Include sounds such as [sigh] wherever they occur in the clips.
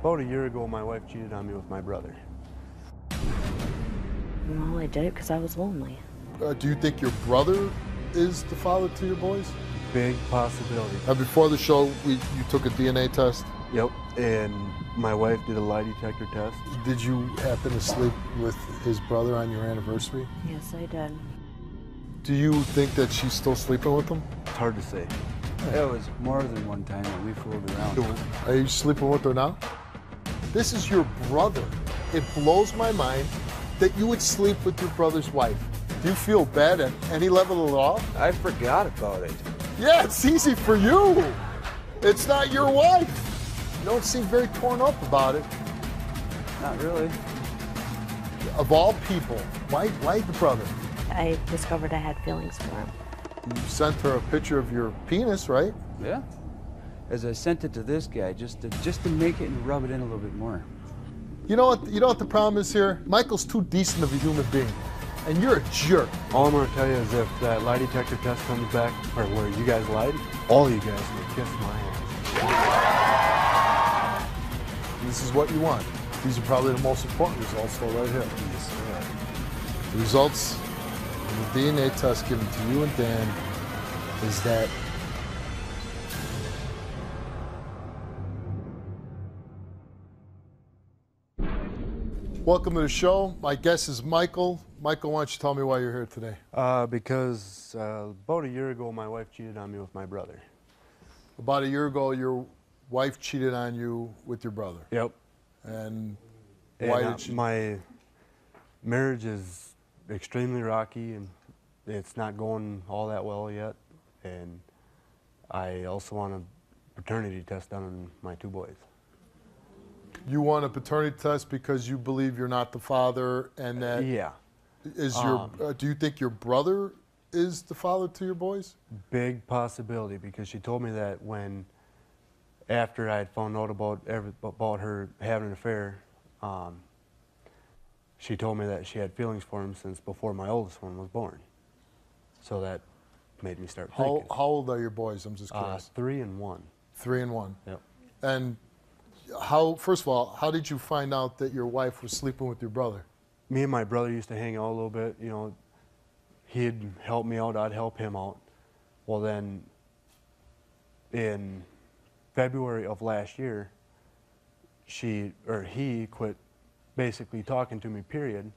About a year ago, my wife cheated on me with my brother. Well, I did it because I was lonely. Uh, do you think your brother is the father to your boys? Big possibility. Uh, before the show, we, you took a DNA test. Yep. And my wife did a lie detector test. Did you happen to sleep with his brother on your anniversary? Yes, I did. Do you think that she's still sleeping with him? It's hard to say. It was more than one time that we fooled around. Are you sleeping with her now? This is your brother. It blows my mind that you would sleep with your brother's wife. Do you feel bad at any level at all? I forgot about it. Yeah, it's easy for you. It's not your wife. You don't seem very torn up about it. Not really. Of all people, why, why the brother? I discovered I had feelings for him. You sent her a picture of your penis, right? Yeah. As I sent it to this guy just to just to make it and rub it in a little bit more. You know what? You know what the problem is here? Michael's too decent of a human being, and you're a jerk. All I'm going to tell you is if that lie detector test comes back, or where you guys lied, all you guys will kiss my ass. This is what you want. These are probably the most important results, though, right here. The results of the DNA test given to you and Dan is that Welcome to the show. My guest is Michael. Michael, why don't you tell me why you're here today? Uh, because uh, about a year ago, my wife cheated on me with my brother. About a year ago, your wife cheated on you with your brother. Yep. And And, why uh, did she? My marriage is extremely rocky, and it's not going all that well yet. And I also want a paternity test done on my two boys. You want a paternity test because you believe you're not the father, and that yeah. is your. Um, uh, do you think your brother is the father to your boys? Big possibility because she told me that when, after I had found out about every, about her having an affair, um, she told me that she had feelings for him since before my oldest one was born. So that made me start How, thinking. how old are your boys? I'm just uh, curious. three and one. Three and one. Yep. And how? First of all, how did you find out that your wife was sleeping with your brother? me and my brother used to hang out a little bit. You know, he'd help me out, I'd help him out. Well, then in February of last year, she or he quit basically talking to me. Period.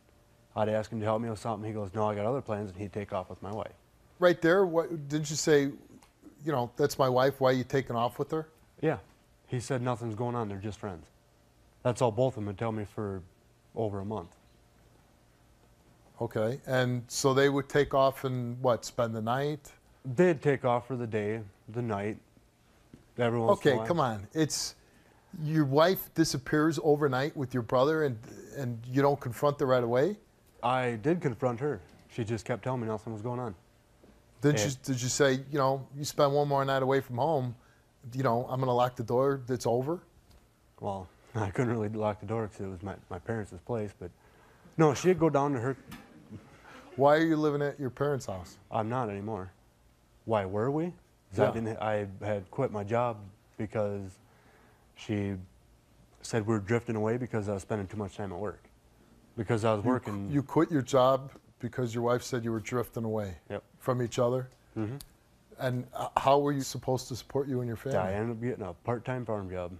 I'd ask him to help me with something. He goes, "No, I got other plans," and he'd take off with my wife. Right there. What didn't you say? You know, that's my wife. Why are you taking off with her? Yeah, he said nothing's going on. They're just friends. That's all both of them would tell me for over a month. Okay. And so they would take off and what? Spend the night? They'd take off for the day, the night. Every once in a Okay, come on. It's your wife disappears overnight with your brother, and and you don't confront her right away. I did confront her. She just kept telling me nothing was going on. Did you did you say you know you spend one more night away from home? You know I'm gonna lock the door. It's over. Well, [laughs] I couldn't really lock the door because it was my, my parents' place, but no, she'd go down to her. [laughs] Why are you living at your parents' house? I'm not anymore. Why were we? 'Cause I, didn't, I had quit my job because she said we were drifting away because I was spending too much time at work. Because I was You- working. You quit your job because your wife said you were drifting away Yep. from each other. hmm And uh, how were you supposed to support you and your family? I ended up getting a part-time farm job.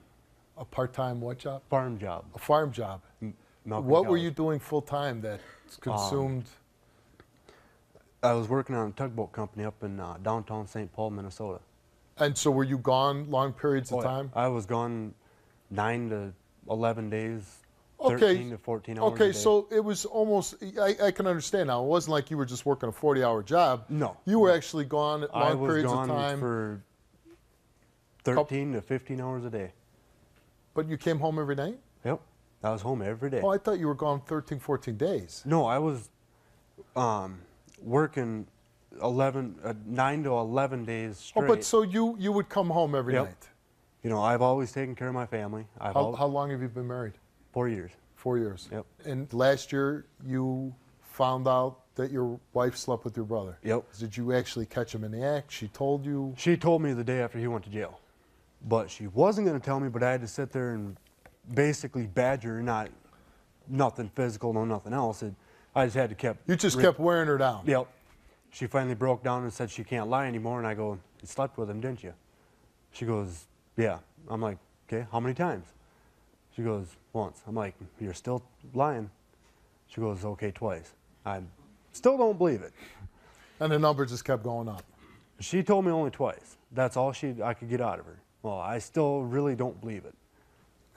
A part-time what job? Farm job. A farm job. M- What were you doing full time that consumed? I was working on a tugboat company up in uh, downtown St. Paul, Minnesota. and so were you gone long periods of Oh, time? I was gone nine to 11 days, Okay. 13 to 14 hours. a Okay, day. so it was almost, I, I can understand now. It wasn't like you were just working a 40 hour job. No. You were actually gone at I long was periods gone of time, for 13 to 15 hours a day. but you came home every night? Yep. I was home every day. Oh, I thought you were gone 13, 14 days. no, I was um, working 11, uh, 9 to 11 days straight. Oh, but so you, you would come home every Yep. night. you know, I've always taken care of my family. I've How, al- how long have you been married? Four years. Four years. Yep. And last year you found out that your wife slept with your brother. Yep. Did you actually catch him in the act? She told you. She told me the day after he went to jail. But she wasn't going to tell me, but I had to sit there and basically badger her, not nothing physical, no nothing else. It, I just had to keep. You just kept wearing her down. Yep. She finally broke down and said she can't lie anymore. And I go, You slept with him, didn't you? She goes, Yeah. I'm like, Okay, how many times? She goes, Once. I'm like, You're still lying. She goes, Okay, twice. I still don't believe it. And the number just kept going up. She told me only twice. That's all she I could get out of her. Well, I still really don't believe it.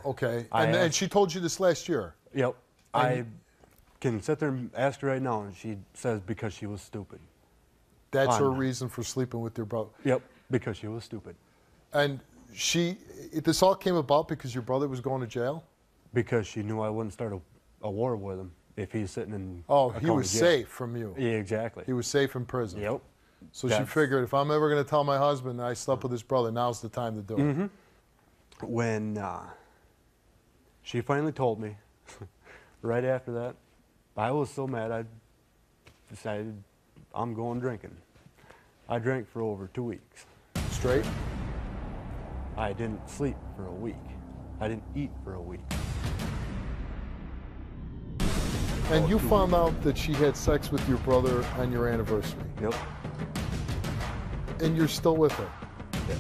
Okay. I And, and she told you this last year. Yep. I can sit there and ask her right now, and she says because she was stupid. That's her I'm- reason for sleeping with your brother. Yep, because she was stupid. And she, it, this all came about because your brother was going to jail. Because she knew I wouldn't start a, a war with him if he's sitting in. Oh, he was safe from you. Yeah, exactly. He was safe in prison. Yep. So she figured if I'm ever going to tell my husband that I slept with his brother, now's the time to do it. Mm-hmm. When uh, she finally told me, [laughs] right after that, I was so mad I decided I'm going drinking. I drank for over two weeks. Straight? I didn't sleep for a week. I didn't eat for a week. And you found out that she had sex with your brother on your anniversary. Yep. And you're still with her. Yeah.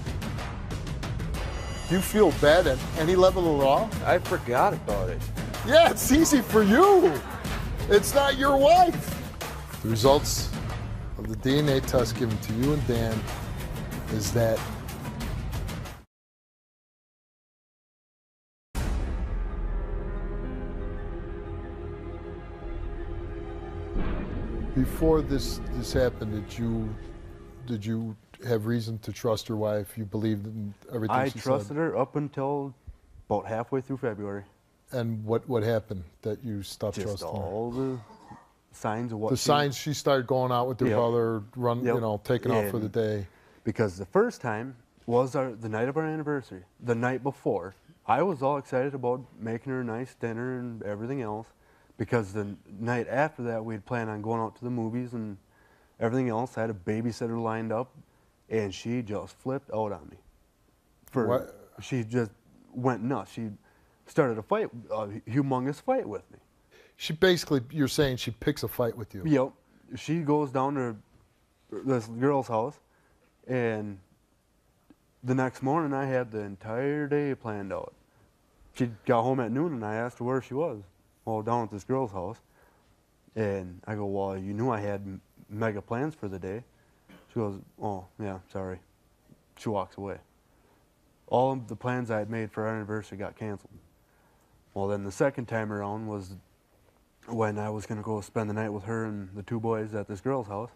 Do you feel bad at any level at all? I forgot about it. Yeah, it's easy for you. It's not your wife. The results of the DNA test given to you and Dan is that before this this happened, did you did you have reason to trust your wife? You believed in everything I she trusted said. her up until about halfway through February. And what what happened that you stopped Just trusting her? all the signs of what the she- signs she started going out with your Yep. brother, run, you know, taking off for the day. Because the first time was our the night of our anniversary. The night before, I was all excited about making her a nice dinner and everything else. Because the night after that, we had planned on going out to the movies and everything else. I had a babysitter lined up, and she just flipped out on me. For What? she just went nuts. She started a fight, a humongous fight with me. She basically, you're saying she picks a fight with you. Yep. She goes down to this girl's house, and the next morning I had the entire day planned out. She got home at noon, and I asked her where she was. Well, down at this girl's house. And I go, well, you knew I had mega plans for the day. She goes, oh, yeah, sorry. She walks away. All of the plans I had made for our anniversary got canceled. Well, then the second time around was when I was going to go spend the night with her and the two boys at this girl's house,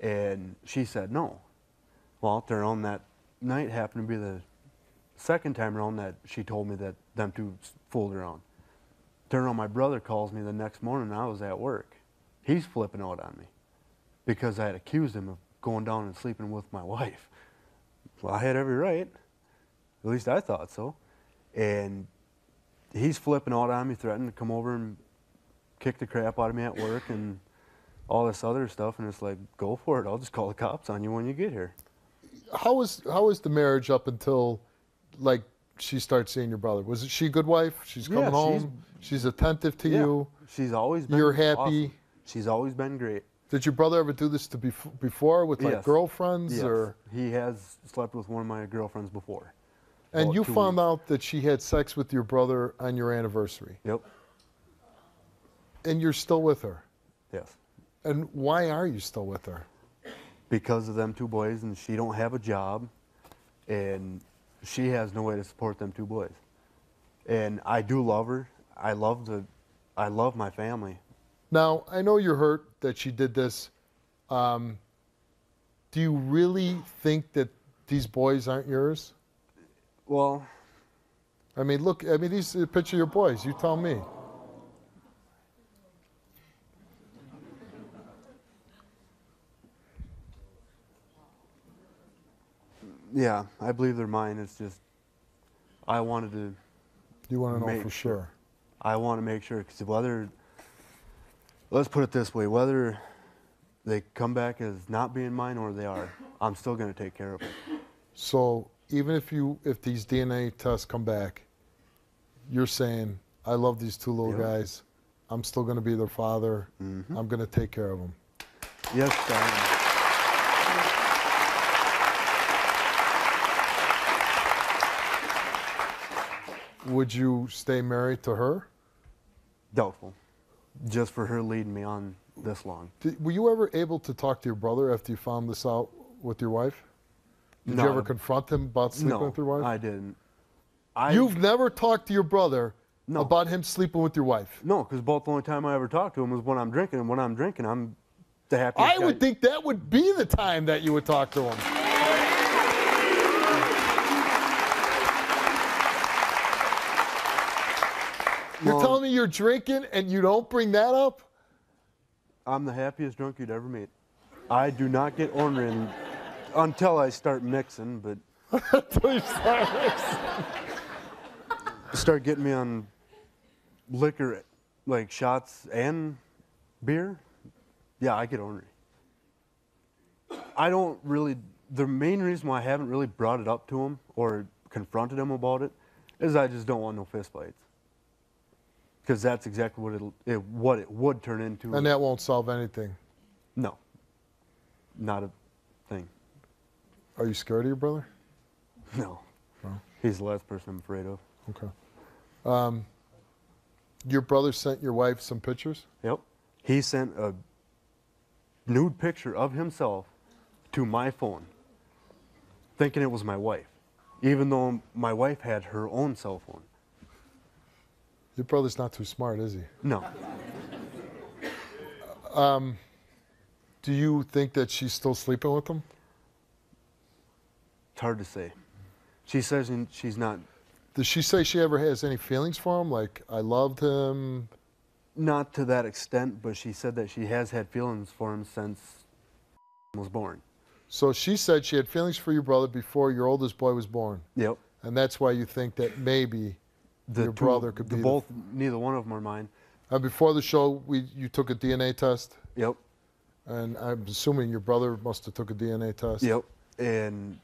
and she said no. Well, out there on that night happened to be the second time around that she told me that them two fooled around. Turn around, my brother calls me the next morning. I was at work. He's flipping out on me because I had accused him of going down and sleeping with my [laughs] wife. Well, I had every right. At least I thought so. And he's flipping out on me, threatening to come over and kick the crap out of me at work and all this other stuff. And it's like, go for it. I'll just call the cops on you when you get here. How was how was the marriage up until, like, she starts seeing your brother? Was she a good wife? She's coming Yeah, home. She's, attentive to Yeah. you. She's always been You're happy? awesome. She's always been great. Did your brother ever do this to bef- before with like Yes. girlfriends Yes. or? He has slept with one of my girlfriends before. And you found weeks. out that she had sex with your brother on your anniversary, Yep. and you're still with her. Yes. And why are you still with her? Because of them two boys, and she don't have a job, and she has no way to support them two boys. And I do love her. I love the, I love my family. Now, I know you're hurt that she did this. Um, do you really think that these boys aren't yours? Well, I mean, look, I mean, these picture of your boys. You tell me. Yeah, I believe they're mine. It's just, I wanted to You want to know for sure. I want to make sure because whether, let's put it this way, whether they come back as not being mine or they are, I'm still going to take care of them. So even if you if these DNA tests come back, you're saying, I love these two little Yeah. guys. I'm still going to be their father. Mm-hmm. I'm going to take care of them. Yes, Diane. Would you stay married to her? Doubtful. Just for her leading me on this long. Did, were you ever able to talk to your brother after you found this out with your wife? Did No. you ever confront him about sleeping no, with your wife? I didn't. I, You've never talked to your brother No. about him sleeping with your wife. No, because both the only time I ever talked to him was when I'm drinking, and when I'm drinking, I'm the happiest. I would think that would be the time that you would talk to him. You're telling me you're drinking and you don't bring that up? I'm the happiest drunk you'd ever meet. I do not get ornery until I start mixing, but Until you start mixing. start getting me on liquor, like shots and beer. Yeah, I get ornery. I don't really. The main reason why I haven't really brought it up to him or confronted him about it is I just don't want no fistfights. Because that's exactly what it'll, it what it would turn into. And that won't solve anything. no, not a thing. Are you scared of your brother? No. No. He's the last person I'm afraid of. Okay. Um, your brother sent your wife some pictures? Yep. He sent a nude picture of himself to my phone, thinking it was my wife, even though my wife had her own cell phone. Your brother's not too smart, is he? No. [laughs] Um, do you think that she's still sleeping with him? It's hard to say. She says she's not Does she say she ever has any feelings for him? Like, I loved him? not to that extent, but she said that she has had feelings for him since was born. So she said she had feelings for your brother before your oldest boy was born. Yep. And that's why you think that maybe The your two- brother could the be the- both. neither one of them are mine. uh, before the show we you took a DNA test, Yep. and I'm assuming your brother must have took a DNA test. Yep. And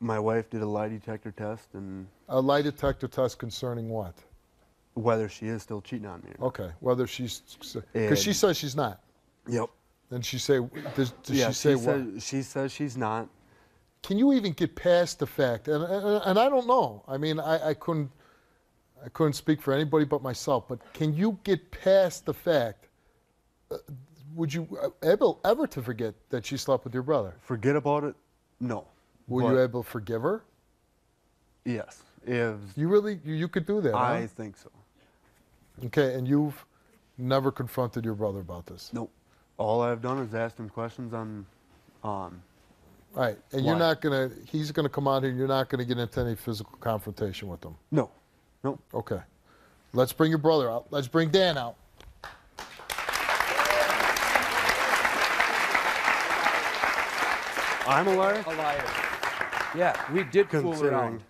my wife did a lie detector test, and A lie detector test concerning what? whether she is still cheating on me. Okay, whether she's because she says she's not. Yep. And she say does, does yeah, she say what? says, she says she's not. Can you even get past the fact? And and, and I don't know. I mean, I, I couldn't I couldn't speak for anybody but myself. But can you get past the fact? Uh, would you uh, able ever to forget that she slept with your brother? Forget about it. No. Were But you able to forgive her? Yes. If You really you, you could do that. I huh? think so. Okay, and you've never confronted your brother about this. Nope. All I've done is asked him questions on, um, All right, and you're not gonna. He's gonna come out here. and You're not gonna get into any physical confrontation with him. no, nope. Okay. Let's bring your brother out. Let's bring Dan out. I'm a liar. A liar. Yeah, we did fool Considering, around.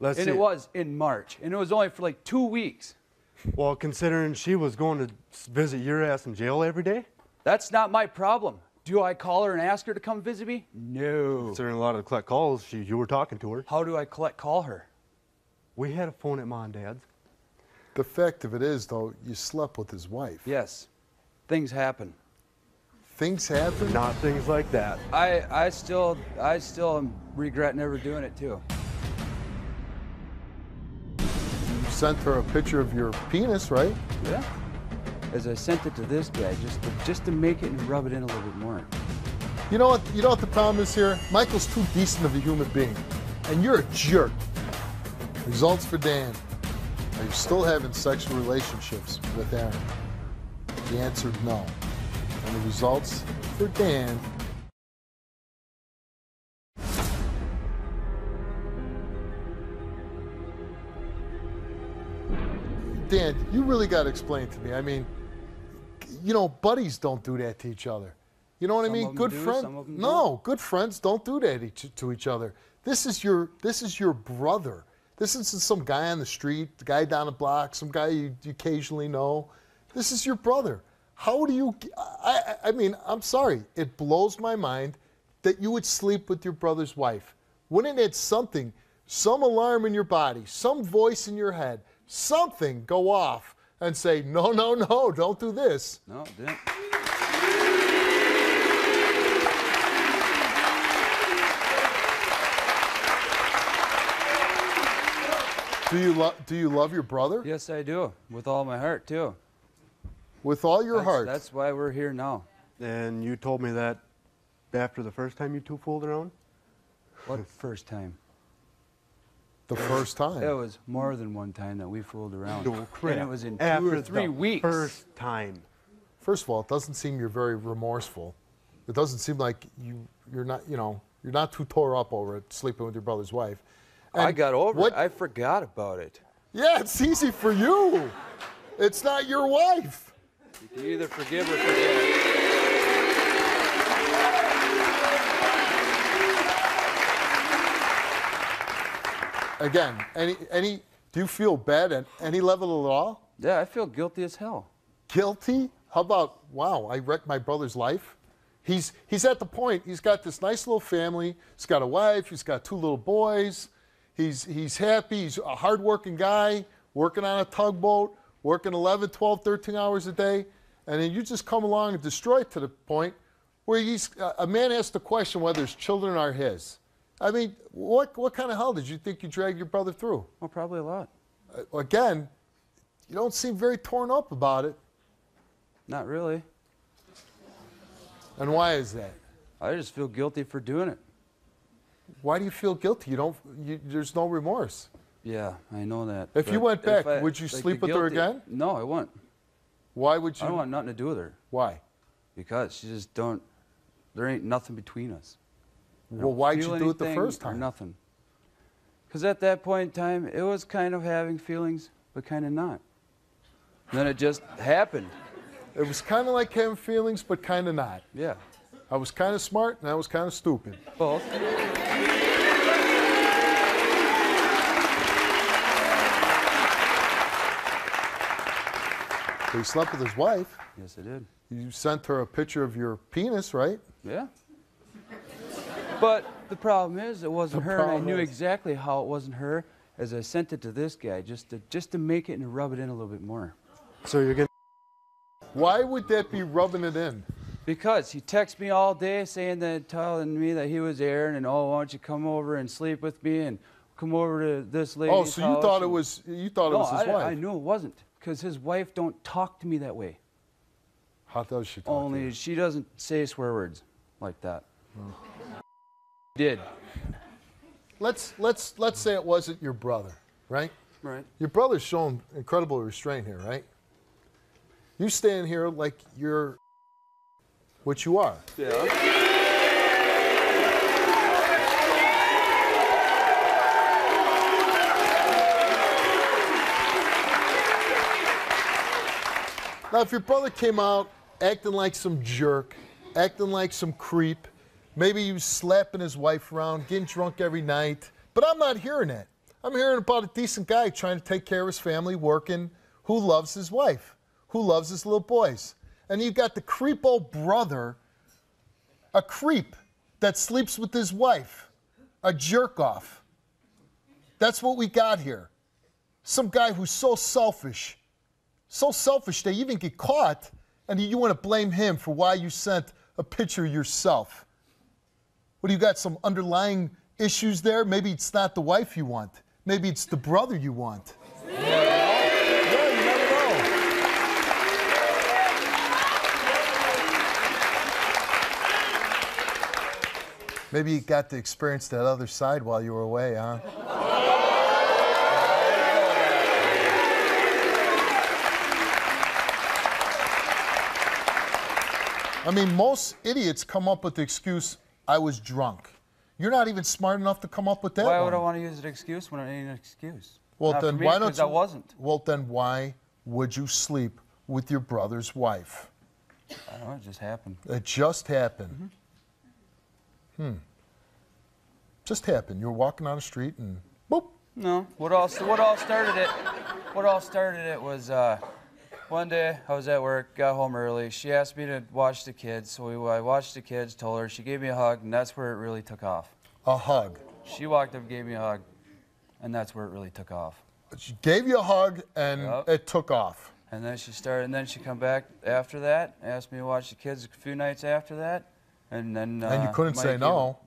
let's And see. it was in March. And it was only for like two weeks. Well, considering she was going to visit your ass in jail every day, That's not my problem. Do I call her and ask her to come visit me? No. considering a lot of the collect calls, she, you were talking to her. How do I collect call her? We had a phone at mom and dad's. The fact of it is, though, you slept with his wife. Yes. Things happen. Things happen. Not things like that. I I still I still regret never doing it too. You sent her a picture of your penis, right? Yeah. As I sent it to this guy just to, just to make it and rub it in a little bit more. You know what? You know what the problem is here? Michael's too decent of a human being, and you're a jerk. Results for Dan. Are you still having sexual relationships with Aaron? The answer no. And the results for Dan. Dan, you really got to explain to me. I mean, you know, buddies don't do that to each other. You know what Some I mean? Good friends. some of them No, good friends don't do that each, to each other. This is your this is your brother. This isn't some guy on the street, the guy down the block, some guy you, occasionally know. This is your brother. How do you? I, I mean, I'm sorry. It blows my mind that you would sleep with your brother's wife. Wouldn't it something, some alarm in your body, some voice in your head, something go off and say, no, no, no, don't do this. No, didn't. Do you, lo- do you love your brother? Yes, I do. With all my heart, too. With all your that's, heart. That's why we're here now. And you told me that after the first time you two fooled around? What [laughs] first time? the first time. It was more than one time that we fooled around. Oh, no crap. And it was in two After or three the weeks. First time. First of all, it doesn't seem you're very remorseful. It doesn't seem like you you're not you know you're not too tore up over it sleeping with your brother's wife. I got over what, it. I forgot about it. Yeah, it's easy for you. It's not your wife. You can either forgive or forget. Again, any any do you feel bad at any level at all? Yeah, I feel guilty as hell. Guilty? How about wow, I wrecked my brother's life? He's he's at the point, he's got this nice little family, he's got a wife, he's got two little boys, he's he's happy, he's a hardworking guy, working on a tugboat, working 11, 12, 13 hours a day, and then you just come along and destroy it to the point where he's a man has to question whether his children are his. I mean, what what kind of hell did you think you dragged your brother through? Well, probably a lot. Uh, Again, you don't seem very torn up about it. Not really. And why is that? I just feel guilty for doing it. Why do you feel guilty? You don't. You, there's no remorse. Yeah, I know that. If you went back, I- would you like sleep with her again? No, I wouldn't. Why would you? I don't want nothing to do with her Why? because she just don't. There ain't nothing between us. Well, why'd you do it the first time? Nothing. Because at that point in time, it was kind of having feelings, but kind of not. then it just happened. It was kind of like having feelings, but kind of not. Yeah, I was kind of smart and I was kind of stupid. both. So he slept with his wife. Yes, I did. You sent her a picture of your penis, right? Yeah. But the problem is, it wasn't The her, and I knew is- exactly how it wasn't her, as I sent it to this guy just to just to make it and rub it in a little bit more. So you're going Why would that be rubbing it in? Because he texted me all day saying that, telling me that he was Aaron, and oh, why don't you come over and sleep with me and come over to this oh, lady's Oh, so you thought it was you thought it was his I, wife? I knew it wasn't, because his wife don't talk to me that way. How does she talk to Only you? she doesn't say swear words like that. Hmm. Did Let's let's let's say it wasn't your brother, right? right? Your brother's shown incredible restraint here, right? You stand here like you're what you are. Yeah. Now, if your brother came out acting like some jerk, acting like some creep, maybe he was slapping his wife around, getting drunk every night, but I'm not hearing that. I'm hearing about a decent guy trying to take care of his family, working, who loves his wife, who loves his little boys. And you've got the creepo brother, a creep that sleeps with his wife, a jerk off. That's what we got here. Some guy who's so selfish so selfish they even get caught and you want to blame him for why you sent a picture yourself. What do you got? Some underlying issues there? Maybe it's not the wife you want. Maybe it's the brother you want. Maybe you got to experience that other side while you were away, huh? I mean, most idiots come up with the excuse, I was drunk. You're not even smart enough to come up with that Why one. would I want to use an excuse when it ain't an excuse? Well, Not then me, why don't you? I wasn't. Well, then why would you sleep with your brother's wife? I don't know. It just happened. It just happened. Hmm. Just happened. You were walking down the street and boop. No. What all? What all started it? What all started it was uh, one day I was at work, got home early. She asked me to watch the kids, so we, I watched the kids. Told her. She gave me a hug, and that's where it really took off. A hug. She walked up, gave me a hug, and that's where it really took off. She gave you a hug and Yep. it took off. And then she started, and then she come back after that, asked me to watch the kids a few nights after that, and then. Uh, and you couldn't Mike say gave- no.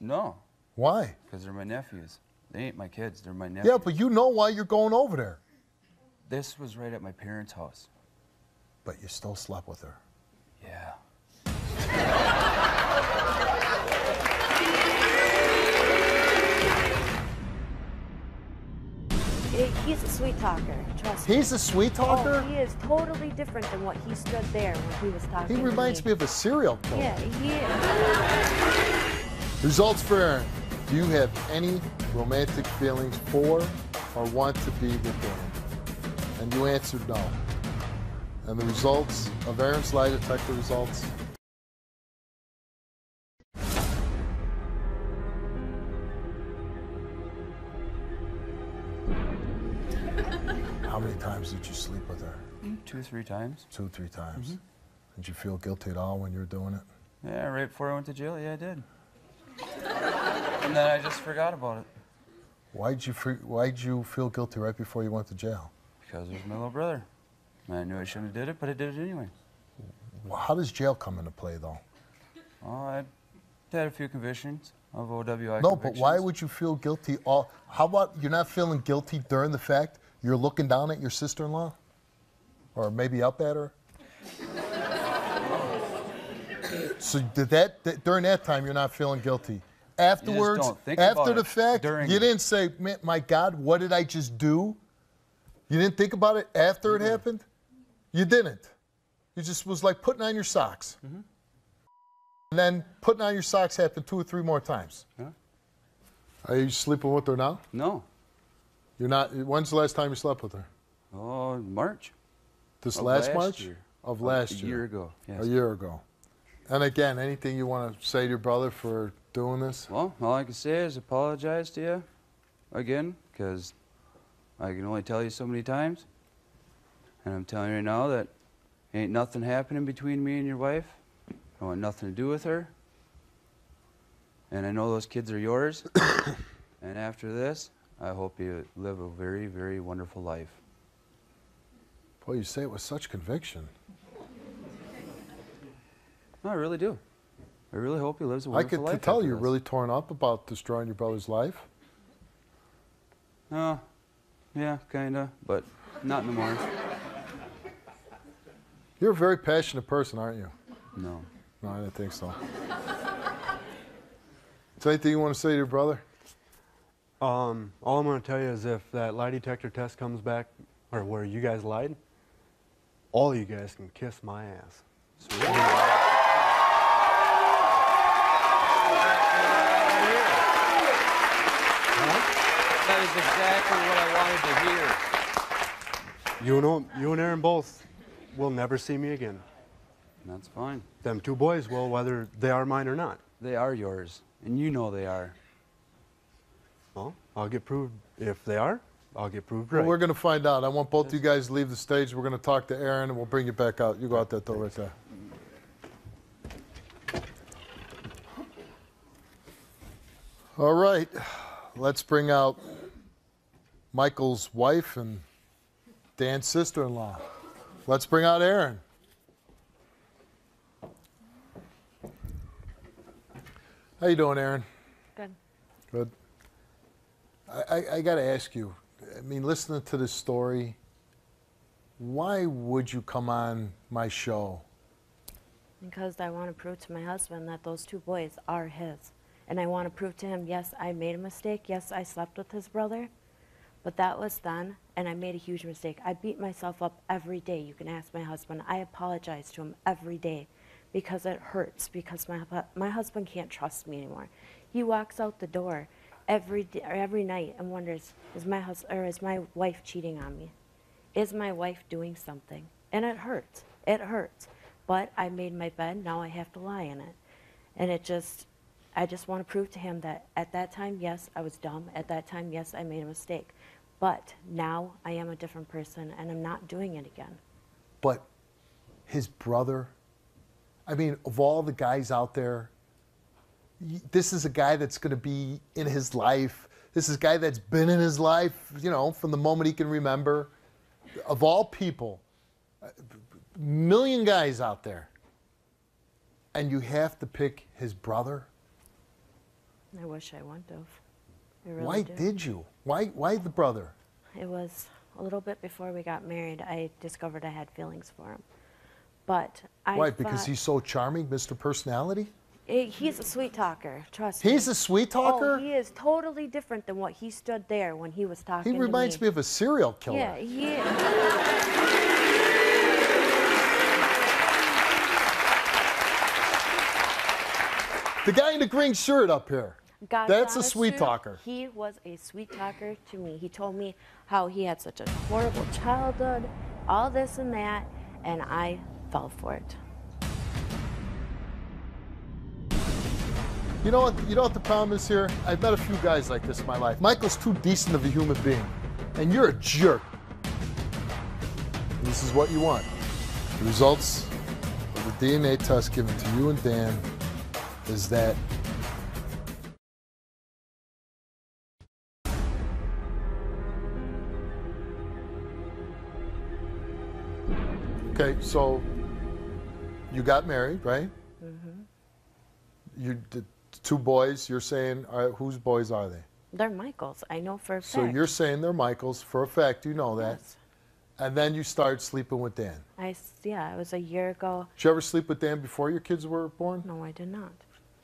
No, Why? because they're my nephews. They ain't my kids. They're my nephews. Yeah, but you know why you're going over there. This was right at my parents' house. But you still slept with her. Yeah. He's a sweet talker. Trust me. He's a sweet Oh, talker. he is totally different than what he stood there when he was talking. he to reminds me of a serial killer. Yeah, he is. Results for Aaron. Do you have any romantic feelings for or want to be with Dan? And you answered no. And the results of Aaron's lie detector results. [laughs] How many times did you sleep with her? Two, three times. Two, three times. Mm-hmm. Did you feel guilty at all when you were doing it? Yeah, right before I went to jail. Yeah, I did. [laughs] and then I just forgot about it Why'd you, fre- why'd you feel guilty right before you went to jail? Because it was my little brother. And I knew I shouldn't have did it, but I did it anyway. Well, how does jail come into play, though? Oh, I had a few convictions of OWI. No, but why would you feel guilty? All how about you're not feeling guilty during the fact you're looking down at your sister-in-law, or maybe up at her? so did that, that during that time you're not feeling guilty? Afterwards, after the fact, during you didn't say, "My God, what did I just do?" You didn't think about it after it happened. You didn't. You just was like putting on your socks. Mm-hmm. And then putting on your socks happened two or three more times. Yeah. Are you sleeping with her now? No. You're not. When's the last time you slept with her? Oh, March. This Of last, last March? year. Of last year. a year. year ago. Yes. A year ago. And again, anything you want to say to your brother for doing this? Well, all I can say is apologize to you again, because I can only tell you so many times. And I'm telling you right now that ain't nothing happening between me and your wife. I want nothing to do with her. And I know those kids are yours. [coughs] and after this, I hope you live a very, very wonderful life. Boy, you say it with such conviction. No, I really do. I really hope he lives a I wonderful could life. t- tell you're this. really torn up about destroying your brother's life. Oh, yeah, kinda, but not no more. You're a very passionate person, aren't you? No. No, I didn't think so. Is there anything you want to say to your brother? Um, all I'm going to tell you is if that lie detector test comes back, or where you guys lied, all you guys can kiss my ass. Is exactly what I wanted to hear. You know, you and Aaron both will never see me again. That's fine. Them two boys will, whether they are mine or not. They are yours, and you know they are. Well, I'll get proved. If they are, I'll get proved Well, we're going to find out. I want both you guys to leave the stage. We're going to talk to Aaron, and we'll bring you back out. You go out that door right there. All right. Let's bring out Michael's wife and Dan's sister-in-law. Let's bring out Aaron. How you doing, Aaron? Good. Good. I, I, I got to ask you. I mean, listening to this story, why would you come on my show? Because I want to prove to my husband that those two boys are his. And I want to prove to him, yes, I made a mistake. Yes, I slept with his brother. But that was then, and I made a huge mistake. I beat myself up every day. You can ask my husband. I apologize to him every day because it hurts, because my, my husband can't trust me anymore. He walks out the door every, day, every night and wonders, is my, hus- or is my wife cheating on me? Is my wife doing something? And it hurts. It hurts. But I made my bed, now I have to lie in it. And it just, I just want to prove to him that at that time, yes, I was dumb. At that time, yes, I made a mistake. But now I am a different person and I'm not doing it again. But his brother, I mean, of all the guys out there, this is a guy that's going to be in his life. This is a guy that's been in his life, you know, from the moment he can remember. Of all people, uh, million guys out there, and you have to pick his brother. I wish I wouldn't have. Really Why do. did you? Why? Why the brother? It was a little bit before we got married. I discovered I had feelings for him, but I. Why? Because he's so charming, Mr. Personality. Eh, He's a sweet talker. Trust me. He's a sweet talker. Oh, he is totally different than what he stood there when he was talking. he reminds to me of a serial killer. Yeah, he is. The guy in the green shirt up here. God's That's a sweet talker. He was a sweet talker to me. He told me how he had such a horrible childhood, all this and that, and I fell for it. You know what? You know what the problem is here? I've met a few guys like this in my life. Michael's too decent of a human being, and you're a jerk. This is what you want. The results of the DNA test given to you and Dan is that Okay, so you got married, right? Mm-hmm. You two boys. You're saying uh, whose boys are they? They're Michaels. I know for a So fact. you're saying they're Michael's for a fact. You know that. Yes. And then you started sleeping with Dan. I yeah, it was a year ago. Did you ever sleep with Dan before your kids were born? No, I did not.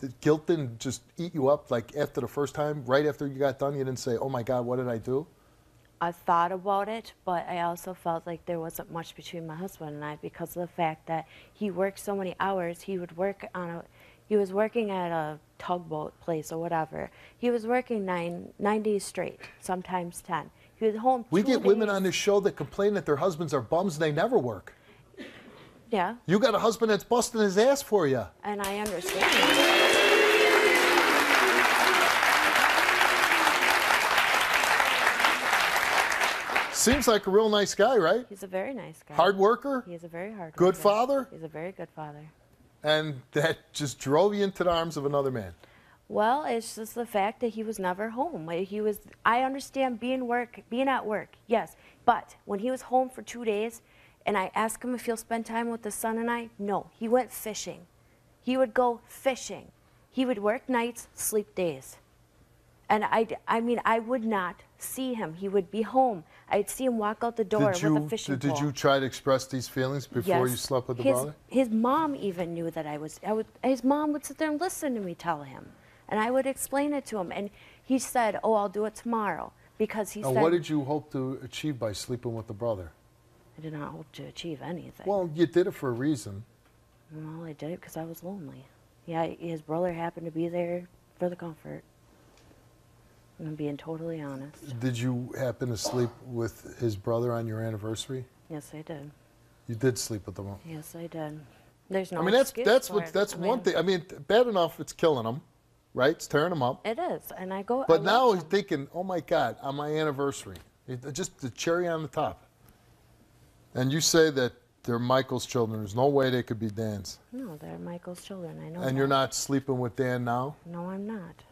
Did guilt didn't just eat you up like after the first time, right after you got done? You didn't say, "Oh my God, what did I do?" I thought about it, but I also felt like there wasn't much between my husband and I because of the fact that he worked so many hours. He would work on a, he was working at a tugboat place or whatever. He was working nine nine days straight, sometimes ten. He was home. We get women on this show that complain that their husbands are bums and they never work. Yeah, You got a husband that's busting his ass for you. and I understand. Seems like a real nice guy, right? He's a very nice guy. Hard worker, He is a very hard. Worker. Good worker. father? He's a very good father. and that just drove you into the arms of another man. Well, it's just the fact that he was never home. He was. I understand being work, being at work, yes. But when he was home for two days, and I asked him if he'll spend time with the son and I, no, he went fishing. He would go fishing. He would work nights, sleep days. And I, I mean, I would not see him. He would be home. I'd see him walk out the door Did you with a fishing did, did you try to express these feelings before you slept with the his, brother? His mom even knew that I was, I would. His mom would sit there and listen to me tell him, and I would explain it to him. And he said, "Oh, I'll do it tomorrow," because he Now, said, what did you hope to achieve by sleeping with the brother? "I did not hope to achieve anything." Well, you did it for a reason. Well, I did it because I was lonely. Yeah, his brother happened to be there for the comfort. I'm being totally honest. Did you happen to sleep with his brother on your anniversary? Yes, I did. You did sleep with him. Yes, I did. There's no. I mean, that's that's what that's I one mean, thing. I mean, bad enough it's killing him, right? It's tearing him up. It is, and I go. I But now love he's him. thinking, oh my God, on my anniversary, It- just the cherry on the top. And you say that they're Michael's children. There's no way they could be Dan's. No, they're Michael's children. I know. And you're not sleeping with Dan now. No, I'm not.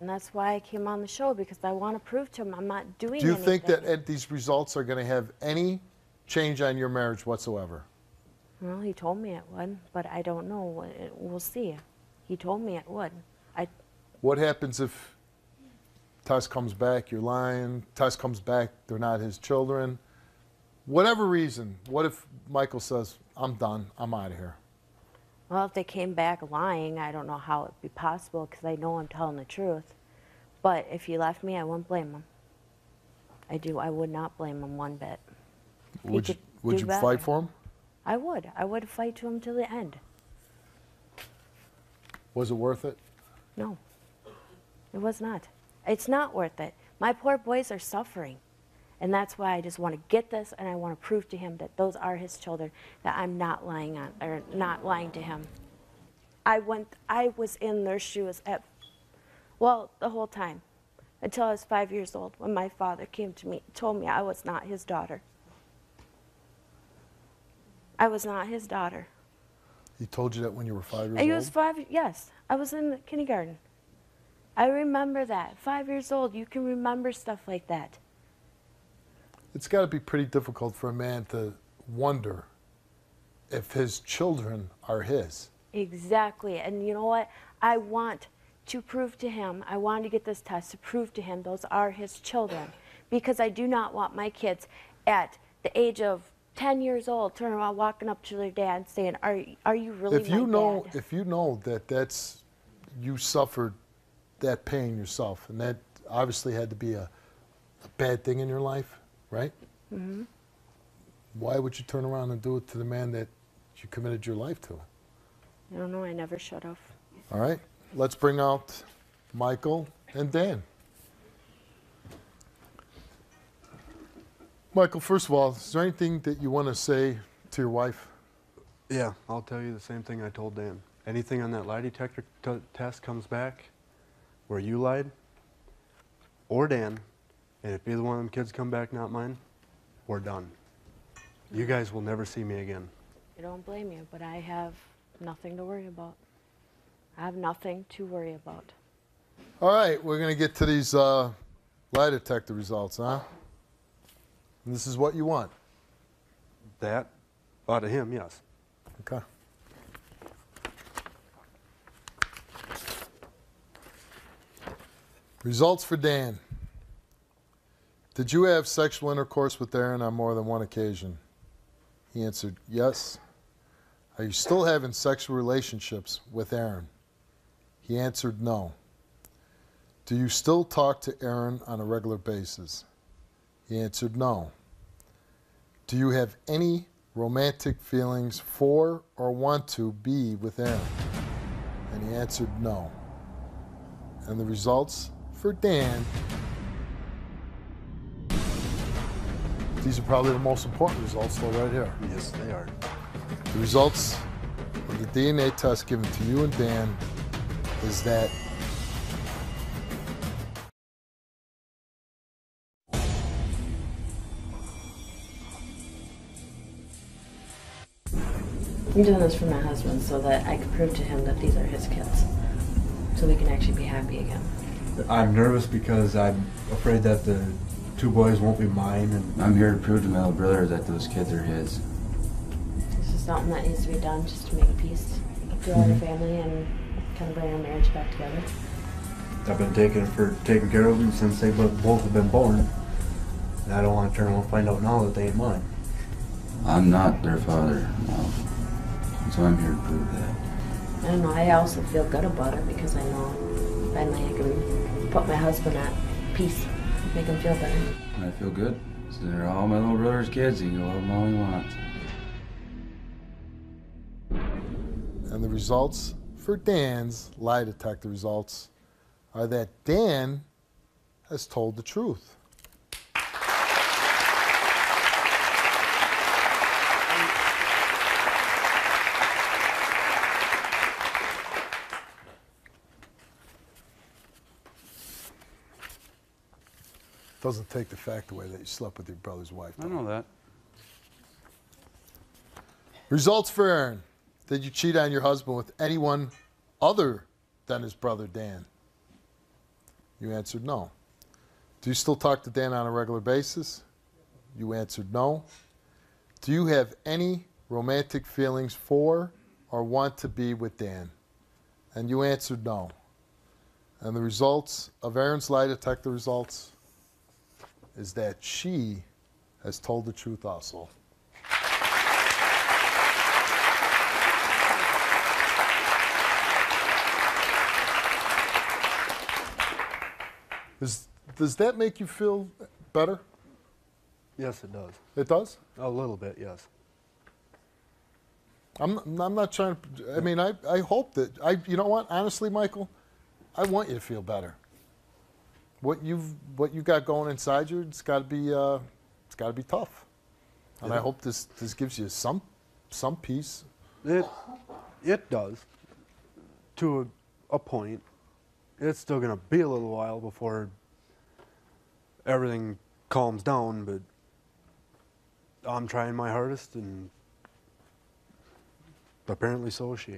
And that's why I came on the show because I want to prove to him I'm not doing Do you anything. think that uh, these results are going to have any change on your marriage whatsoever? Well, he told me it would, but I don't know. We'll see. He told me it would. I What happens if Tuss comes back, you're lying, Tuss comes back, they're not his children? Whatever reason, what if Michael says, I'm done, I'm out of here? Well, if they came back lying, I don't know how it'd be possible because I know I'm telling the truth. But if he left me, I wouldn't blame him. I do. I would not blame him one bit. He Would you, could would do you better. fight for him? I would. I would fight to him till the end. Was it worth it? No, it was not. It's not worth it. My poor boys are suffering. And that's why I just want to get this and I want to prove to him that those are his children, that I'm not lying on or not lying to him. I went I was in their shoes at well, the whole time. Until I was five years old when my father came to me and told me I was not his daughter. I was not his daughter. He told you that when you were five years He old? was five yes. I was in kindergarten. I remember that. Five years old, you can remember stuff like that. It's got to be pretty difficult for a man to wonder if his children are his. Exactly. And you know what? I want to prove to him, I want to get this test to prove to him those are his children. Because I do not want my kids at the age of 10 years old turning around walking up to their dad and saying, Are, are you really if you know, dad? if you know that that's you suffered that pain yourself, and that obviously had to be a, a bad thing in your life, right? Mm-hmm. Why would you turn around and do it to the man that you committed your life to? I don't know. I never should have. All right, let's bring out Michael and Dan. Michael, first of all, is there anything that you want to say to your wife? Yeah, I'll tell you the same thing I told Dan. Anything on that lie detector t- test comes back where you lied, or Dan, and if either one of them kids come back not mine, we're done. You guys will never see me again. I don't blame you, but I have nothing to worry about. I have nothing to worry about. All right, we're going to get to these uh, lie detector results, huh? And this is what you want. That, out of him, yes. Okay. Results for Dan. Did you have sexual intercourse with Aaron on more than one occasion? He answered, Yes. Are you still having sexual relationships with Aaron? He answered, No. Do you still talk to Aaron on a regular basis? He answered, No. Do you have any romantic feelings for or want to be with Aaron? And he answered, No. And the results for Dan. These are probably the most important results, though, right here. Yes, they are. The results of the DNA test given to you and Dan is that I'm doing this for my husband so that I can prove to him that these are his kids. So we can actually be happy again. I'm nervous because I'm afraid that the two boys won't be mine, and I'm here to prove to my little brother that those kids are his. This is something that needs to be done just to make peace throughout our mm-hmm. family and kind of bring our marriage back together. I've been taking for taking care of them since they bo- both have been born. And I don't want to turn around and find out now that they ain't mine. I'm not their father, no. So I'm here to prove that. I don't know. I also feel good about it because I know finally I can put my husband at peace, make him feel better. And I feel good. So they're all my little brother's kids. He can love them all he wants. And the results for Dan's lie detector results are that Dan has told the truth. Doesn't take the fact away that you slept with your brother's wife. I know that. Results for Aaron. Did you cheat on your husband with anyone other than his brother Dan? You answered no. Do you still talk to Dan on a regular basis? You answered no. Do you have any romantic feelings for or want to be with Dan? And you answered no. And the results of Aaron's lie detector results is that she has told the truth also. Does, does that make you feel better? Yes, it does. It does? A little bit, yes. I'm, I'm not trying to, I mean, I, I hope that, I, you know what, honestly, Michael, I want you to feel better. What you've, what you got going inside you, it's got to be, uh, it's got to be tough. And I hope this, this gives you some, some peace. It it does to a, a point. It's still gonna be a little while before everything calms down, but I'm trying my hardest, and apparently so is she.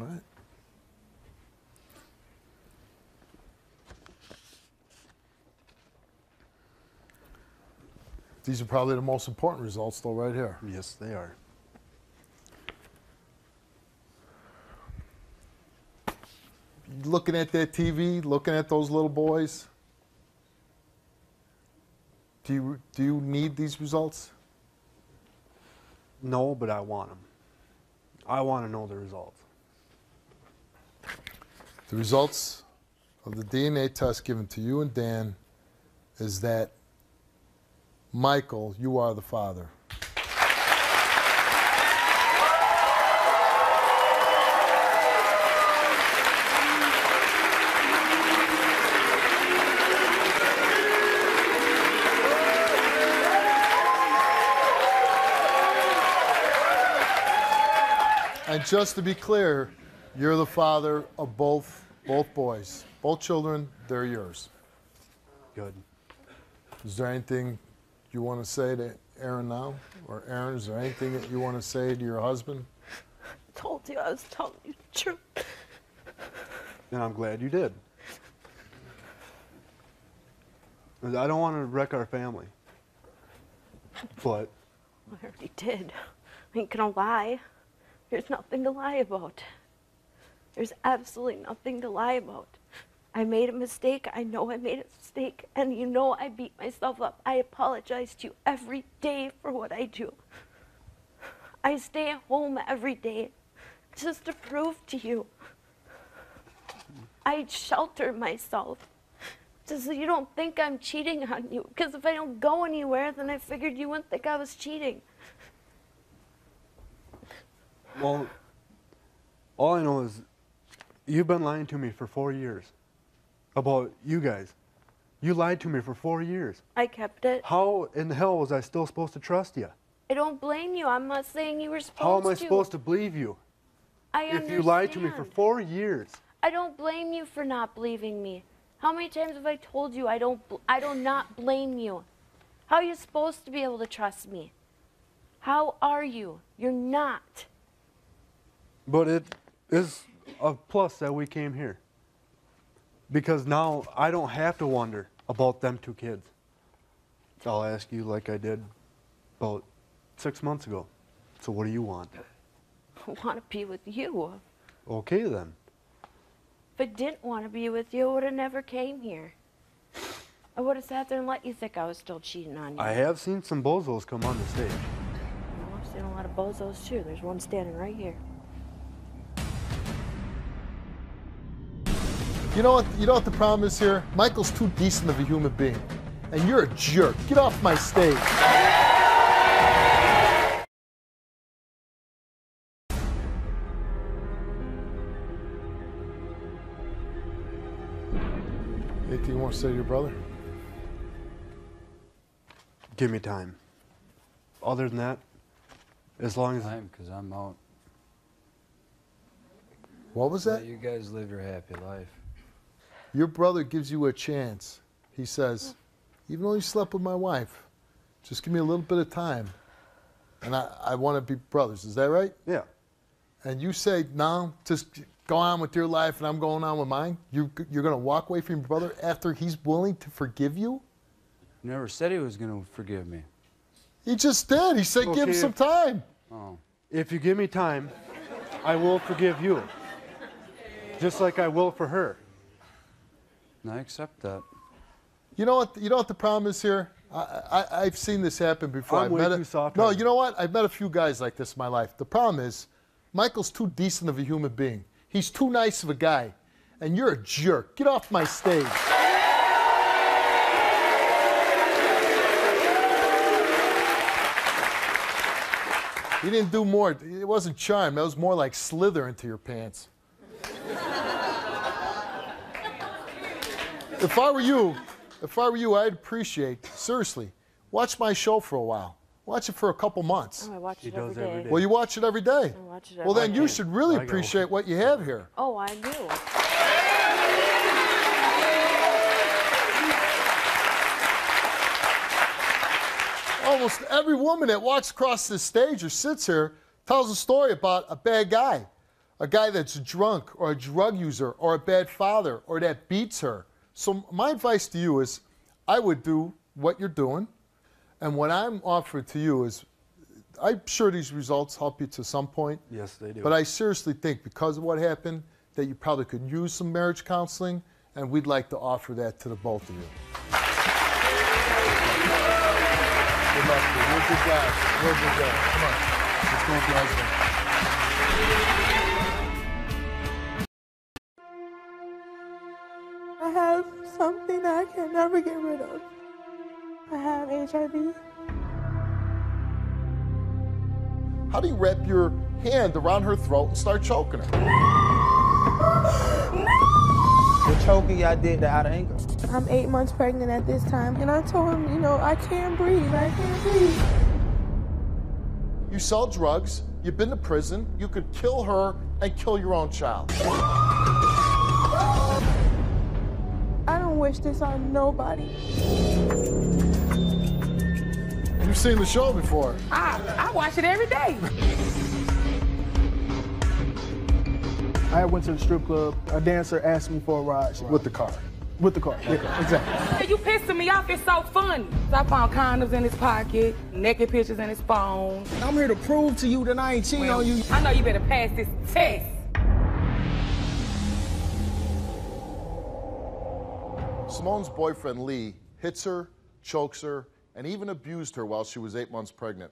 All right. These are probably the most important results, though, right here. Yes, they are. Looking at that TV, looking at those little boys. Do you do you need these results? No, but I want them. I want to know the results. The results of the DNA test given to you and Dan is that Michael, you are the father. And just to be clear, you're the father of both both boys. Both children, they're yours. Good. Is there anything you want to say to Aaron now? Or Aaron, is there anything that you want to say to your husband? I [laughs] told you I was telling you the truth. And I'm glad you did. I don't want to wreck our family. But I already did. I ain't gonna lie. There's nothing to lie about. There's absolutely nothing to lie about. I made a mistake. I know I made a mistake. And you know I beat myself up. I apologize to you every day for what I do. I stay home every day just to prove to you. I shelter myself just so you don't think I'm cheating on you. Because if I don't go anywhere, then I figured you wouldn't think I was cheating. well, all I know is you've been lying to me for four years about you guys. You lied to me for four years. I kept it. How in the hell was I still supposed to trust you? I don't blame you. I'm not saying you were supposed to. How am I supposed to believe you I if you lied to me for four years? I don't blame you for not believing me. How many times have I told you I don't bl- I don't not blame you? How are you supposed to be able to trust me? How are you? You're not. But it is a plus that we came here. Because now I don't have to wonder about them two kids. I'll ask you like I did about six months ago. So what do you want? I [laughs] want to be with you. Okay then. If I didn't want to be with you, I would have never came here. I would have sat there and let you think I was still cheating on you. I have seen some bozos come on the stage. Well, I've seen a lot of bozos too. There's one standing right here. You know what? You know what the problem is here? Michael's too decent of a human being, and you're a jerk. Get off my stage. Anything you want to say to your brother? Give me time. Other than that, as long as Time, because I'm out. What was that? Let you guys live your happy life. Your brother gives you a chance. He says, even though you slept with my wife, just give me a little bit of time. And I, I want to be brothers. Is that right? yeah. And you say, no, just go on with your life and I'm going on with mine. You, you're going to walk away from your brother after he's willing to forgive you? Never said he was going to forgive me. He just did. He said, give him some time. Oh. If you give me time, I will forgive you. Just like I will for her. And I accept that. You know what? You know what the problem is here. I, I, I've seen this happen before. I'm I've way met a- too soft No, on you know what? I've met a few guys like this in my life. The problem is, Michael's too decent of a human being. He's too nice of a guy, and you're a jerk. Get off my stage. He didn't do more. It wasn't charm. That was more like slither into your pants. If I were you, if I were you, I'd appreciate seriously. Watch my show for a while. Watch it for a couple months. Oh, I watch He it every does day. every day. Well, you watch it every day. I watch it Well, every then you should really I go. appreciate what you have here. Oh, I do. Almost every woman that walks across this stage or sits here tells a story about a bad guy, a guy that's drunk or a drug user or a bad father or that beats her. So my advice to you is I would do what you're doing And what I'm offering to you is, I'm sure these results help you to some point. Yes, they do. But I seriously think because of what happened, that you probably could use some marriage counseling, and we'd like to offer that to the both of you. Good luck to you. You're a good guy. You're a good guy. Come on. Let's go with your husband. Can never get rid of. I have HIV. How do you wrap your hand around her throat and start choking her? The choking I did that out of anger. I'm eight months pregnant at this time, and I told him, you know, I can't breathe. I can't breathe. You sell drugs, you've been to prison, you could kill her and kill your own child. Wish this on nobody. You've seen the show before. I, I watch it every day. I went to the strip club. A dancer asked me for a ride. With the car. With the car. Yeah, exactly. You pissing me off. It's so funny. I found condoms in his pocket, naked pictures in his phone. I'm here to prove to you that I ain't cheating on you. I know you better pass this test. Simone's boyfriend Lee hits her, chokes her, and even abused her while she was eight months pregnant.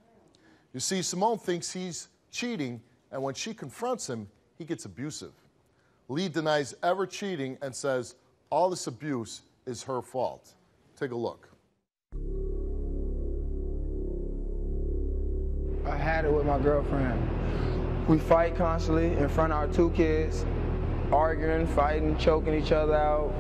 You see, Simone thinks he's cheating, and when she confronts him, he gets abusive. Lee denies ever cheating and says all this abuse is her fault. Take a look. I had it with my girlfriend. We fight constantly in front of our two kids, arguing, fighting, choking each other out,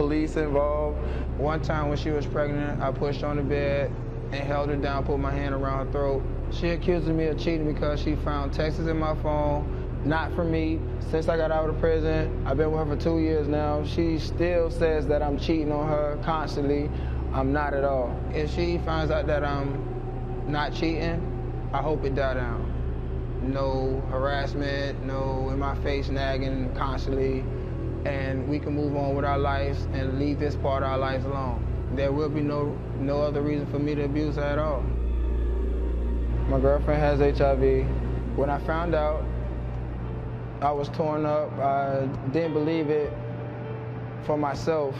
police involved. One time when she was pregnant, I pushed on the bed and held her down, put my hand around her throat. She accused me of cheating because she found texts in my phone, not for me. Since I got out of prison, I've been with her for two years now. She still says that I'm cheating on her constantly. I'm not at all. If she finds out that I'm not cheating, I hope it die down. No harassment, no in my face nagging constantly, and we can move on with our lives and leave this part of our lives alone. There will be no no other reason for me to abuse her at all. My girlfriend has HIV. When I found out, I was torn up. I didn't believe it for myself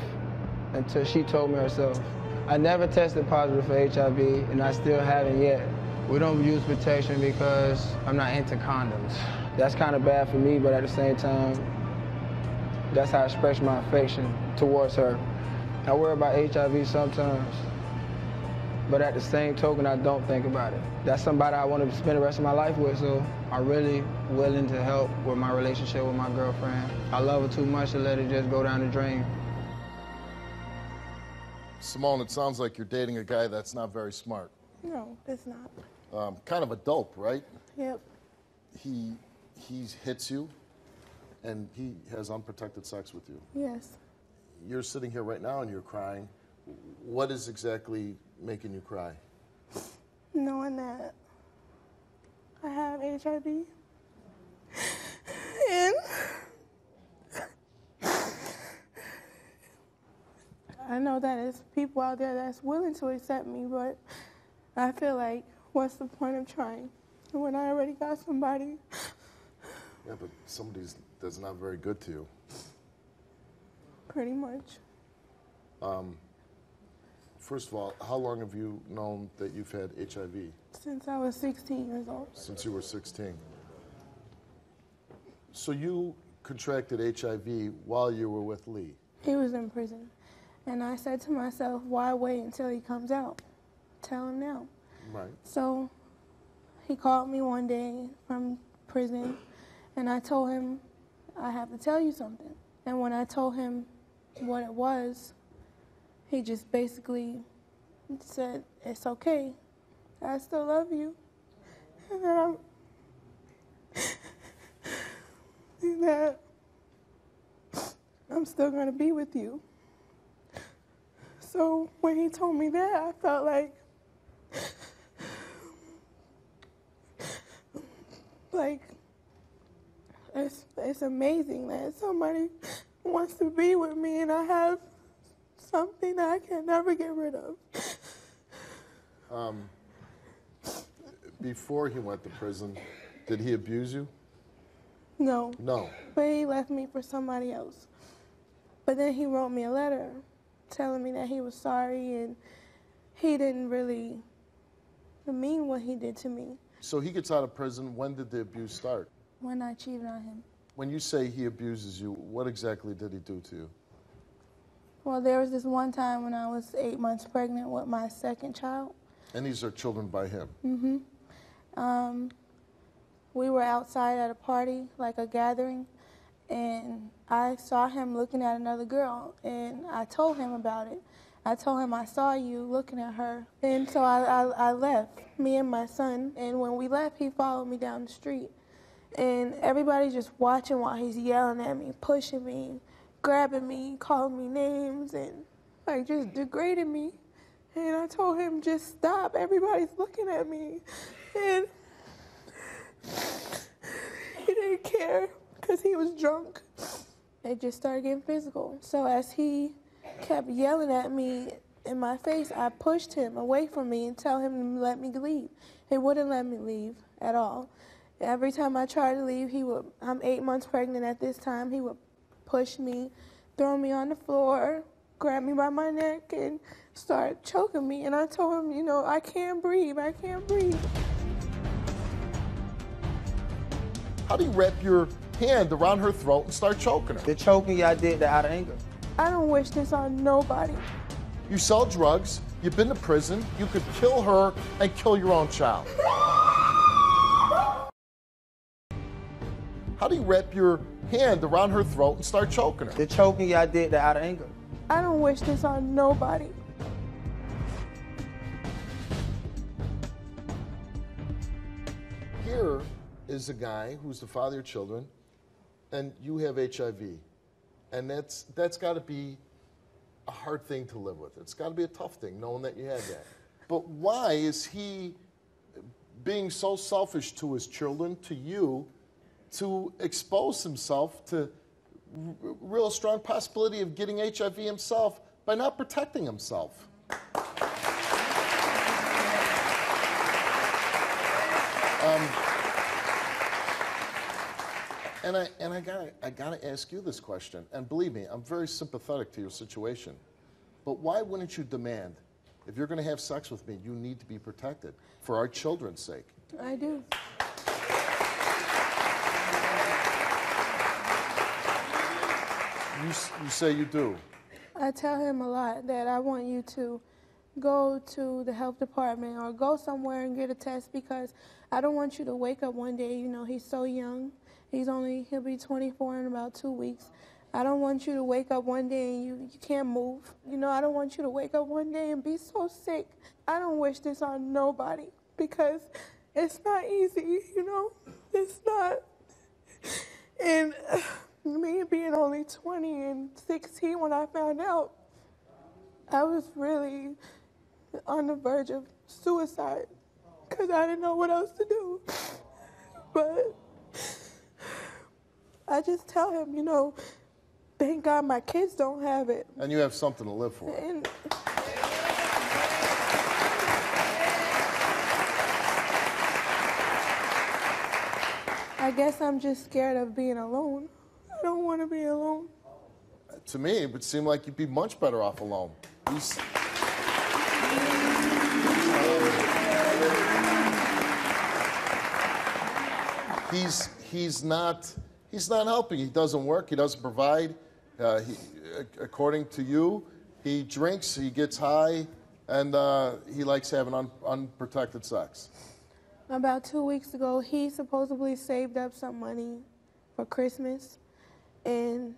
until she told me herself. I never tested positive for HIV, and I still haven't yet. We don't use protection because I'm not into condoms. That's kind of bad for me, but at the same time, that's how I express my affection towards her. I worry about HIV sometimes, but at the same token, I don't think about it. That's somebody I want to spend the rest of my life with, so I'm really willing to help with my relationship with my girlfriend. I love her too much to let it just go down the drain. Simone, it sounds like you're dating a guy that's not very smart. No, it's not. Um, kind of a dope, right? Yep. He he hits you, and he has unprotected sex with you. Yes. You're sitting here right now and you're crying. What is exactly making you cry? Knowing that I have HIV. And I know that there's people out there that's willing to accept me, but I feel like, what's the point of trying when I already got somebody? Yeah, but somebody's that's not very good to you. Pretty much. Um, First of all, how long have you known that you've had HIV? Since I was 16 years old. Since you were 16. So you contracted HIV while you were with Lee. He was in prison. And I said to myself, why wait until he comes out? Tell him now. Right. So he called me one day from prison, and I told him, I have to tell you something. And when I told him what it was, he just basically said, It's okay. I still love you. And that I'm. [laughs] that I'm still going to be with you. So when he told me that, I felt like it's amazing that somebody wants to be with me and I have something that I can never get rid of. Um, Before he went to prison, did he abuse you? No. No. But he left me for somebody else. But then he wrote me a letter telling me that he was sorry and he didn't really mean what he did to me So he gets out of prison. When did the abuse start? when I cheated on him. When you say he abuses you, what exactly did he do to you? Well, there was this one time when I was eight months pregnant with my second child. And these are children by him. Mm-hmm. Um, we were outside at a party, like a gathering, and I saw him looking at another girl, and I told him about it. I told him I saw you looking at her, and so I, I, I left, me and my son, and when we left, he followed me down the street. And everybody's just watching while he's yelling at me, pushing me, grabbing me, calling me names, and like just degrading me. And I told him, just stop. Everybody's looking at me. And [laughs] he didn't care because he was drunk. It just started getting physical. So as he kept yelling at me in my face, I pushed him away from me and tell him to let me leave. He wouldn't let me leave at all. Every time I tried to leave, he would. I'm eight months pregnant at this time. He would push me, throw me on the floor, grab me by my neck, and start choking me. And I told him, you know, I can't breathe. I can't breathe. How do you wrap your hand around her throat and start choking her? The choking, I did that out of anger. I don't wish this on nobody. You sell drugs, you've been to prison, you could kill her and kill your own child. How do you wrap your hand around her throat and start choking her? The choking, I did that out of anger. I don't wish this on nobody. Here is a guy who's the father of children, and you have HIV. And that's that's got to be a hard thing to live with. It's got to be a tough thing knowing that you had that. But why is he being so selfish to his children, to you, to expose himself to real strong possibility of getting HIV himself by not protecting himself? Um, and I and I got I got to ask you this question. And believe me, I'm very sympathetic to your situation. But why wouldn't you demand if you're going to have sex with me, you need to be protected for our children's sake? I do. You, you say you do. I tell him a lot that I want you to go to the health department or go somewhere and get a test because I don't want you to wake up one day, you know, he's so young. He's only, he'll be 24 in about two weeks. I don't want you to wake up one day and you, you can't move. You know, I don't want you to wake up one day and be so sick. I don't wish this on nobody because it's not easy, you know? It's not. And [sighs] uh, me being only 20 and 16 when I found out, I was really on the verge of suicide because I didn't know what else to do. But I just tell him, you know, thank God my kids don't have it. And you have something to live for. And I guess I'm just scared of being alone. I don't want to be alone. To me, it would seem like you'd be much better off alone. You s- He's he's not he's not helping. He doesn't work. He doesn't provide. Uh, he, according to you, he drinks. He gets high, and uh, he likes having un, unprotected sex. About two weeks ago, he supposedly saved up some money for Christmas, and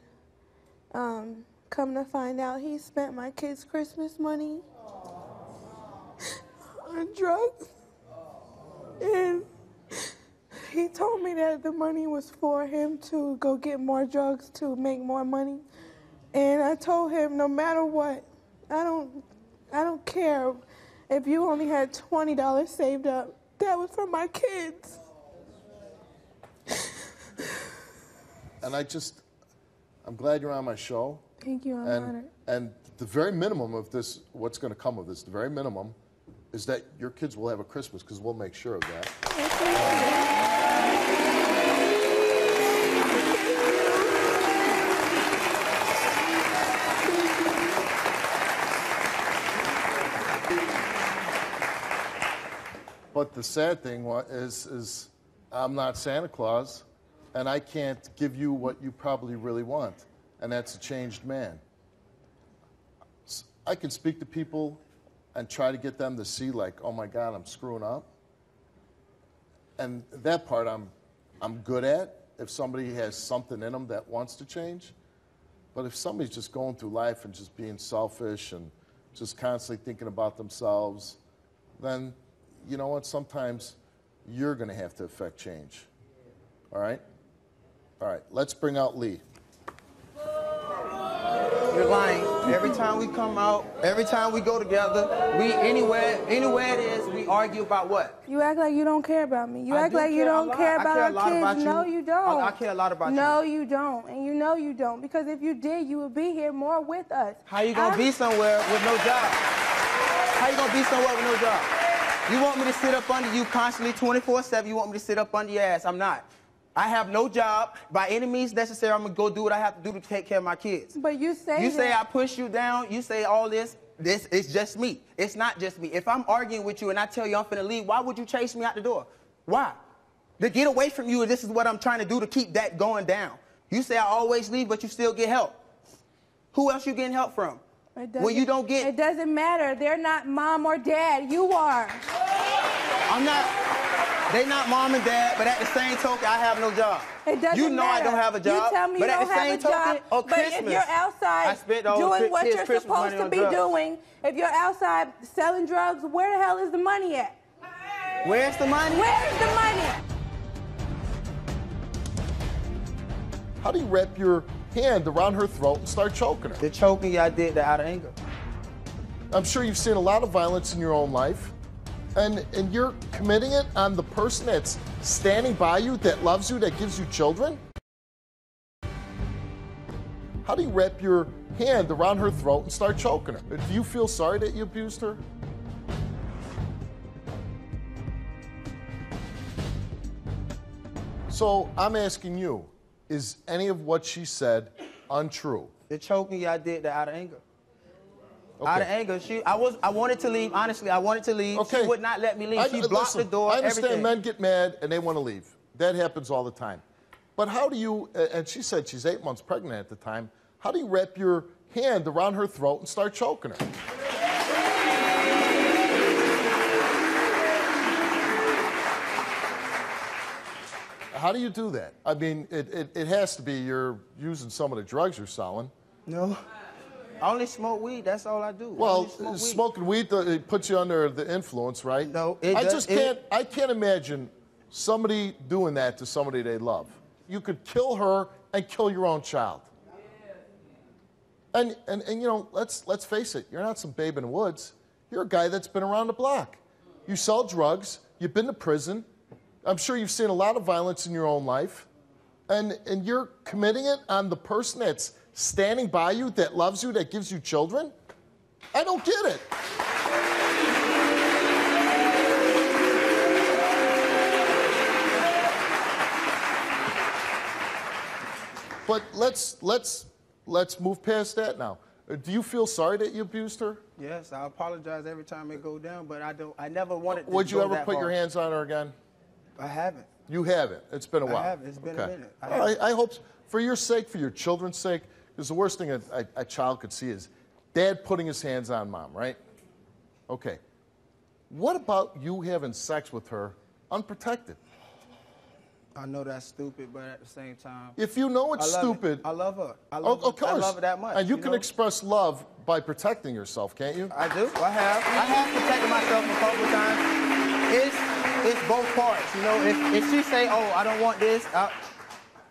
um, come to find out, he spent my kids' Christmas money on drugs. And he told me that the money was for him to go get more drugs to make more money. And I told him, no matter what, I don't, I don't care if you only had twenty dollars saved up. That was for my kids. And I just, I'm glad you're on my show. Thank you, I'm and honored. and the very minimum of this, what's going to come of this, the very minimum, is that your kids will have a Christmas because we'll make sure of that. But the sad thing is, is I'm not Santa Claus, and I can't give you what you probably really want, and that's a changed man. I can speak to people and try to get them to see, like, oh my God, I'm screwing up. And that part I'm, I'm good at if somebody has something in them that wants to change. But if somebody's just going through life and just being selfish and just constantly thinking about themselves, then you know what? Sometimes you're going to have to affect change. All right? All right, let's bring out Lee. You're lying. Every time we come out, every time we go together, we anywhere, anywhere it is, we argue about what? You act like you don't care about me. You I act like you care a don't care about care our kids. about you. No, you don't. I- I care a lot about you. No, you don't. And you know you don't. Because if you did, you would be here more with us. How you gonna I'm- be somewhere with no job? How you gonna be somewhere with no job? You want me to sit up under you constantly 24-7. You want me to sit up under your ass. I'm not. I have no job. By any means necessary, I'm gonna go do what I have to do to take care of my kids. But you say You say I push you down. You say all this. This it's just me. It's not just me. If I'm arguing with you and I tell you I'm finna leave, why would you chase me out the door? Why? To get away from you, this is what I'm trying to do to keep that going down. You say I always leave, but you still get help. Who else you getting help from? It When you don't get It doesn't matter. They're not mom or dad. You are. I'm not. They not mom and dad, but at the same token, I have no job. It doesn't You know I don't have a job. You tell me you at don't have same a job. token, on but Christmas, if you're outside I spent all doing what you're Christmas supposed to be drugs. doing, if you're outside selling drugs, where the hell is the money at? Where's the money? Where's the money? How do you wrap your hand around her throat and start choking her? The choking, I did that out of anger. I'm sure you've seen a lot of violence in your own life, and, and you're committing it on the person that's standing by you, that loves you, that gives you children? How do you wrap your hand around her throat and start choking her? Do you feel sorry that you abused her? So I'm asking you, is any of what she said untrue? The choking, I did that out of anger. Out of anger, she. I was. I wanted to leave. Honestly, I wanted to leave. Okay. She would not let me leave. I- she blocked listen, the door. I understand everything. men get mad and they want to leave. That happens all the time. But how do you, uh, and she said she's eight months pregnant at the time, how do you wrap your hand around her throat and start choking her? How do you do that? I mean, it, it, it has to be you're using some of the drugs you're selling. No. I only smoke weed. That's all I do. Well, only smoke smoking weed uh, it puts you under the influence, right? No, it I does- just can't. I can't imagine somebody doing that to somebody they love. You could kill her and kill your own child. And, and, and you know, let's let's face it. You're not some babe in the woods. You're a guy that's been around the block. You sell drugs. You've been to prison. I'm sure you've seen a lot of violence in your own life, and and you're committing it on the person that's standing by you, that loves you, that gives you children. I don't get it. But let's let's let's move past that now. Uh, Do you feel sorry that you abused her? Yes, I apologize every time it go down, but I don't. I never wanted. To Would you ever put far. your hands on her again? I haven't. You haven't. It's been a while. I haven't. It's been a minute. I. I hope, for your sake, for your children's sake, because the worst thing a, a, a child could see is dad putting his hands on mom, right? Okay. What about you having sex with her unprotected? I know that's stupid, but at the same time, If you know I it's it. stupid, I love her. I oh, love, of her. course, I love her that much. and you, can know? express love by protecting yourself, can't you? I do. I have. I have protected myself a couple times. It's it's both parts. You know, if, if she say, "Oh, I don't want this," I,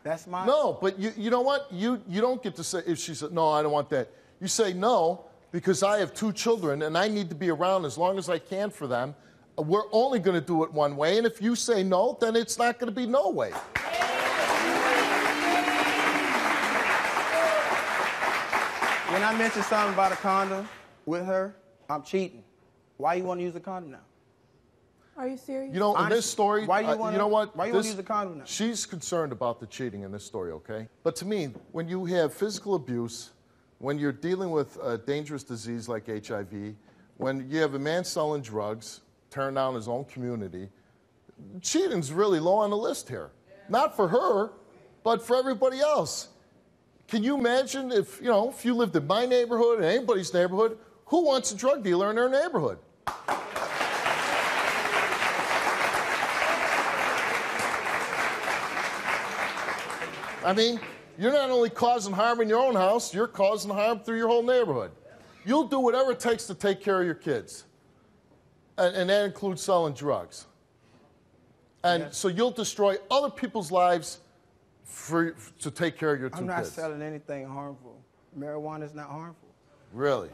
that's my. No, but you, you know what? You, you don't get to say, if she said, no, I don't want that. You say no because I have two children and I need to be around as long as I can for them. We're only going to do it one way. And if you say no, then it's not going to be no way. When I mention something about a condom with her, I'm cheating. Why you want to use a condom now? Are you serious? You know, in this story, why you uh, wanna- know what? why you wanna This- use a condom now? She's concerned about the cheating in this story, okay? But to me, when you have physical abuse, when you're dealing with a dangerous disease like HIV, when you have a man selling drugs, tearing down his own community, cheating's really low on the list here. Not for her, but for everybody else. Can you imagine if, you know, if you lived in my neighborhood, in anybody's neighborhood, who wants a drug dealer in their neighborhood? I mean, you're not only causing harm in your own house, you're causing harm through your whole neighborhood. You'll do whatever it takes to take care of your kids. And, and that includes selling drugs. And so you'll destroy other people's lives for, to take care of your 2 kids. I'm not kids. selling anything harmful. Marijuana is not harmful. Really?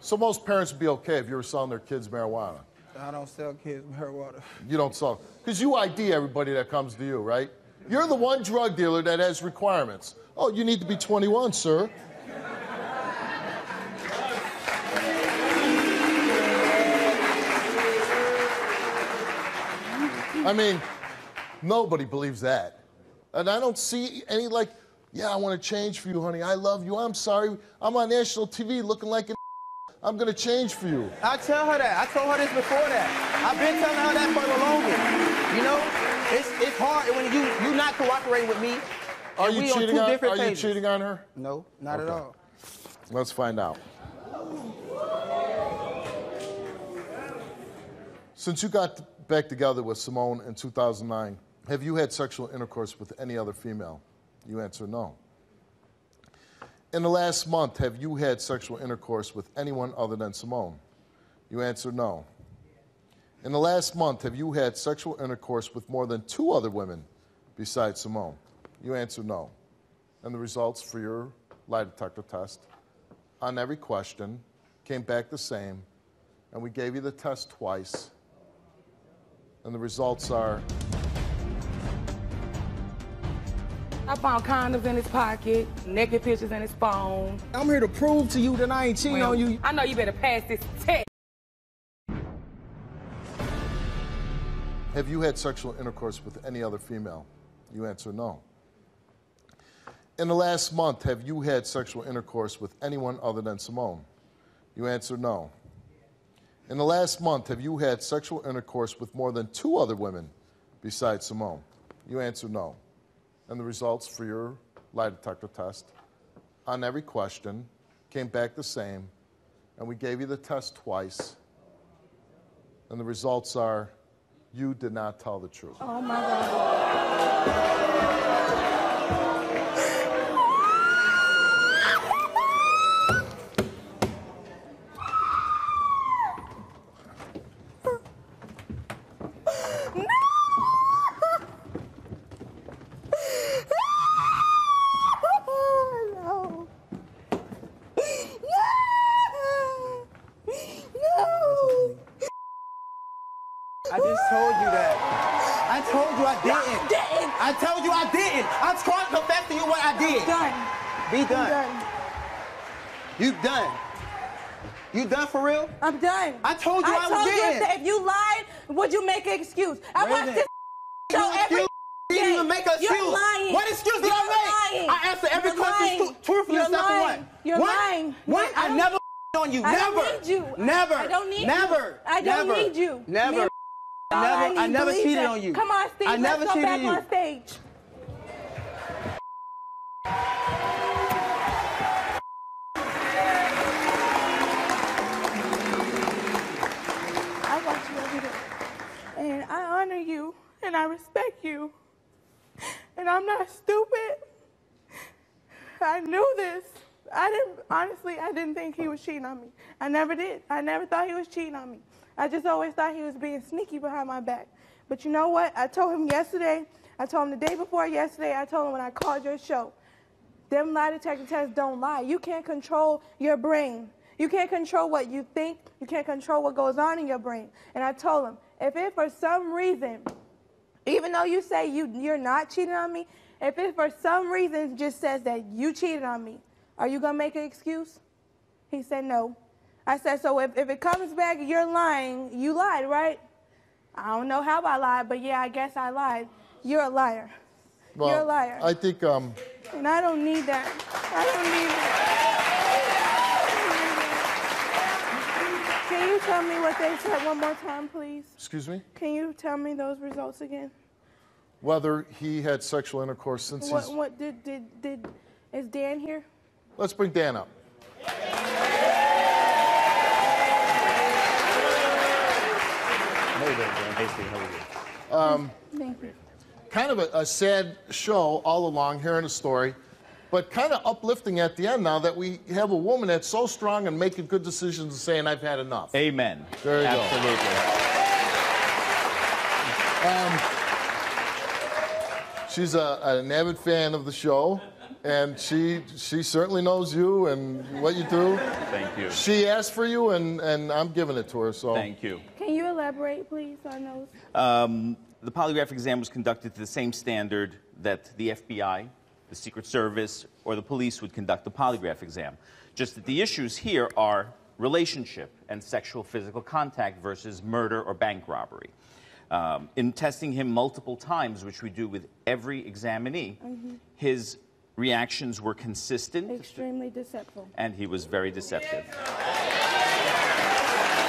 So most parents would be okay if you were selling their kids marijuana. I don't sell kids [laughs] marijuana. You don't sell. Because you ID everybody that comes to you, right? You're the one drug dealer that has requirements. Oh, you need to be 21, sir. I mean, nobody believes that. And I don't see any, like, yeah, I want to change for you, honey. I love you. I'm sorry. I'm on national TV looking like an [laughs] I'm going to change for you. I tell her that. I told her this before that. I've been telling her that for the longest. You know, it's it's hard when you you not cooperating with me. Are you on cheating on, different are you pages. cheating on her? No, not at all. Let's find out. Since you got back together with Simone in 2009, have you had sexual intercourse with any other female? You answer no. In the last month, have you had sexual intercourse with anyone other than Simone? You answer no. In the last month, have you had sexual intercourse with more than two other women besides Simone? You answer no. And the results for your lie detector test on every question came back the same, and we gave you the test twice. And the results are I found condoms in his pocket, naked pictures in his phone. I'm here to prove to you that I ain't cheating Well, on you. I know you better pass this test. Have you had sexual intercourse with any other female? You answer no. In the last month, have you had sexual intercourse with anyone other than Simone? You answer no. In the last month, have you had sexual intercourse with more than two other women besides Simone? You answer no. And the results for your lie detector test on every question came back the same, and we gave you the test twice. And the results are you did not tell the truth. Oh my God. I'm. I told you I told you didn't. if you lied, would you make an excuse? I Raven, this show You every excuse- You didn't even make an You're excuse. lying. What excuse did You're I make? lying. I answer every You're question lying. truthfully You're except for lying. one. You're One? lying. One? I I never on you. I never. don't need you. Never. I don't need never. you. I don't never. need you. Never. I never. I never cheated on you. Come on, Steve. I never cheated back you. Honor you and I respect you. And I'm not stupid. I knew this. I didn't, honestly, I didn't think he was cheating on me. I never did. I never thought he was cheating on me. I just always thought he was being sneaky behind my back. But you know what? I told him yesterday, I told him the day before yesterday, I told him when I called your show, them lie detector tests don't lie. You can't control your brain. You can't control what you think. You can't control what goes on in your brain. And I told him, if it for some reason, even though you say you, you're not cheating on me, if it for some reason just says that you cheated on me, are you going to make an excuse? He said no. I said, so if, if it comes back you're lying, you lied, right? I don't know how I lied, but yeah, I guess I lied. You're a liar. Well, You're a liar. I think um, And I don't need that. I don't need that. Can you tell me what they said one more time, please? excuse me, Can you tell me those results again? whether he had sexual intercourse since What, he's. what did, did, did, is Dan here? Let's bring Dan up. Hey there, Dan. Hey, Steve. How are you? Um, Thank you. kind of a, a sad show all along, hearing a story, but kind of uplifting at the end now that we have a woman that's so strong and making good decisions and saying, I've had enough. Amen. There you go. Absolutely. She's a, an avid fan of the show, and she she certainly knows you and what you do. Thank you. She asked for you, and, and I'm giving it to her. So Thank you. Can you elaborate, please, on those? Um, the polygraph exam was conducted to the same standard that the FBI, the Secret Service, or the police would conduct a polygraph exam. Just that the issues here are relationship and sexual physical contact versus murder or bank robbery. Um, in testing him multiple times, which we do with every examinee, his reactions were consistent Extremely deceitful. and he was very deceptive.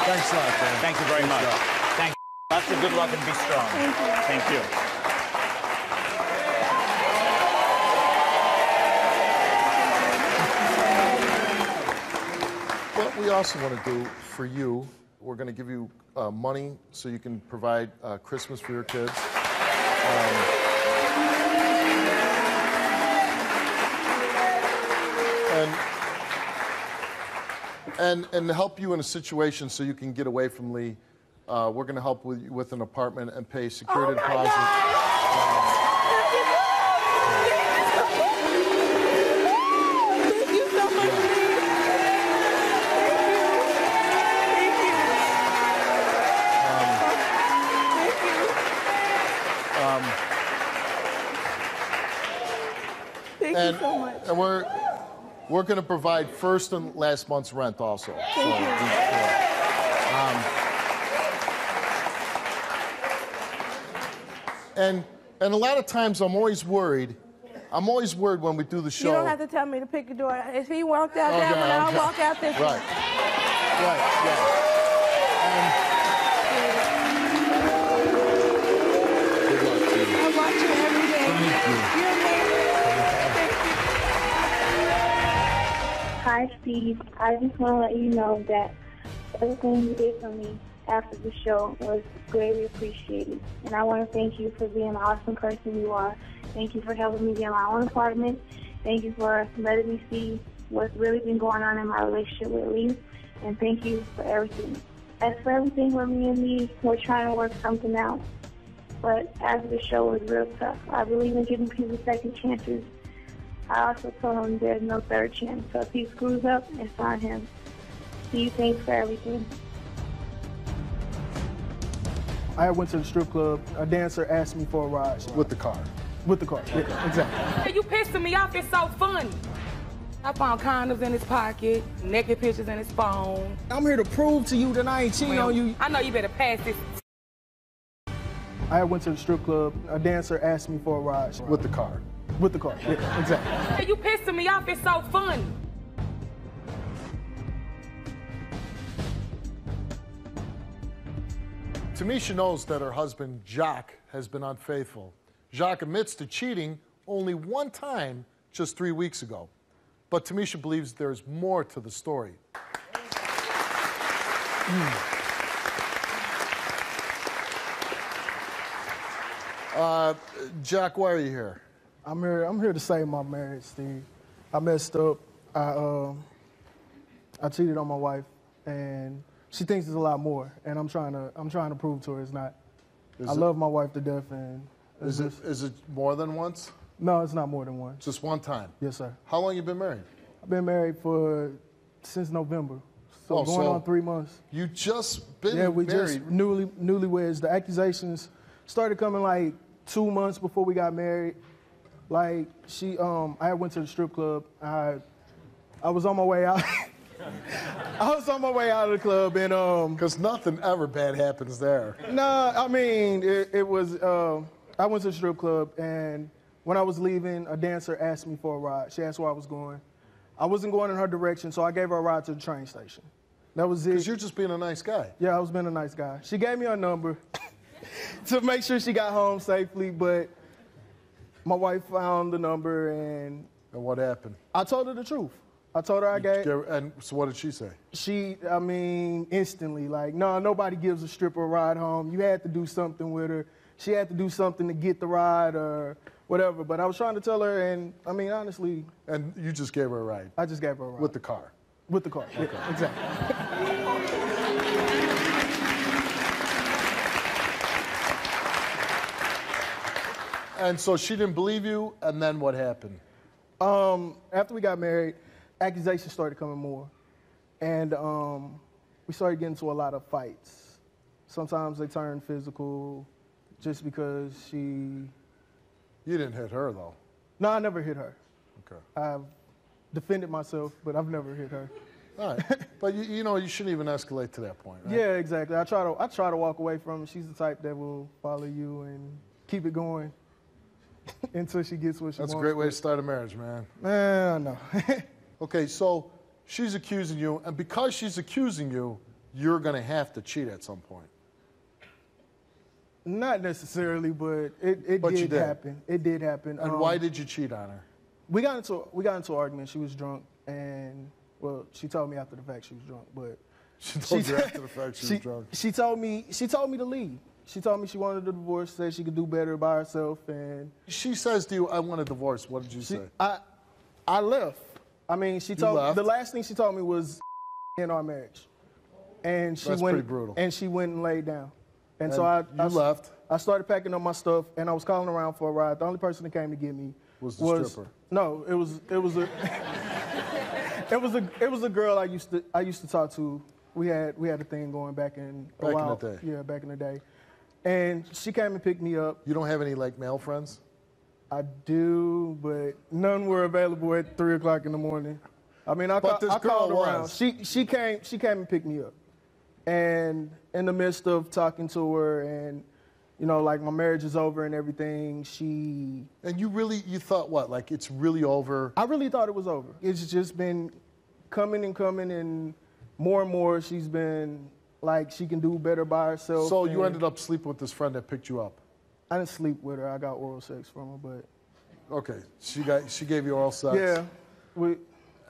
thanks a lot, Dan. Thank you very much. Thank you. Lots of good luck and be strong. Thank you. Thank you. Also want to do for you, we're going to give you uh, money so you can provide uh, Christmas for your kids. Um, and, and, and help you in a situation so you can get away from Lee, uh, we're going to help with, with an apartment and pay security Oh my And, so and we're, we're going to provide first and last month's rent also. So, you. yeah. Um, and, and a lot of times I'm always worried. I'm always worried when we do the show. You don't have to tell me to pick a door. If he walked out that Okay, one, I'll walk out this Right. one. Right, yeah. Hi, Steve. I just want to let you know that everything you did for me after the show was greatly appreciated. And I want to thank you for being the awesome person you are. Thank you for helping me get my own apartment. Thank you for letting me see what's really been going on in my relationship with Lee. And thank you for everything. As for everything with me and Lee, we're trying to work something out. But after the show was real tough. I believe in giving people second chances. I also told him there's no third chance. So if he screws up, it's on him. Steve, thanks for everything. I went to the strip club. A dancer asked me for a ride With the car. with the car. Yeah, exactly. Hey, You pissing me off. It's so funny. I found condoms in his pocket, naked pictures in his phone. I'm here to prove to you that I ain't cheating on you. I know you better pass this. I went to the strip club. A dancer asked me for a ride With the car. With the car. Yeah, exactly. Hey, You pissing me off. It's so funny. Tamisha knows that her husband, Jacques, has been unfaithful. Jacques admits to cheating only one time just three weeks ago. But Tamisha believes there's more to the story. Hmm. uh, Jack, why are you here? I'm here. I'm here to save my marriage, Steve. I messed up. I um, I cheated on my wife, and she thinks it's a lot more. And I'm trying to. I'm trying to prove to her it's not. Is I it- love my wife to death, and Is it, just- is it more than once? no, it's not more than one. Just one time? Yes, sir. How long you been married? I've been married for since November, so Oh, going so- on three months. You just been Yeah, we married. just newly newlyweds. The accusations started coming like two months before we got married. Like she, um, I went to the strip club. I, I was on my way out. [laughs] I was on my way out of the club and um. Because nothing ever bad happens there. Nah, I mean it, it was. Uh, I went to the strip club and when I was leaving, a dancer asked me for a ride. She asked where I was going. I wasn't going in her direction, so I gave her a ride to the train station. That was it. Because you're just being a nice guy. Yeah, I was being a nice guy. She gave me her number [laughs] to make sure she got home safely, but my wife found the number and And what happened? I told her the truth. I told her I gave And so what did she say? she I mean instantly like no nobody gives a stripper a ride home. You had to do something with her. She had to do something to get the ride or whatever. But I was trying to tell her and I mean honestly, And you just gave her a ride I just gave her a ride with the car. with the car. Yeah, exactly. [laughs] And so she didn't believe you, and then what happened? Um, after we got married, accusations started coming more, and um, we started getting into a lot of fights. Sometimes they turned physical, just because she. You didn't hit her, though. No, I never hit her. Okay. I've defended myself, but I've never hit her. [laughs] All right. but you, you know, you shouldn't even escalate to that point, right? Yeah, exactly. I try to I try to walk away from her. She's the type that will follow you and keep it going [laughs] until she gets what she wants. That's a great way to start a marriage, man. Man, I know. [laughs] Okay, so she's accusing you, and because she's accusing you, you're going to have to cheat at some point. Not necessarily, but it, it But did, did. happen. It did happen. And Um, why did you cheat on her? we got into we got into an argument? She was drunk, and well, she told me after the fact she was drunk, but She told you after the [laughs] fact she, was drunk. She told me she told me to leave. She told me she wanted a divorce, said she could do better by herself, and She says to you, I want a divorce. What did you she, say? I I left. I mean, she told left? the last thing she told me was [laughs] in our marriage, and she That's went brutal. and she went and laid down, and, so I you I, left. I started packing up my stuff, and I was calling around for a ride. The only person that came to get me Was the stripper. No, it was it was a [laughs] it was a it was a girl I used to I used to talk to. We had we had a thing going back in a Back in the while. day. Yeah, back in the day. And she came and picked me up. You don't have any like male friends? I do, but none were available at three o'clock in the morning. I mean, I, ca- this I called girl around. was. She she came she came and picked me up, and in the midst of talking to her and you know like my marriage is over and everything, she And you really, you thought what? Like it's really over? I really thought it was over. It's just been coming and coming, and more and more she's been like she can do better by herself. So you ended up sleeping with this friend that picked you up. I didn't sleep with her. I got oral sex from her, but Okay, she got, she gave you oral sex. yeah, we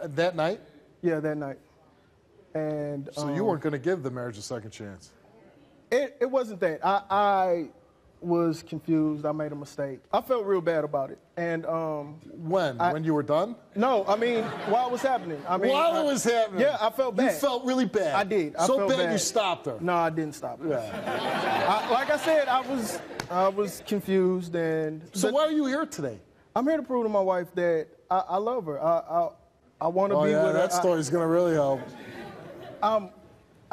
That night? yeah that night. And So you um, weren't going to give the marriage a second chance. It, it wasn't that. I, I was confused. I made a mistake. I felt real bad about it. And um, When? I- when you were done? no, I mean while it was happening. I mean While I- it was happening? Yeah, I felt bad. You felt really bad. I did. I so felt bad, bad. you stopped her. No, I didn't stop. it. I, like I said, I was I was confused and So why are you here today? I'm here to prove to my wife that I, I love her. I I, I want to Oh be yeah, with her. that story's going to really help. um,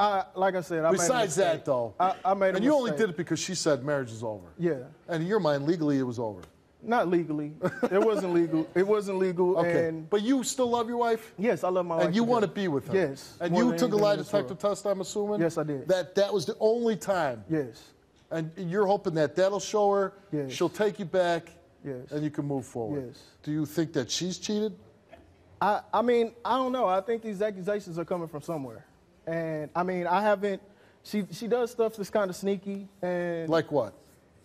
I like I said, I Besides made a that, though, I, I made a and you only did it because she said marriage is over. Yeah, And in your mind, legally, it was over. not legally. it wasn't legal. It wasn't legal. [laughs] Okay, And but you still love your wife, yes, I love my wife. and you want to be with her. Yes. And you took a lie detector test. I'm assuming. Yes, I did. That that was the only time. Yes. And you're hoping that that'll show her. Yes. She'll take you back. Yes. And you can move forward. Yes. Do you think that she's cheated? I, I mean, I don't know. I think these accusations are coming from somewhere. And I mean, I haven't, she, she does stuff that's kind of sneaky. And Like what?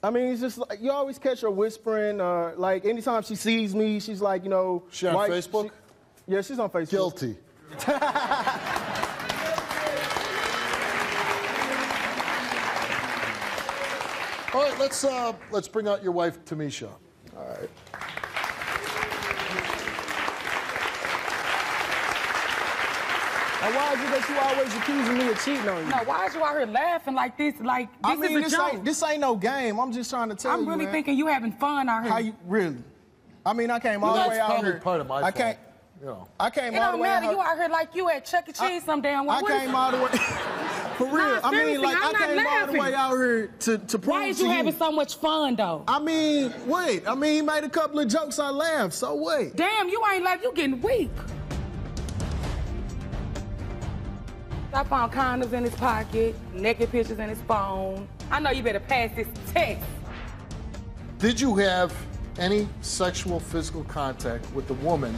I mean, it's just like, you always catch her whispering, or like anytime she sees me, she's like, you know. She on "Why-" Facebook? she- yeah, she's on Facebook. Guilty. [laughs] All right, let's uh, let's bring out your wife, Tamisha. All right. And why is it that you always accusing me of cheating on you? No, why is you out here laughing like this? Like this I mean, is a this joke. ain't, this ain't no game. I'm just trying to tell you. I'm really man. thinking you having fun out here. How you really? I mean, I came all the way out probably here. part of my I can't. You know. I came it all the don't matter. out- You out here like you at Chuck E. Cheese some damn way. I What is- came all the way. [laughs] For real. Nah, I mean, like I'm I not came all the way out here to to prove Why is to you you. having so much fun though? I mean, wait. I mean, he made a couple of jokes. I laughed. So what? Damn, you ain't like you getting weak. I found condoms in his pocket, naked pictures in his phone. I know you better pass this test. Did you have any sexual physical contact with the woman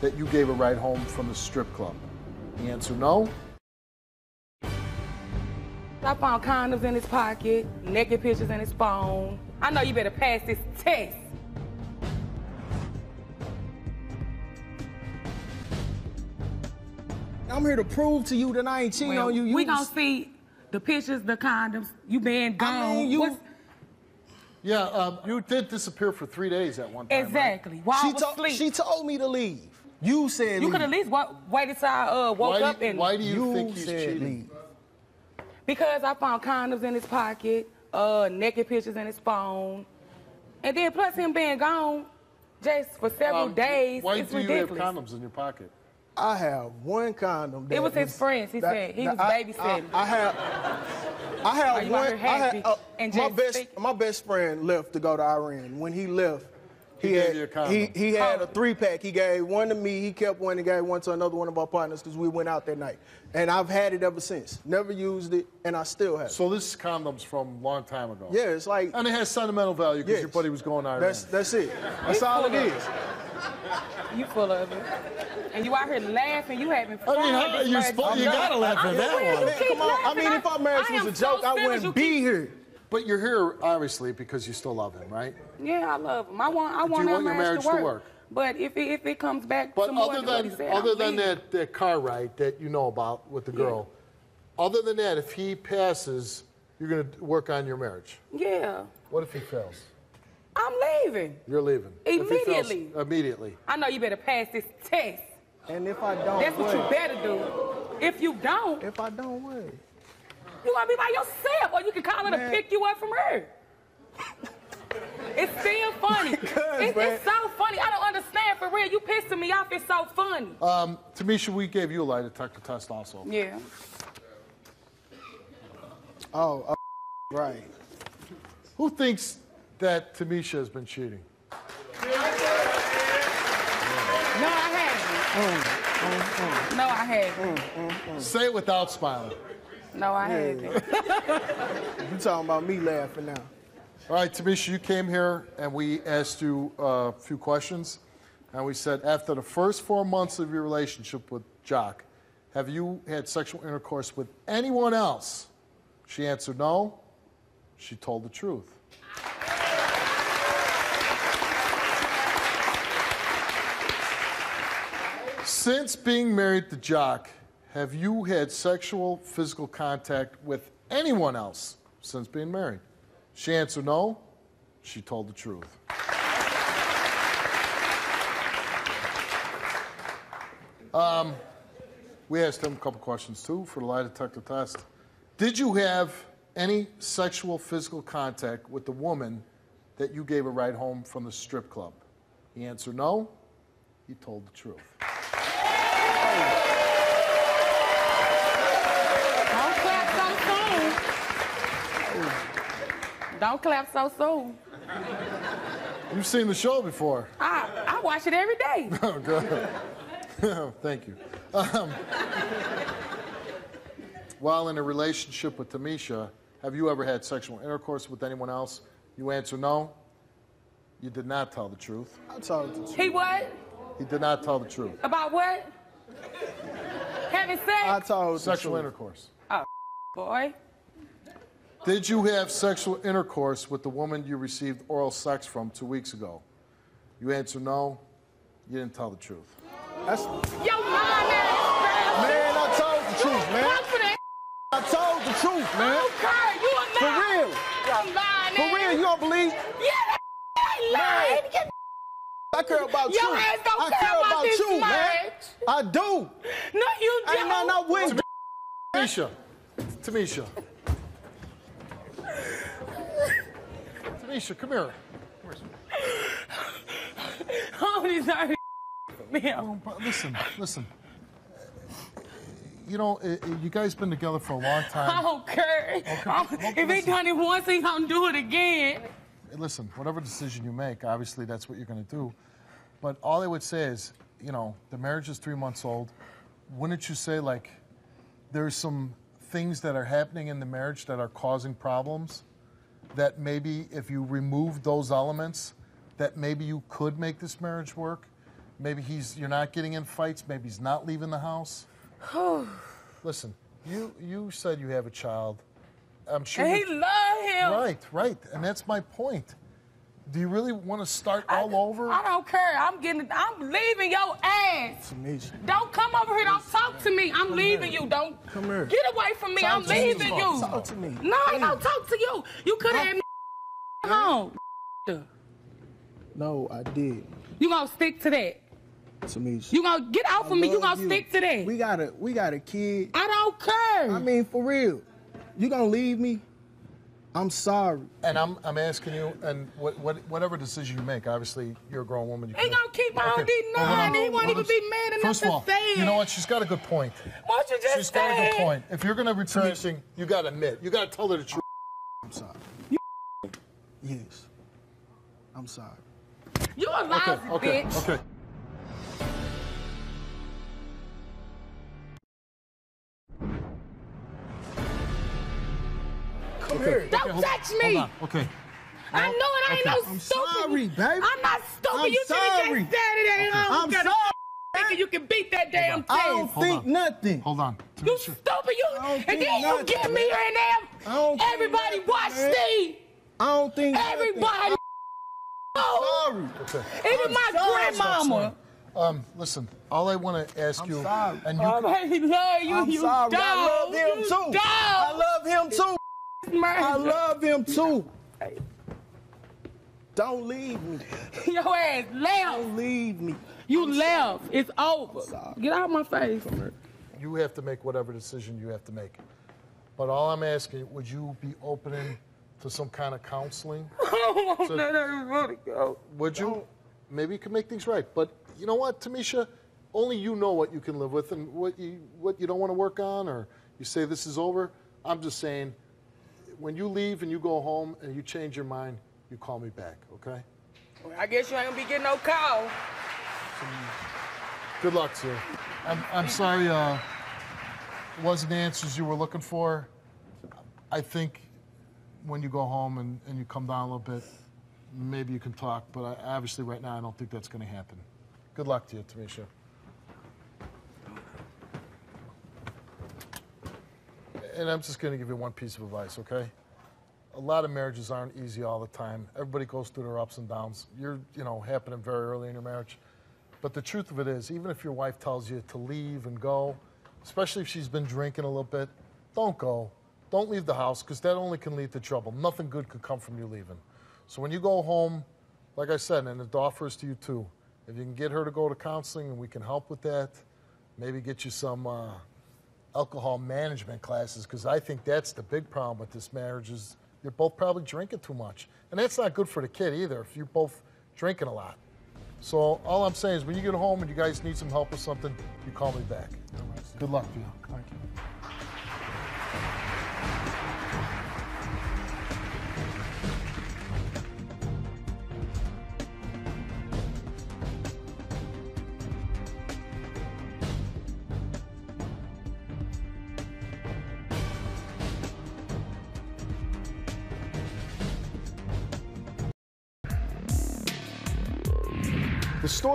that you gave a ride home from the strip club? The answer no. I found condoms in his pocket, naked pictures in his phone. I know you better pass this test. I'm here to prove to you that I ain't cheating Well, on you. you we gonna was- see the pictures, the condoms, you being gone. mean, you- What's- Yeah, um, you did disappear for three days at one time. right? exactly. While I She, was to- asleep. she told me to leave. You said you leave. could at least wa- waited till I uh, woke Why up do, and why do you, You think he's said cheating? leave. because I found condoms in his pocket, uh, naked pictures in his phone, and then plus him being gone just for several Um, days. Why it's do you have condoms in your pocket? I have one condom. That was his friends, he said. He was I- babysitting. I, I have. I have one. I had, uh, my best. My best friend left to go to Iran. When he left, He he, gave had you a condom. he, he had a three pack. He gave one to me. He kept one and gave one to another one of our partners because we went out that night. And I've had it ever since. Never used it, and I still have. it. So this condom's from a long time ago. yeah, it's like And it has sentimental value because Yes. your buddy was going out. that's that's it. That's all it is. You full of it. And you out here laughing, you having fun. I mean, how- you're you gotta laugh at that one. Man, come on. I mean, if our marriage I was am a joke, so I wouldn't be keep- here. But you're here obviously because you still love him, right? Yeah, I love him. I want, I want, our want your marriage to work? But if it, if it comes back But to more other than what than said, other I'm than leaving. that, that car ride that you know about with the girl, other than that, if he passes, you're gonna work on your marriage. Yeah, What if he fails? I'm leaving. You're leaving If he fails- Immediately. immediately. I know you better pass this test. And if I don't, That's what you better do. If you don't, If I don't, what? you want to be by yourself, or you can call her to pick you up from her. It's still funny. [laughs] it's, man. it's so funny. I don't understand for real. You pissing me off. It's so funny. Um, Tamisha, we gave you a lie detector test also. yeah. Oh, uh, right. Who thinks that Tamisha has been cheating? No, I haven't. No, I haven't. Say it without smiling. No, I haven't. [laughs] You talking about me laughing now? All right, Tamisha, you came here and we asked you a few questions. And we said, after the first four months of your relationship with Jock, have you had sexual intercourse with anyone else? She answered no. She told the truth. Since being married to Jock, have you had sexual physical contact with anyone else since being married? She answered no. She told the truth. Um, we asked him a couple questions too for the lie detector test. Did you have any sexual physical contact with the woman that you gave a ride home from the strip club? He answered no. He told the truth. Don't clap so soon. Don't clap so soon. You've seen the show before. I, I watch it every day. [laughs] Oh, good. [laughs] Thank you. Um, while in a relationship with Tamisha, have you ever had sexual intercourse with anyone else? You answer no. You did not tell the truth. I told you. He what? He did not tell the truth. About what? Having sex? I told the Sexual truth. intercourse. Boy. Did you have sexual intercourse with the woman you received oral sex from two weeks ago? You answer no. You didn't tell the truth. That's, Yo, ass man, I told the truth, man. Fuck for that. I told the truth, man. Okay, you a For real. For real, you don't believe? Yeah, that ain't lying. I care about Your you. ass don't I care care about about this you, man. I do. No, you don't. Ain't nothing I do. Tamisha. Tamisha. Tamisha, come here. I don't deserve me. Oh, but oh, listen, listen. You know, i- i- you guys been together for a long I time. don't care. I'm- if he listen. done it once, he gonna do it again. Listen, whatever decision you make, obviously that's what you're going to do. But all I would say is, you know, the marriage is three months old. Wouldn't you say, like, there's some things that are happening in the marriage that are causing problems that maybe if you remove those elements, that maybe you could make this marriage work. Maybe he's you're not getting in fights. Maybe he's not leaving the house. [sighs] Listen, you you said you have a child. I'm sure. And you- he love him. Right, right, and that's my point. Do you really want to start all over? I don't care. I'm getting. I'm leaving your ass. Tamisha. Don't come over here. Don't talk to me. I'm leaving you. Don't Come here. get away from me. Talk I'm leaving you. Talk to me. No, I gonna talk to you. You could have had me home. No, I did. You gonna stick to that? Tamisha. You gonna get off I of me? You gonna stick to that? We got a we got a kid. I don't care. I mean, for real. You gonna leave me? I'm sorry. And I'm, I'm asking you, and what, what, whatever decision you make, obviously you're a grown woman. You He can- gonna keep my own Okay. D9. Well, He won't even be mad enough First of all, say you know what? She's got a good point. Why don't you just She's got a good point. If you're going to return anything, you got to admit. You got to tell her the truth. I'm sorry. Yes. I'm sorry. You're a lousy Okay, bitch. okay. Come here. Don't hold- touch me. Okay. I know it I ain't Okay. no I'm stupid. sorry, baby. I'm not stupid. I'm you should sorry. have just said it ain't. I'm Got a sorry. Thinking you can beat that damn thing. I don't Hold think on. nothing. Hold on. You stupid. You and then you get me here and there. Everybody watch man. Steve. I don't think. Everybody. Oh, Sorry. Okay. even my sorry. grandmama. Um, listen, all I want to ask I'm you, sorry. and you, I love you. I'm you sorry. Dog. I love him you too. Dog. I love him too. I love him too. Don't leave me. [laughs] Your ass left. Don't leave me. You left. It's over. Get out of my face. you have to make whatever decision you have to make. But all I'm asking, would you be opening to some kind of counseling? [laughs] I don't let everybody go. Would you? Maybe you can make things right. But you know what, Tamisha? Only you know what you can live with and what you what you don't want to work on, or you say this is over. I'm just saying, when you leave and you go home and you change your mind, you call me back, okay? Well, I guess you ain't gonna be getting no call. Good luck, sir. I'm, I'm sorry, uh, it wasn't the answers you were looking for. I think when you go home and, and you come down a little bit, maybe you can talk, but I, obviously right now I don't think that's going to happen. Good luck to you, Tamisha. And I'm just going to give you one piece of advice, okay? A lot of marriages aren't easy all the time. Everybody goes through their ups and downs. You're, you know, happening very early in your marriage. But the truth of it is, even if your wife tells you to leave and go, especially if she's been drinking a little bit, don't go. Don't leave the house because that only can lead to trouble. Nothing good could come from you leaving. So when you go home, like I said, and it offers to you too, if you can get her to go to counseling and we can help with that, maybe get you some uh, alcohol management classes because I think that's the big problem with this marriage is you're both probably drinking too much. And that's not good for the kid either if you're both drinking a lot. So all I'm saying is when you get home and you guys need some help with something, you call me back. Good luck to you. Thank you.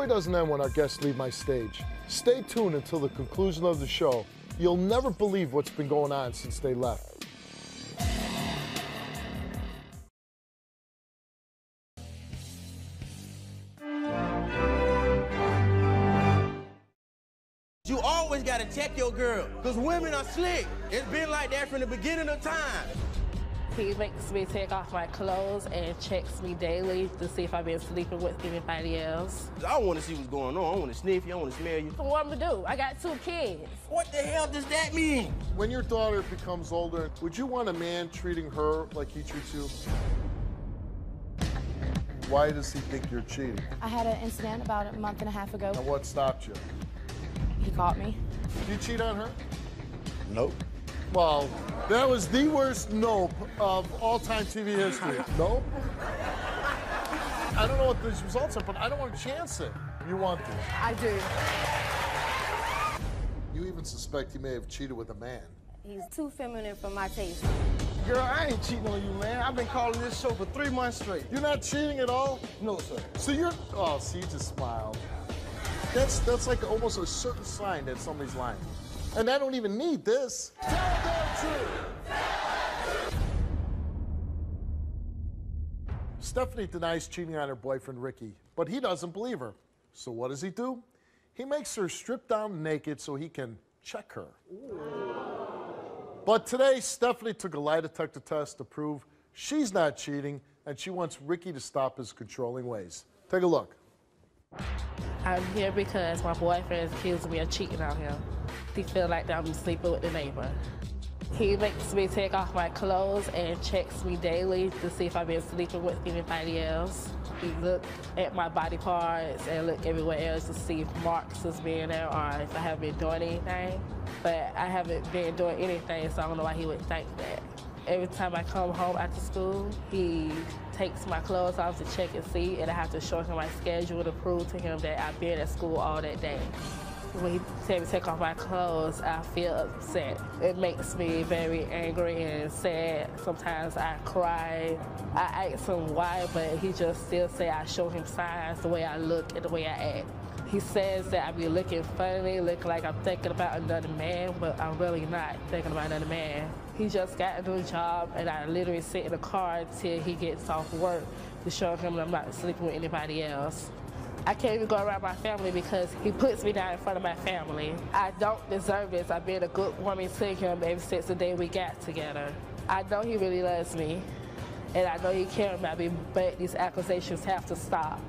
Story doesn't end when our guests leave my stage. Stay tuned until the conclusion of the show. You'll never believe what's been going on since they left. You always gotta check your girl, cause women are slick. It's been like that from the beginning of time. He makes me take off my clothes and checks me daily to see if I've been sleeping with anybody else. I wanna see what's going on. I wanna sniff you, I wanna smell you. What I'm gonna do? I got two kids. What the hell does that mean? When your daughter becomes older, would you want a man treating her like he treats you? Why does he think you're cheating? I had an incident about a month and a half ago. And what stopped you? He caught me. Did you cheat on her? Nope. Well, that was the worst nope of all time TV history. [laughs] nope. I don't know what these results are, but I don't want to chance it. You want to. I do. You even suspect he may have cheated with a man. He's too feminine for my taste. Girl, I ain't cheating on you, man. I've been calling this show for three months straight. You're not cheating at all? No, sir. So you're. Oh, see, you just smiled. That's that's like almost a certain sign that somebody's lying. And I don't even need this. Stephanie denies cheating on her boyfriend Ricky, but he doesn't believe her. So what does he do? He makes her strip down naked so he can check her. But today, Stephanie took a lie detector test to prove she's not cheating and she wants Ricky to stop his controlling ways. Take a look. I'm here because my boyfriend accused me of cheating on him. He feel like I'm sleeping with the neighbor. He makes me take off my clothes and checks me daily to see if I've been sleeping with anybody else. He look at my body parts and look everywhere else to see if marks is being there or if I haven't been doing anything. But I haven't been doing anything, so I don't know why he would think that. Every time I come home after school, he takes my clothes off to check and see, and I have to show him my schedule to prove to him that I've been at school all that day. When he tells me take off my clothes, I feel upset. It makes me very angry and sad. Sometimes I cry. I ask him why, but he just still say I show him signs the way I look and the way I act. He says that I be looking funny, look like I'm thinking about another man, but I'm really not thinking about another man. He just got a new job, and I literally sit in the car until he gets off work to show him I'm not sleeping with anybody else. I can't even go around my family because he puts me down in front of my family. I don't deserve this. I've been a good woman to him ever since the day we got together. I know he really loves me, and I know he cares about me, but these accusations have to stop.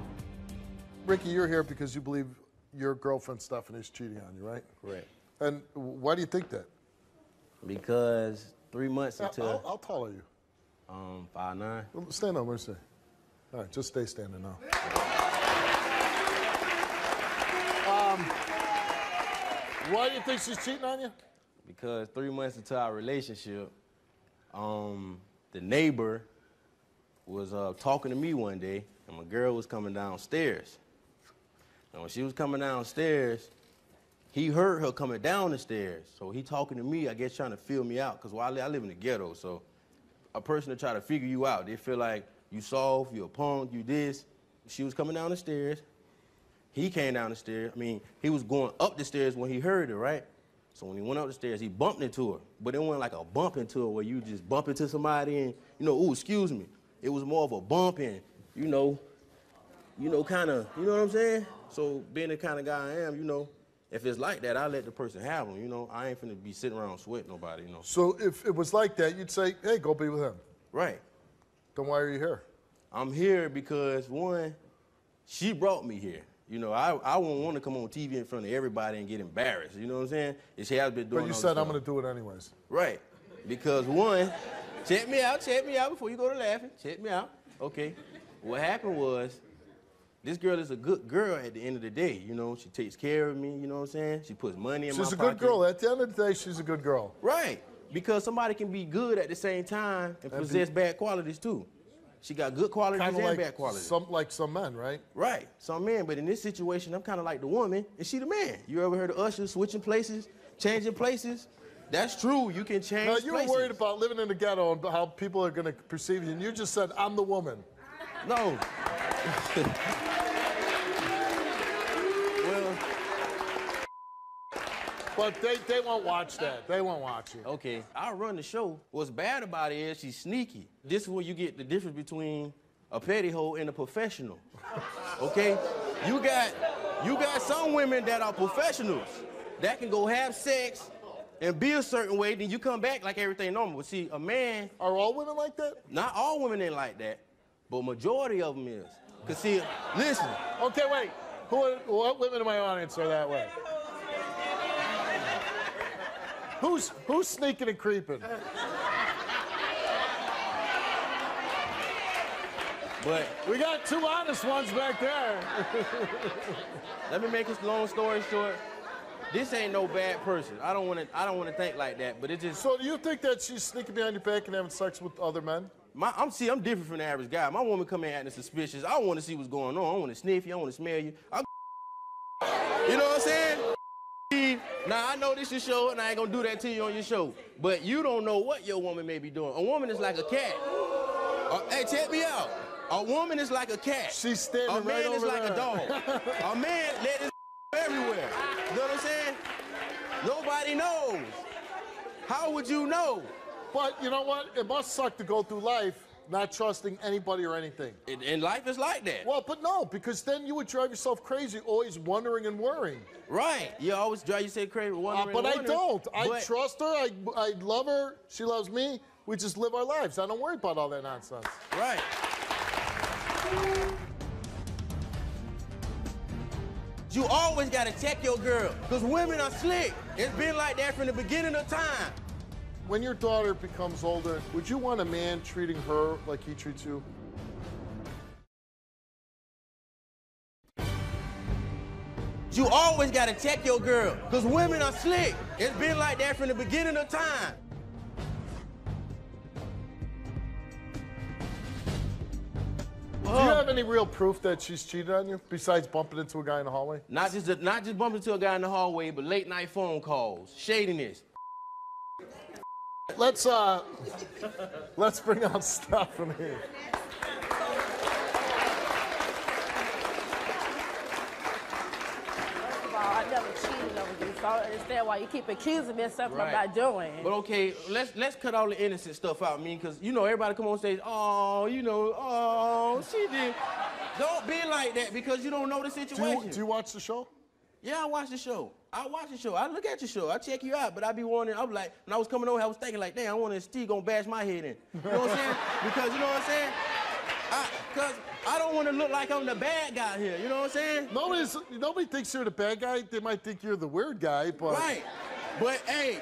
Ricky, you're here because you believe your girlfriend Stephanie is cheating on you, right? Correct. And why do you think that? Because three months How, into how, how tall are you? um five nine. Stand up, let me see. All right, just stay standing now. Um, why do you think she's cheating on you? Because three months into our relationship, um, the neighbor was uh, talking to me one day, and my girl was coming downstairs. And when she was coming downstairs, he heard her coming down the stairs. So he talking to me, I guess trying to feel me out, because I, li- I live in the ghetto. So a person to try to figure you out, they feel like you soft, you a punk, you this. She was coming down the stairs. He came down the stairs. I mean, he was going up the stairs when he heard her, right? So when he went up the stairs, he bumped into her. But it wasn't like a bump into her where you just bump into somebody and, you know, ooh, excuse me. It was more of a bump and, you know, you know, kind of, you know what I'm saying? So being the kind of guy I am, you know, if it's like that, I let the person have them, you know. I ain't finna be sitting around sweating nobody, you know. So if it was like that, you'd say, hey, go be with him. Right. Then why are you here? I'm here because one, she brought me here. You know, I, I won't want to come on TV in front of everybody and get embarrassed. You know what I'm saying? And she has been doing But you said I'm going to do it anyways. Right. Because one, check me out, check me out before you go to laughing. Check me out. Okay. What happened was, this girl is a good girl at the end of the day. You know, she takes care of me, you know what I'm saying? She puts money in my She's a pocket. good girl. At the end of the day, she's a good girl. Right. Because somebody can be good at the same time and And be- possess bad qualities too. She got good qualities Kind of and like bad qualities. some, like some men, right? Right. Some men, but in this situation, I'm kind of like the woman, and she the man. You ever heard of Usher switching places, changing places? That's true. You can change Now, you were places. worried about living in the ghetto and how people are going to perceive you, and you just said, I'm the woman. No. [laughs] well, But they, they won't watch that. They won't watch it. Okay, I run the show. What's bad about it is she's sneaky. This is where you get the difference between a petty hoe and a professional. Okay? You got you got some women that are professionals that can go have sex and be a certain way, then you come back like everything normal. But see, a man Are all women like that? Not all women ain't like that, but majority of them is. Cause see, listen. Okay, wait. Who, are- what women in my audience are that way? Who's, who's sneaking and creeping? But we got two honest ones back there. [laughs] Let me make this long story short. This ain't no bad person. I don't want to. I don't want to think like that. But it just. So do you think that she's sneaking behind your back and having sex with other men? My, I'm see. I'm different from the average guy. My woman come in acting suspicious. I want to see what's going on. I want to sniff you. I want to smell you. I, you know what I'm saying? Now I know this your show, and I ain't gonna do that to you on your show. But you don't know what your woman may be doing. A woman is like a cat. Uh, hey, check me out. A woman is like a cat. She's standing A man is over like a dog. a [laughs] man let his [laughs] everywhere. You know what I'm saying? Nobody knows. How would you know? But you know what? It must suck to go through life not trusting anybody or anything. And, and life is like that. Well, but no, because then you would drive yourself crazy, always wondering and worrying. Right. You always drive yourself crazy Uh, wondering. but I wondering. don't. I But- trust her. I, I love her. She loves me. We just live our lives. I don't worry about all that nonsense. Right. You always gotta check your girl, cause women are slick. It's been like that from the beginning of time. When your daughter becomes older, would you want a man treating her like he treats you? You always gotta check your girl, cause women are slick. It's been like that from the beginning of time. Do you oh. have any real proof that she's cheated on you besides bumping into a guy in the hallway? Not just not just bumping into a guy in the hallway, but late night phone calls, shadiness. Let's uh, [laughs] let's bring out stuff from here. First of all, I never cheated on you, so I don't understand why you keep accusing me of something I'm not doing. But okay, let's let's cut all the innocent stuff out, me, because you know everybody come on stage, oh, you know, oh, she did. Don't be like that because you don't know the Do situation. you, do you watch the show? Yeah, I watch the show. I watch the show. I look at your show. I check you out, but I be wondering. I'm like, when I was coming over, I was thinking like, damn, I wonder if Steve gonna bash my head in. You know what I'm saying? [laughs] Because you know what I'm saying? I, Cause I don't want to look like I'm the bad guy here. You know what I'm saying? Nobody's nobody thinks you're the bad guy. They might think you're the weird guy, but Right. But hey,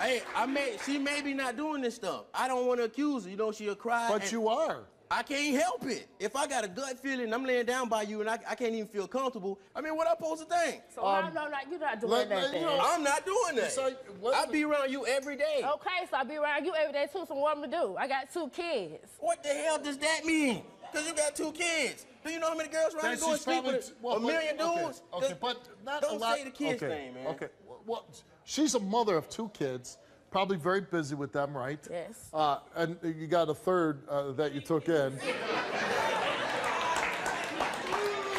hey, I may she may be not doing this stuff. I don't want to accuse her. You know, she'll cry. But and you are. I can't help it. If I got a gut feeling, I'm laying down by you, and I, I can't even feel comfortable. I mean, what I supposed to think? So I know um, like you're not doing let- that. let- then. you know, I'm not doing that. So, I be around you every day. Okay, so I be around you every day too. So what I'm gonna do? I got two kids. What the hell does that mean? Because you got two kids. Do you know how many girls around That's you going just sleep with well, a but- million okay, dudes? Okay, Just but not don't a lot. say the kids' okay, name, man. Okay, well, she's a mother of two kids, probably very busy with them, right? Yes. Uh, and you got a third uh, that you took in. [laughs]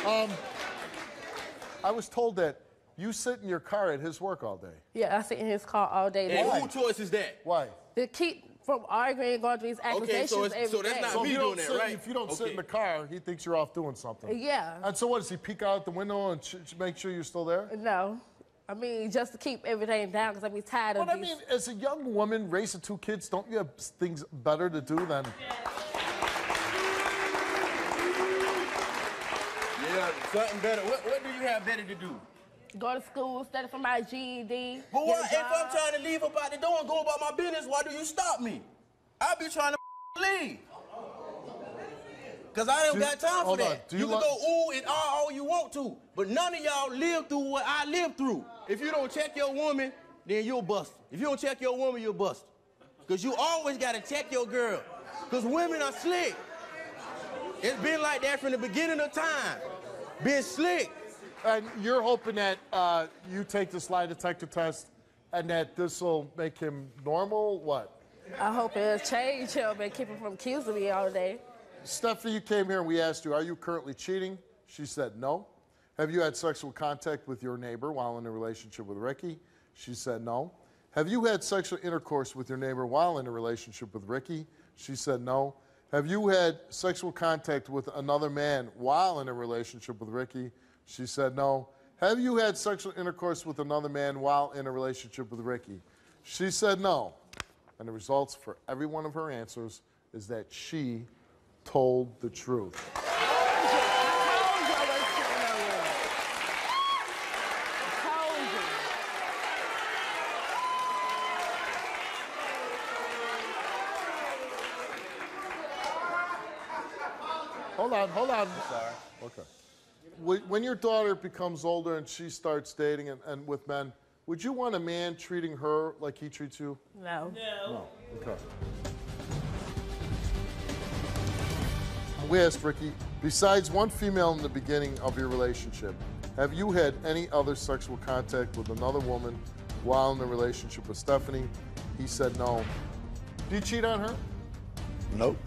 um, I was told that you sit in your car at his work all day. Yeah, I sit in his car all day. And long. who choice is that? Why? To keep from arguing and going through these accusations so every so that's day. not So me you don't doing that, right? If you don't sit in the car, he thinks you're off doing something. Yeah. And so what, does he peek out the window and ch- ch- make sure you're still there? No. I mean, just to keep everything down because I be tired of But I these. mean, as a young woman raising two kids, don't you have things better to do than? Yeah, something better. What, what do you have better to do? Go to school, study for my GED. But get why, a if job. I'm trying to leave about the door and go about my business, why do you stop me? I be trying to [laughs] leave. Cause I don't Do- got time for hold on. that. Do You, you can go ooh and ah all you want to, but none of y'all live through what I lived through. If you don't check your woman, then you'll bust. If you don't check your woman, you'll bust. Cause you always gotta check your girl. Cause women are slick. It's been like that from the beginning of time. Been slick. And you're hoping that uh, you take this lie detector test, and that this will make him normal. What? I hope it'll change him and keep him from accusing me all day. Stephanie, you came here and we asked you, are you currently cheating? She said no. Have you had sexual contact with your neighbor while in a relationship with Ricky? She said no. Have you had sexual intercourse with your neighbor while in a relationship with Ricky? She said no. Have you had sexual contact with another man while in a relationship with Ricky? She said no. Have you had sexual intercourse with another man while in a relationship with Ricky? She said no. And the results for every one of her answers is that she told the truth. Hold on, hold on. sorry. Okay. When when your daughter becomes older and she starts dating and, and with men, would you want a man treating her like he treats you? No. No. No. Okay. We asked Ricky, besides one female in the beginning of your relationship, Have you had any other sexual contact with another woman while in the relationship with Stephanie? He said no. Do you cheat on her? Nope.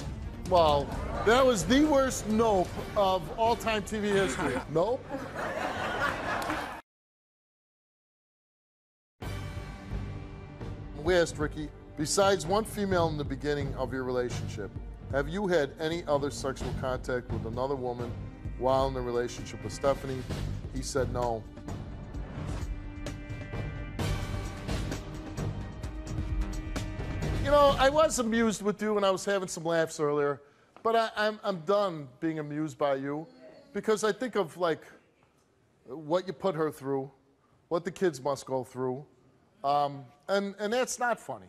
Well, that was the worst nope of all time TV history. [laughs] nope. We asked Ricky, besides one female in the beginning of your relationship, have you had any other sexual contact with another woman while in a relationship with Stephanie? He said no. You know, I was amused with you and I was having some laughs earlier, but I, I'm, I'm done being amused by you because I think of like what you put her through, what the kids must go through, um, and, and that's not funny.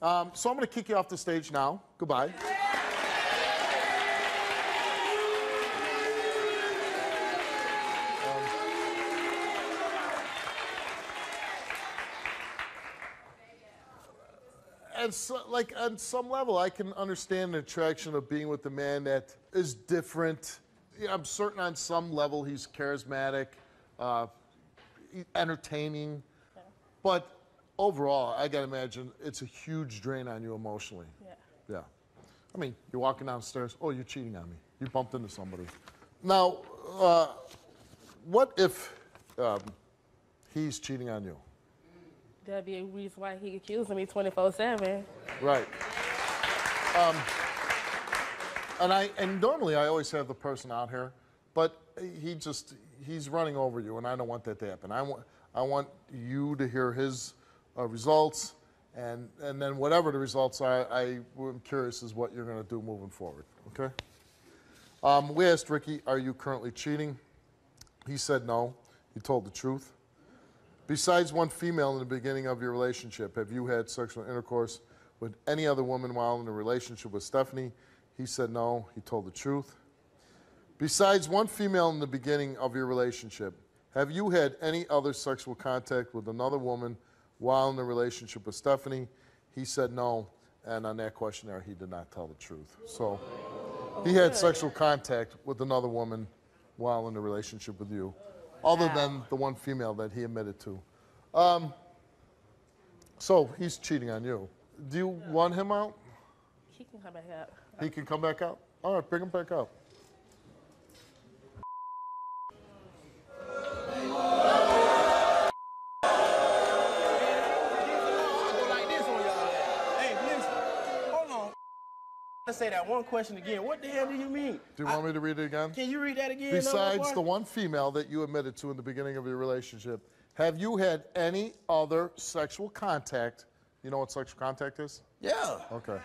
Um, so I'm going to kick you off the stage now. Goodbye. And so, like on some level, I can understand the attraction of being with a man that is different. Yeah, I'm certain on some level he's charismatic, uh, entertaining, but overall, I gotta imagine it's a huge drain on you emotionally. Yeah. Yeah. I mean, you're walking downstairs. Oh, you're cheating on me. You bumped into somebody. Now, uh, what if um, he's cheating on you? That'd be a reason why he accusing me 24 7. Right. Um, and I and normally I always have the person out here, but he just he's running over you, and I don't want that to happen. I want I want you to hear his uh, results, and and then whatever the results are, I am curious as what you're going to do moving forward. Okay. Um, we asked Ricky, "Are you currently cheating?" He said no. He told the truth. Besides one female in the beginning of your relationship, have you had sexual intercourse with any other woman while in a relationship with Stephanie? He said no. He told the truth. Besides one female in the beginning of your relationship, have you had any other sexual contact with another woman while in a relationship with Stephanie? He said no. And on that questionnaire, he did not tell the truth. So he had sexual contact with another woman while in a relationship with you, other than the one female that he admitted to. Um, so he's cheating on you. Do you want him out? He can come back out. He can come back out? All right, bring him back out. Say that one question again. What the hell do you mean? Do you want me to read it again? Can you read that again? Besides the one female that you admitted to in the beginning of your relationship, have you had any other sexual contact? You know what sexual contact is? Yeah. Okay.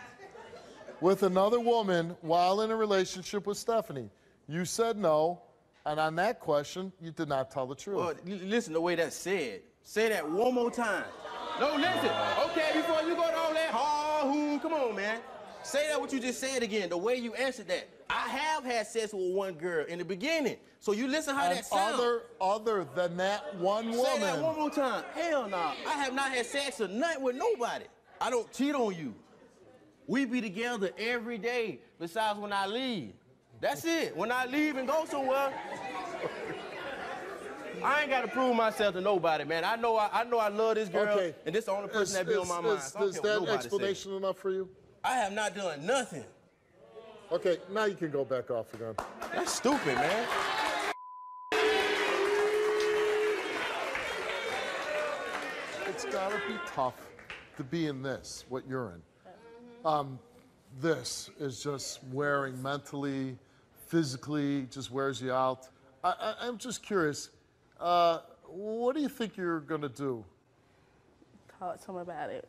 With another woman while in a relationship with Stephanie. You said no, and on that question, you did not tell the truth. Well, listen the way that's said. Say that one more time. No, listen. Okay, before you go to all that ha hoo, come on, man. Say that what you just said again. The way you answered that. I have had sex with one girl in the beginning. So you listen how and that sounds. other, other than that one woman. Say that one more time. Hell no. I have not had sex or nothing with nobody. I don't cheat on you. We be together every day, besides when I leave. That's it. When I leave and go somewhere, I ain't got to prove myself to nobody, man. I know I, I know I love this girl, Okay. and this the only person Is- that be on is- my mind. is- So I don't is that explanation enough for you? I have not done nothing. Okay, now you can go back off again. That's stupid, man. It's gotta be tough to be in this, what you're in. Um, this is just wearing mentally, physically, just wears you out. I, I, I'm just curious, uh, what do you think you're gonna do? Talk to him about it.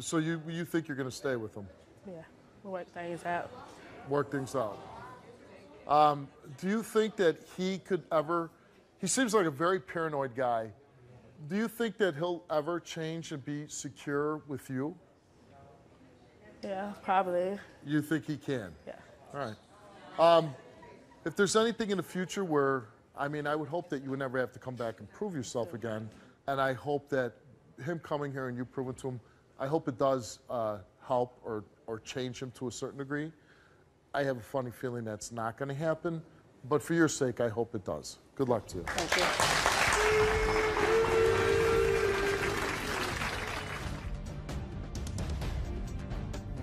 So you, you think you're gonna stay with him, Yeah. We'll work things out. work things out? Um, do you think that he could ever, he seems like a very paranoid guy. Do you think that he'll ever change and be secure with you? Yeah, probably. You think he can? Yeah. All right. Um, if there's anything in the future where, I mean, I would hope that you would never have to come back and prove yourself again. And I hope that him coming here and you proving to him, I hope it does uh, help or, or change him to a certain degree. I have a funny feeling that's not going to happen. But for your sake, I hope it does. Good luck to you. Thank you.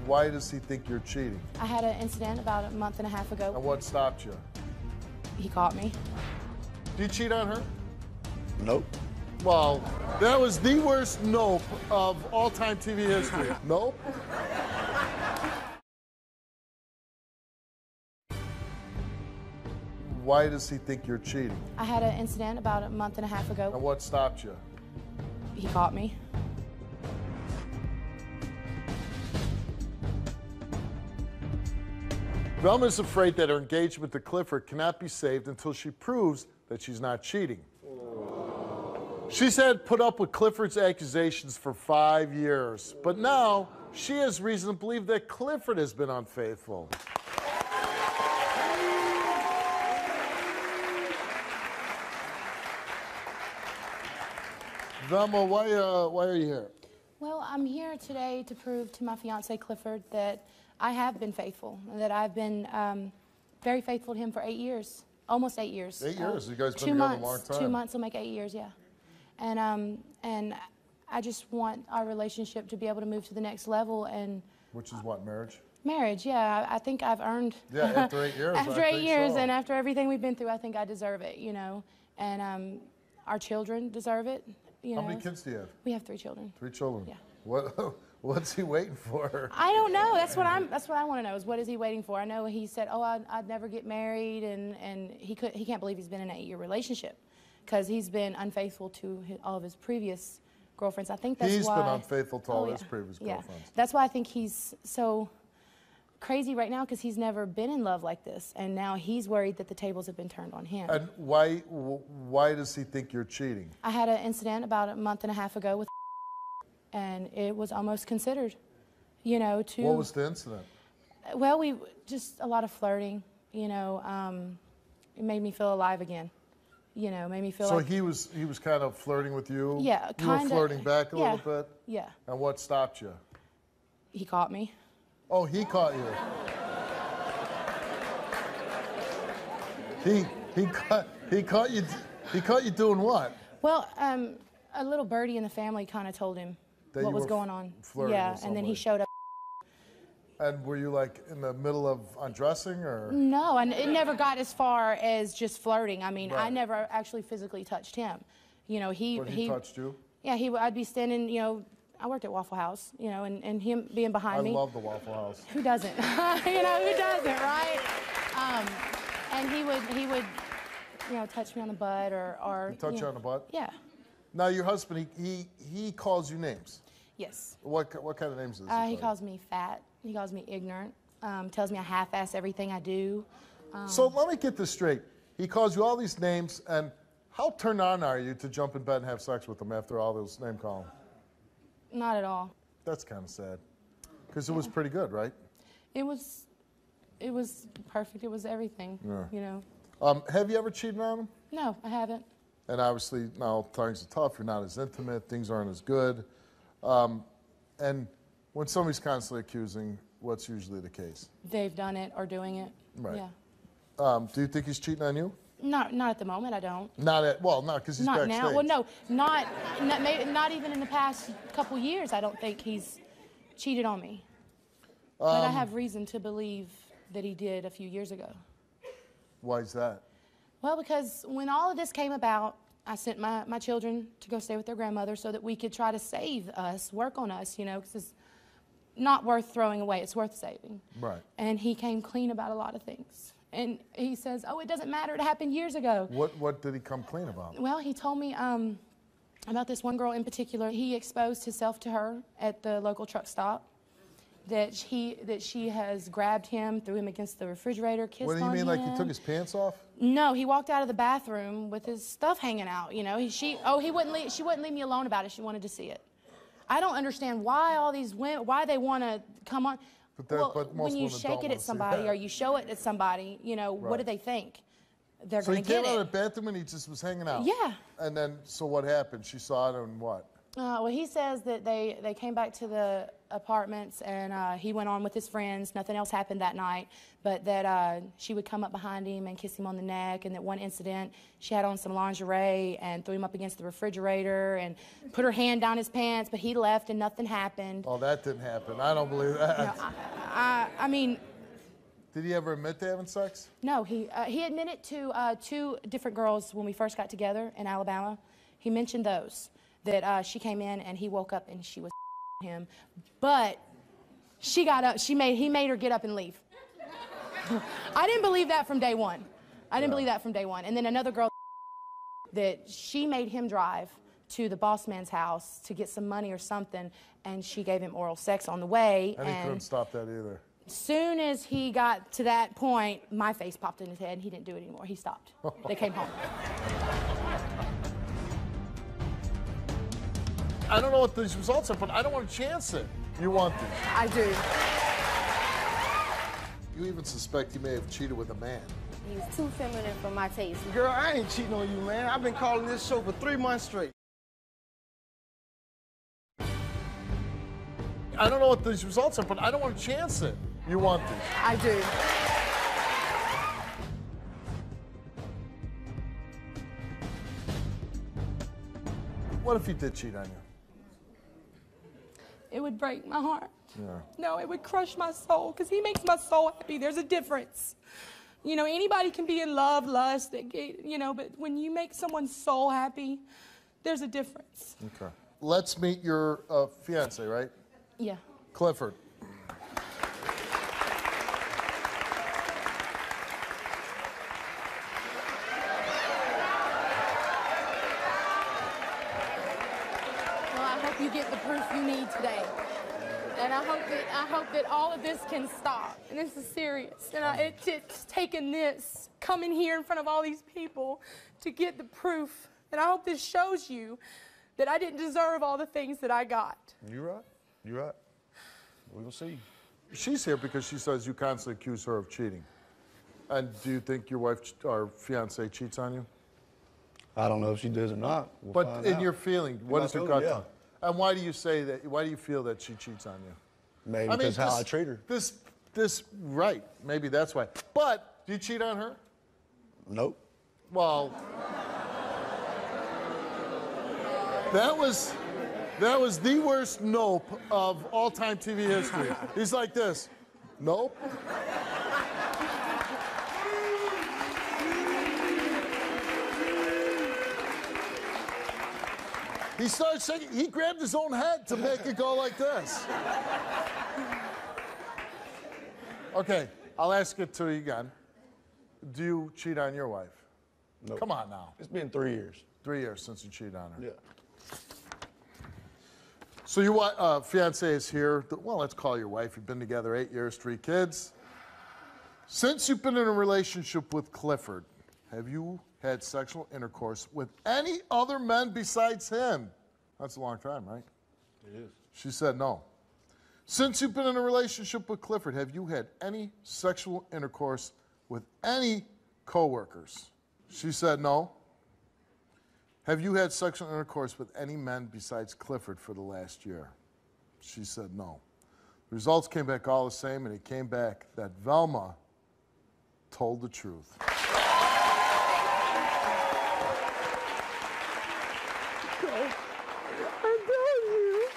Why does he think you're cheating? I had an incident about a month and a half ago. And what stopped you? He caught me. Do you cheat on her? Nope. Well, that was the worst nope of all time TV history. [laughs] nope. Why does he think you're cheating? I had an incident about a month and a half ago. And what stopped you? He caught me. Velma is afraid that her engagement to Clifford cannot be saved until she proves that she's not cheating. She's had put up with Clifford's accusations for five years, but now she has reason to believe that Clifford has been unfaithful. Velma, why, uh, why are you here? Well, I'm here today to prove to my fiance Clifford that I have been faithful, and that I've been um, very faithful to him for eight years, almost eight years. Eight years? You guys been two together a months, long Two months will make eight years, yeah. And um, and I just want our relationship to be able to move to the next level and Which is what, marriage? marriage. Yeah, I think I've earned. [laughs] Yeah, after eight years, [laughs] I after eight years, so. and after everything we've been through, I think I deserve it. You know, and um, our children deserve it. You How know. many kids do you have? We have three children. Three children. Yeah. What, [laughs] what's he waiting for? I don't know. That's what I'm. That's what I want to know. Is what is he waiting for? I know he said, "Oh, I'd, I'd never get married," and and he could. He can't believe he's been in an eight-year relationship because he's been unfaithful to his, all of his previous girlfriends. I think that's He's why. been unfaithful to all Oh, his yeah. previous yeah. girlfriends. That's why I think he's so crazy right now because he's never been in love like this, and now he's worried that the tables have been turned on him. And why, why does he think you're cheating? I had an incident about a month and a half ago with, and it was almost considered, you know, to. What was the incident? Well, we just a lot of flirting. You know, um, it made me feel alive again. You know, made me feel So like he was he was kind of flirting with you. Yeah, You were flirting back a yeah, little bit. yeah. And what stopped you? he caught me. Oh, he caught you. He he caught he caught you he caught you doing what? Well, um, a little birdie in the family kind of told him That what was going on. flirting yeah, and then he showed up. And were you like in the middle of undressing or? No, and it never got as far as just flirting. I mean, I never actually physically touched him. You know, he But he touched you? Yeah, he. would- I'd be standing. You know, I worked at Waffle House. You know, and, and him being behind I me. love the Waffle House. Who doesn't? [laughs] you know, who doesn't, right? Um, and he would he would, you know, touch me on the butt or or. He touched you know- on the butt? Yeah. Now your husband he he, he calls you names. Yes. What what kind of names does Uh, he he calls me fat. He calls me ignorant. Um, tells me I half-ass everything I do. Um. So let me get this straight. He calls you all these names, and how turned on are you to jump in bed and have sex with him after all those name calling? not at all. That's kind of sad. Because it was pretty good, right? It was, it was perfect. It was everything. Yeah. You know. Um, have you ever cheated on him? No, I haven't. And obviously now times are tough. You're not as intimate. Things aren't as good. Um, and when somebody's constantly accusing, what's usually the case? They've done it or doing it. Right. Yeah. Um, do you think he's cheating on you? Not, not at the moment. I don't. Not at well, not because he's not backstage. now. Well, no, not, not, maybe, not even in the past couple years. I don't think he's cheated on me. but I Um, have reason to believe that he did a few years ago. Why is that? Well, because when all of this came about, I sent my, my children to go stay with their grandmother so that we could try to save us, work on us, you know, because it's not worth throwing away, it's worth saving. Right. And he came clean about a lot of things. And he says, Oh, it doesn't matter, it happened years ago. What what did he come clean about? Well, he told me um, about this one girl in particular. He exposed himself to her at the local truck stop. That he that she has grabbed him, threw him against the refrigerator, kissed him. What do you mean, like he took his pants off? No, he walked out of the bathroom with his stuff hanging out. You know, he, she oh he wouldn't leave, she wouldn't leave me alone about it. She wanted to see it. I don't understand why all these women why they want to come on. But that- well, but most when you women shake it at somebody or you show it at somebody, you know, what do they think? They're so he going to came out of the bathroom and he just was hanging out. Yeah. And then, so what happened? She saw it and what? Uh, well, he says that they, they came back to the apartments, and uh, he went on with his friends. Nothing else happened that night, but that uh, she would come up behind him and kiss him on the neck. And that one incident, she had on some lingerie and threw him up against the refrigerator and put her hand down his pants, but he left and nothing happened. Oh, that didn't happen. I don't believe that. No, I, I mean, Did he ever admit to having sex? no, he, uh, he admitted to uh, two different girls when we first got together in Alabama. He mentioned those, that uh, she came in and he woke up and she was him. But she got up, she made, he made her get up and leave. [laughs] I didn't believe that from day one. I didn't believe that from day one. And then another girl [laughs] that she made him drive to the boss man's house to get some money or something, and she gave him oral sex on the way. And he couldn't stop that either. soon as he got to that point, my face popped in his head. and He didn't do it anymore. He stopped. [laughs] They came home. I don't know what these results are, but I don't want to chance it. You want these. I do. You even suspect you may have cheated with a man. He's too feminine for my taste. Girl, I ain't cheating on you, man. I've been calling this show for three months straight. I don't know what these results are, but I don't want to chance it. You want these. I do. What if he did cheat on you? It would break my heart. Yeah. No, it would crush my soul because he makes my soul happy. There's a difference. You know, anybody can be in love, lust, you know, but when you make someone's soul happy, there's a difference. Okay. Let's meet your uh, fiance, right? Yeah. Clifford. Well, I hope you get the proof you need today. And I hope that I hope that all of this can stop. And this is serious. And I, it, it's taken this coming here in front of all these people to get the proof. And I hope this shows you that I didn't deserve all the things that I got. You're right. You're right. We'll see. She's here because she says you constantly accuse her of cheating. And do you think your wife or fiance cheats on you? I don't know if she does or not. We'll but in out. your feeling, In what my is her gut? yeah. tell? And why do you say that? Why do you feel that she cheats on you? Maybe I mean, because how I treat her. This, this, right? Maybe that's why. But do you cheat on her? Nope. Well, that was that was the worst nope of all-time TV history. He's like this. Nope. He started shaking. He grabbed his own head to make it go like this. Okay, I'll ask it to you again. Do you cheat on your wife? Nope. Come on now. It's been three years. Three years since you cheated on her. Yeah. So your uh, fiance is here. Well, let's call your wife. You've been together eight years, three kids. Since you've been in a relationship with Clifford, have you had sexual intercourse with any other men besides him? That's a long time, right? It is. She said no. Since you've been in a relationship with Clifford, have you had any sexual intercourse with any coworkers? She said no. Have you had sexual intercourse with any men besides Clifford for the last year? She said no. The results came back all the same, and it came back that Velma told the truth. I'm telling you.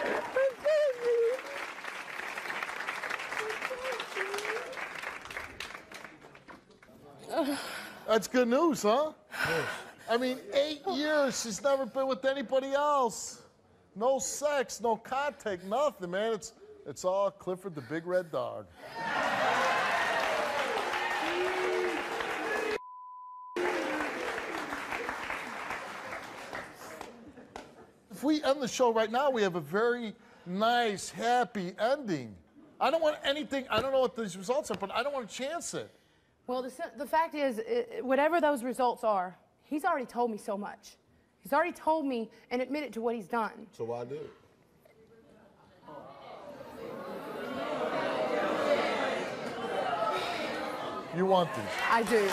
I'm telling you. That's good news, huh? I mean, eight years, she's never been with anybody else. No sex, no contact, nothing, man. It's, it's all Clifford the Big Red Dog. If we end the show right now, we have a very nice, happy ending. I don't want anything, I don't know what these results are, but I don't want to chance it. Well, the, the fact is, i- whatever those results are, he's already told me so much. He's already told me and admitted to what he's done. So why do it? You want these. I do.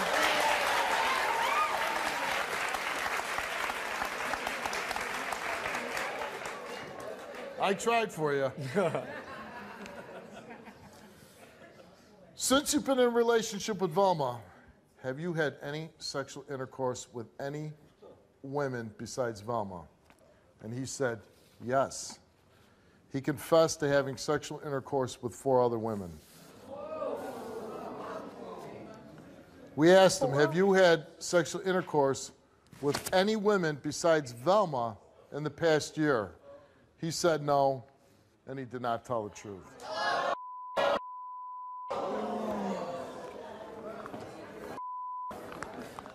I I tried for you. [laughs] Since you've been in a relationship with Velma, have you had any sexual intercourse with any women besides Velma? And he said, yes. He confessed to having sexual intercourse with four other women. We asked him, have you had sexual intercourse with any women besides Velma in the past year? He said no, and he did not tell the truth.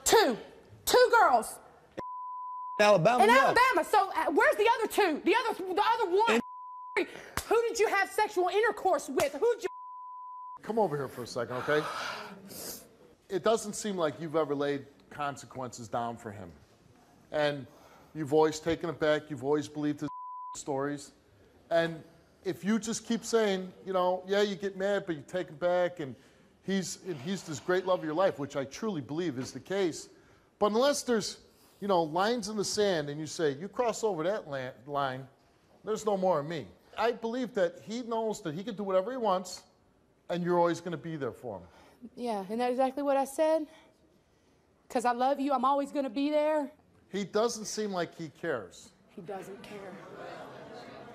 Two. Two girls. Alabama. In yeah. Alabama. So uh, where's the other two? The other, the other one. Who did you have sexual intercourse with? Who did you? Come over here for a second, okay? It doesn't seem like you've ever laid consequences down for him. And you've always taken it back, you've always believed his [laughs] stories. And if you just keep saying, you know, yeah, you get mad, but you take it back, and he's, and he's this great love of your life, which I truly believe is the case. But unless there's, you know, lines in the sand and you say, you cross over that la- line, there's no more of me. I believe that he knows that he can do whatever he wants, and you're always going to be there for him. Yeah, isn't that exactly what I said? Because I love you. I'm always going to be there. He doesn't seem like he cares. He doesn't care.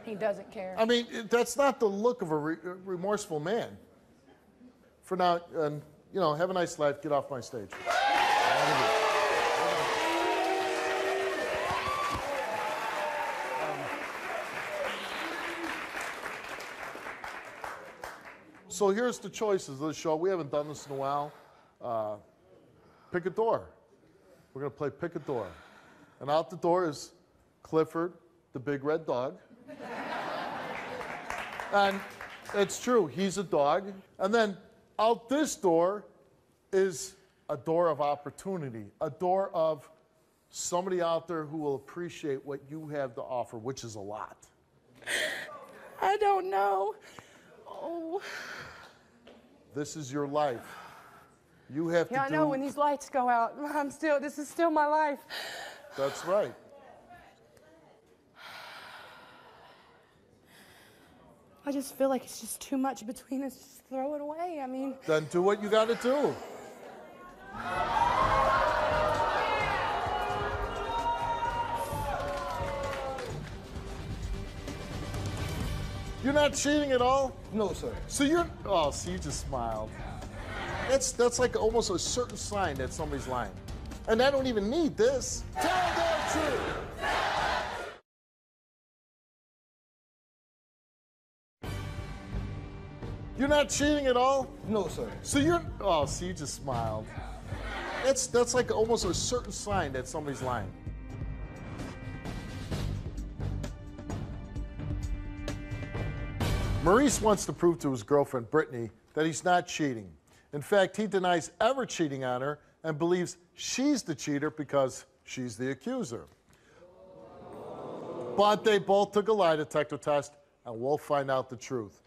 He doesn't care. I mean, that's not the look of a re- a remorseful man. For now, and you know, have a nice life. Get off my stage. So here's the choices of the show. We haven't done this in a while. Uh, pick a door. We're going to play pick a door. And out the door is Clifford, the big red dog. and it's true, he's a dog. And then out this door is a door of opportunity, a door of somebody out there who will appreciate what you have to offer, which is a lot. I don't know. Oh. This is your life. You have to Yeah, I know when these lights go out, [laughs] I'm still, this is still my life. That's right. I just feel like it's just too much between us. Just throw it away. I mean, Then do what you got to do. You're not cheating at all? No, sir. So you're oh, so you just smiled. That's that's like almost a certain sign that somebody's lying. And I don't even need this. Tell the truth. You're not cheating at all? No, sir. So you're oh, so you just smiled. That's that's like almost a certain sign that somebody's lying. Maurice wants to prove to his girlfriend Brittany that he's not cheating. In fact, he denies ever cheating on her and believes she's the cheater because she's the accuser. But they both took a lie detector test, and we'll find out the truth.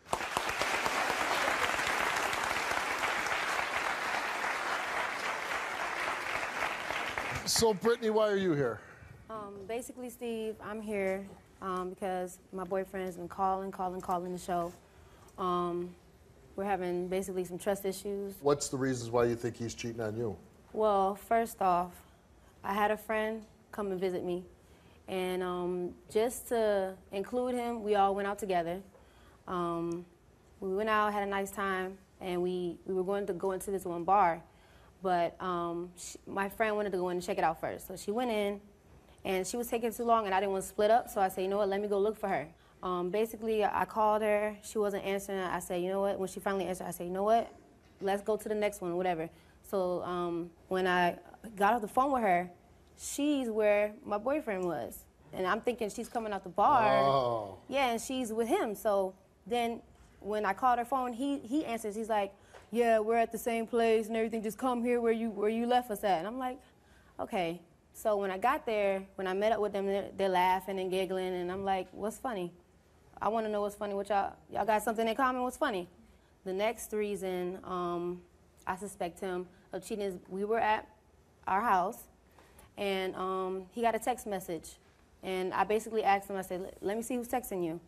So, Brittany, why are you here? Um, basically, Steve, I'm here um, because my boyfriend has been calling, calling, calling the show. Um, we're having basically some trust issues. What's the reasons why you think he's cheating on you? Well, first off, I had a friend come and visit me, and um, just to include him, we all went out together. Um, we went out, had a nice time, and we, we were going to go into this one bar, but um, sh my friend wanted to go in and check it out first. So she went in, and she was taking too long, and I didn't want to split up, so I said, you know what, let me go look for her. Um, basically, I called her, she wasn't answering. I said, you know what, when she finally answered, I said, you know what, let's go to the next one, whatever. So um, when I got off the phone with her, she's where my boyfriend was. And I'm thinking she's coming out the bar. Oh. Yeah, and she's with him. So then when I called her phone, he, he answers. He's like, yeah, we're at the same place and everything. Just come here where you, where you left us at. And I'm like, okay. So when I got there, when I met up with them, they're, they're laughing and giggling. And I'm like, what's funny? I want to know what's funny. What y'all, y'all got something in common? What's funny? The next reason um, I suspect him of cheating is we were at our house and um, he got a text message. And I basically asked him, I said, let me see who's texting you.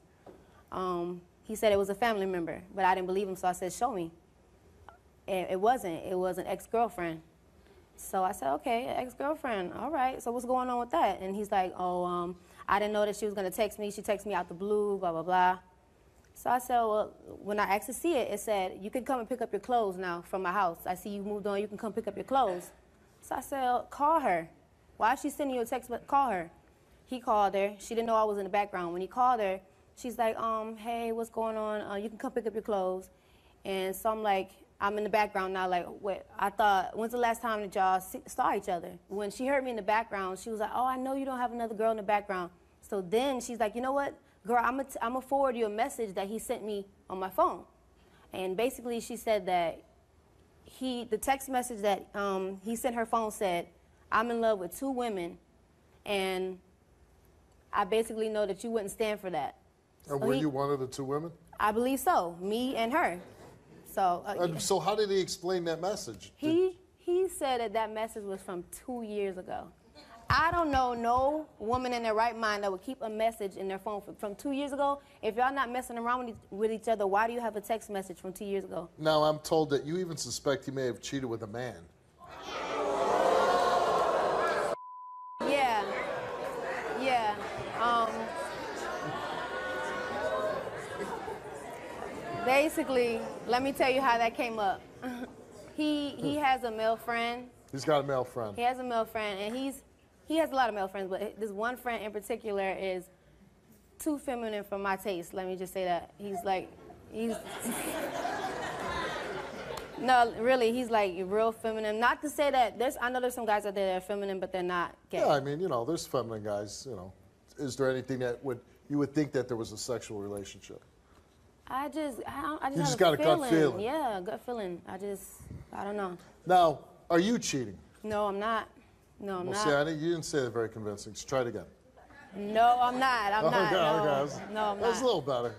Um, he said it was a family member, but I didn't believe him, so I said, show me. And it wasn't. It was an ex-girlfriend. So I said, okay, ex-girlfriend. All right. So what's going on with that? And he's like, oh, um, I didn't know that she was gonna text me. She texted me out the blue, blah blah blah. So I said, well, when I asked to see it, it said, you can come and pick up your clothes now from my house. I see you moved on. You can come pick up your clothes. So I said, call her. Why is she sending you a text? But call her. He called her. She didn't know I was in the background. When he called her, she's like, um, hey, what's going on? Uh, you can come pick up your clothes. And so I'm like, I'm in the background now, like, wait, I thought, when's the last time that y'all see, saw each other? When she heard me in the background, she was like, oh, I know you don't have another girl in the background. So then she's like, you know what, girl, I'm going to forward you a message that he sent me on my phone. And basically, she said that he, the text message that um, he sent her phone said, I'm in love with two women, and I basically know that you wouldn't stand for that. And So were he- you one of the two women? I believe so, me and her. So uh, so how did he explain that message? he he said that that message was from two years ago. I don't know no woman in their right mind that would keep a message in their phone from, from two years ago. If y'all not messing around with each, with each other, why do you have a text message from two years ago? Now I'm told that you even suspect he may have cheated with a man. Yeah, yeah. Um, basically, let me tell you how that came up. [laughs] he he hmm. has a male friend He's got a male friend. He has a male friend, and he's he has a lot of male friends, but this one friend in particular is too feminine for my taste. Let me just say that he's like he's [laughs] no, really, he's like real feminine. Not to say that there's I know there's some guys out there that are feminine, but they're not gay. Yeah, I mean, you know, there's feminine guys, you know. Is there anything that would you would think that there was a sexual relationship? I just I, I just You have just a got a gut feeling. feeling. Yeah, gut feeling. I just I don't know. Now, are you cheating? No, I'm not. No, I'm well, not. see, I didn't, you didn't say that very convincing. So try it again. No, I'm not. I'm [laughs] Oh, not. okay, no, okay, no, I'm not. a little better.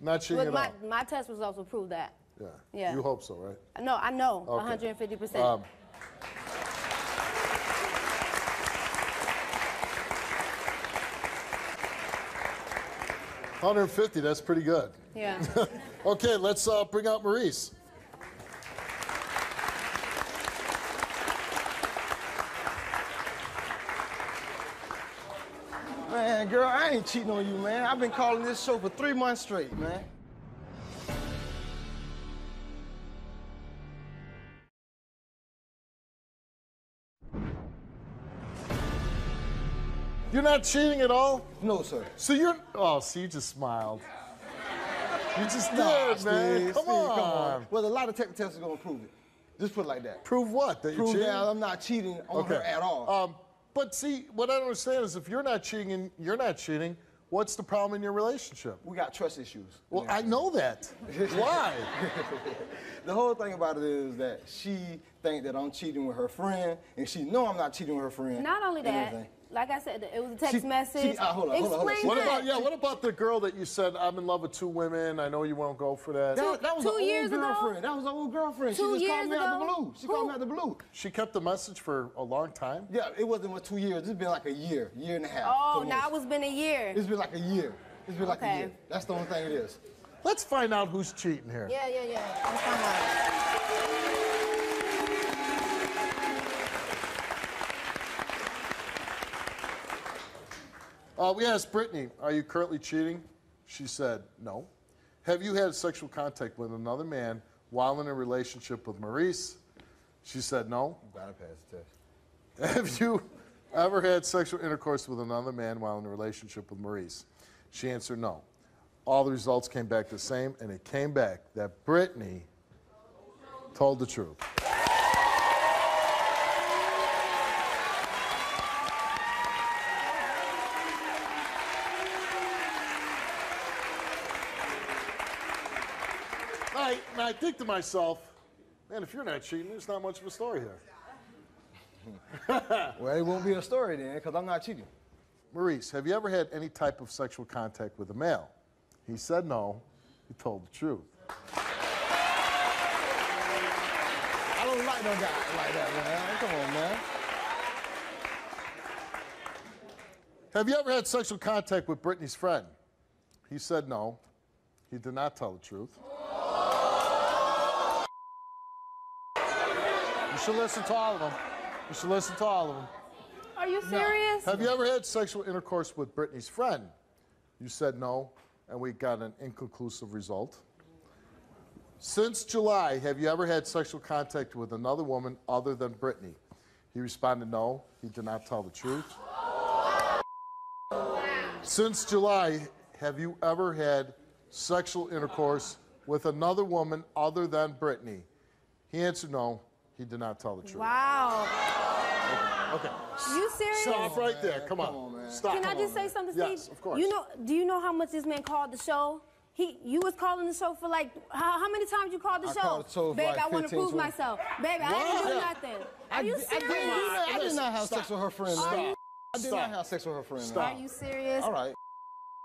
Not cheating But at my, all. my test results will prove that. Yeah. Yeah. You hope so, right? No, I know, Okay. 150%. Um, Hundred and fifty. That's pretty good. yeah. [laughs] okay, let's uh, bring out Maurice. Man, girl, I ain't cheating on you, man. I've been calling this show for three months straight, man. You're not cheating at all? No, sir. So you're. Oh, see, you just smiled. You just Nah, did, man. Steve, come, Steve, on. come on. Well, a lot of tech tests are gonna prove it. Just put it like that. Prove what? That you're Prove cheating? that I'm not cheating on her at all. Um, but see, what I don't understand is if you're not cheating and you're not cheating, what's the problem in your relationship? We got trust issues. Well, I know that. [laughs] Why? the whole thing about it is that she think that I'm cheating with her friend, and she know I'm not cheating with her friend. Not only that, everything. Like I said, it was a text She- message. she- uh, hold on, hold on, hold on. Explain What that. about yeah? What about the girl that you said I'm in love with two women? I know you won't go for that. That, that was two an old years ago? girlfriend. That was an old girlfriend. Two she just called years me out the blue. She called me out the blue. She kept the message for a long time. Yeah, it wasn't what two years. It's been like a year, year and a half. Oh, now it's been a year. It's been like a year. It's been like Okay. a year. That's the only thing it is. Let's find out who's cheating here. Yeah, yeah, yeah. Uh, we asked Brittany, "Are you currently cheating?" She said, "No." Have you had sexual contact with another man while in a relationship with Maurice? She said, "No." Gotta pass the test. Have you ever had sexual intercourse with another man while in a relationship with Maurice? She answered no. All the results came back the same, and it came back that Brittany told the truth. I, and I think to myself, man, if you're not cheating, there's not much of a story here. [laughs] Well, it won't be a story then, because I'm not cheating. Maurice, have you ever had any type of sexual contact with a male? He said no. He told the truth. I don't like no guy like that, man. Come on, man. Have you ever had sexual contact with Brittany's friend? He said no. He did not tell the truth. You should listen to all of them. You should listen to all of them. Are you serious? Have you ever had sexual intercourse with Brittany's friend? You said no, and we got an inconclusive result. Since July, have you ever had sexual contact with another woman other than Brittany? He responded no. He did not tell the truth. Since July, have you ever had sexual intercourse with another woman other than Brittany? He answered no. He did not tell the truth. Wow. Okay. You serious? Stop right there. Come on. man. Stop. Can I just say something, Steve? Yes, of course. You know, do you know how much this man called the show? He, you was calling the show for like, how, how many times you called the I show? called the show for Baby, like I want to prove 20. myself. Baby, I didn't do nothing. I Are you di- I serious? did not- I did not have Stop. sex with her friend. Stop. I did Stop. not have sex with her friend. Stop. Are you serious? All right.